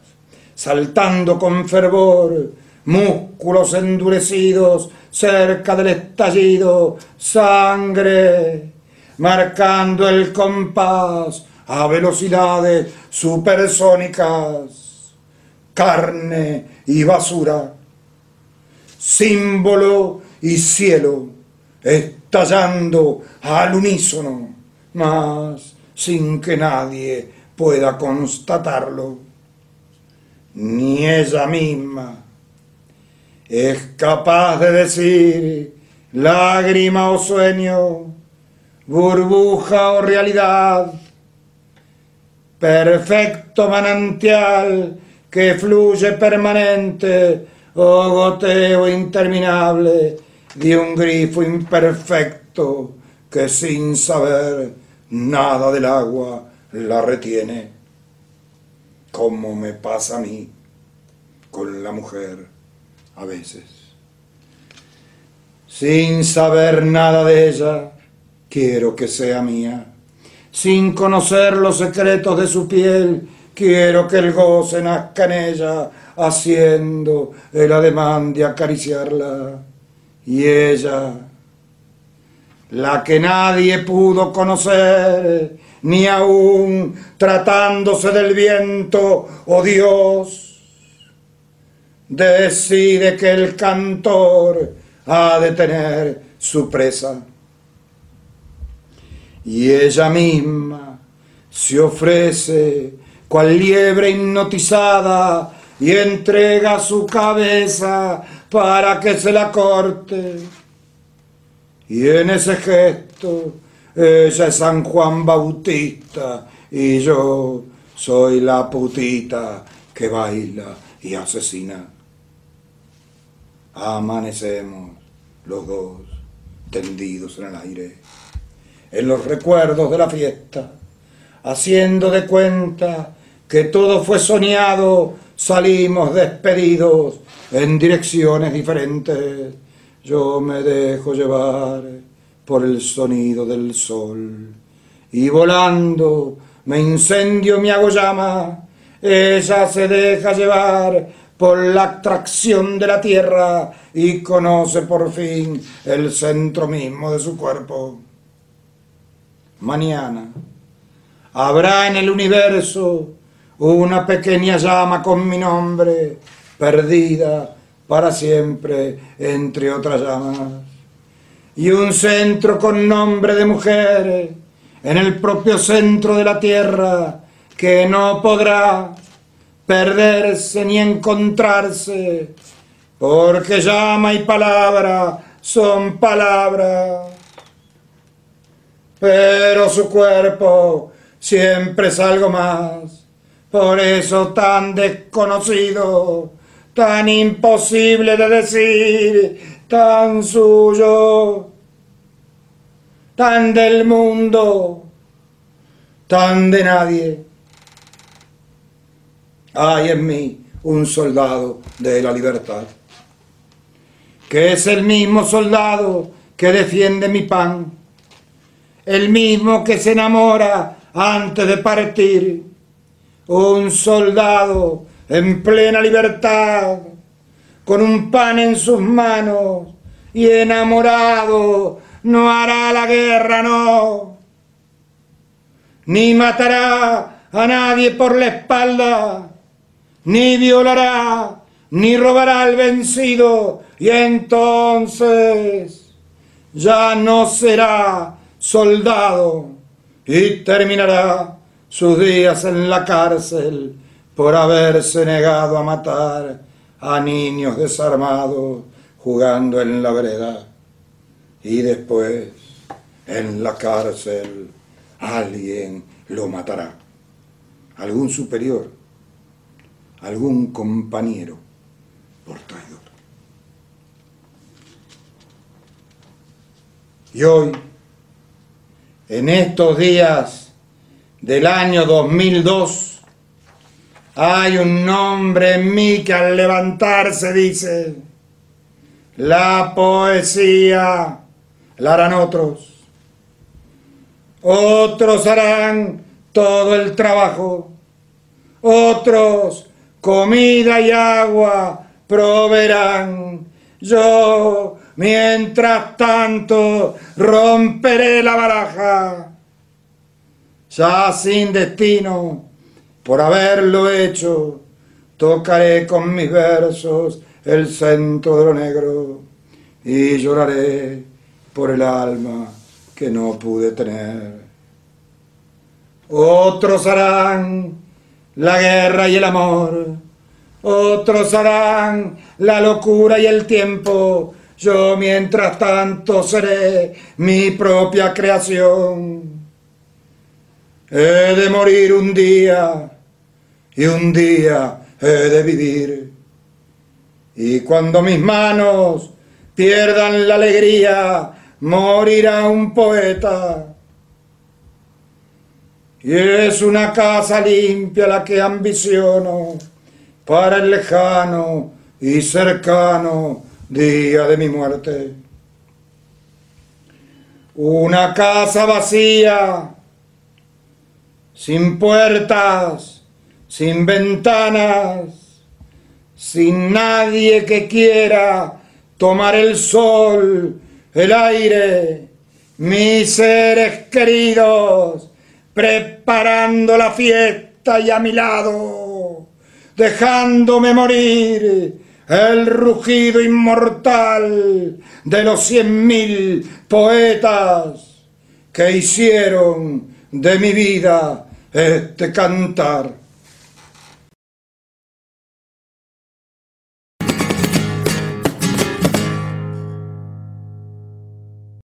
Speaker 10: saltando con fervor, músculos endurecidos cerca del estallido, sangre marcando el compás a velocidades supersónicas, carne y basura, símbolo y cielo, estallando al unísono, mas sin que nadie pueda constatarlo, ni ella misma es capaz de decir lágrima o sueño, burbuja o realidad, perfecto manantial que fluye permanente o goteo interminable de un grifo imperfecto que sin saber nada del agua la retiene, como me pasa a mí con la mujer a veces. Sin saber nada de ella, quiero que sea mía. Sin conocer los secretos de su piel, quiero que el goce nazca en ella, haciendo el ademán de acariciarla. Y ella, la que nadie pudo conocer, ni aún tratándose del viento o Dios, decide que el cantor ha de tener su presa. Y ella misma se ofrece cual liebre hipnotizada y entrega su cabeza para que se la corte. Y en ese gesto ella es San Juan Bautista y yo soy la putita que baila y asesina. Amanecemos los dos tendidos en el aire, en los recuerdos de la fiesta, haciendo de cuenta que todo fue soñado, salimos despedidos en direcciones diferentes. Yo me dejo llevar por el sonido del sol y volando me incendio, me hago llama. Ella se deja llevar por la atracción de la tierra y conoce por fin el centro mismo de su cuerpo. Mañana habrá en el universo una pequeña llama con mi nombre, perdida para siempre entre otras llamas, y un centro con nombre de mujer en el propio centro de la tierra que no podrá perderse ni encontrarse, porque llama y palabra son palabras, pero su cuerpo siempre es algo más por eso tan desconocido, tan imposible de decir, tan suyo, tan del mundo, tan de nadie. Hay en mí un soldado de la libertad, que es el mismo soldado que defiende mi pan, el mismo que se enamora antes de partir, un soldado en plena libertad, con un pan en sus manos y enamorado, no hará la guerra, no, ni matará a nadie por la espalda, ni violará, ni robará al vencido, y entonces ya no será soldado y terminará sus días en la cárcel por haberse negado a matar a niños desarmados jugando en la vereda. Y después, en la cárcel, alguien lo matará. Algún superior, algún compañero por traidor. Y hoy, en estos días del año 2002, hay un nombre en mí que al levantarse dice, la poesía la harán otros, otros harán todo el trabajo, otros comida y agua proveerán. Yo, mientras tanto, romperé la baraja ya sin destino, por haberlo hecho, tocaré con mis versos el centro de lo negro y lloraré por el alma que no pude tener. otros harán la guerra y el amor, otros harán la locura y el tiempo, yo mientras tanto seré mi propia creación. He de morir un día y un día he de vivir. Y cuando mis manos pierdan la alegría, morirá un poeta. Y es una casa limpia la que ambiciono para el lejano y cercano día de mi muerte. Una casa vacía, sin puertas, sin ventanas, sin nadie que quiera tomar el sol, el aire, mis seres queridos, preparando la fiesta y a mi lado, dejándome morir el rugido inmortal de los cien mil poetas que hicieron de mi vida este cantar.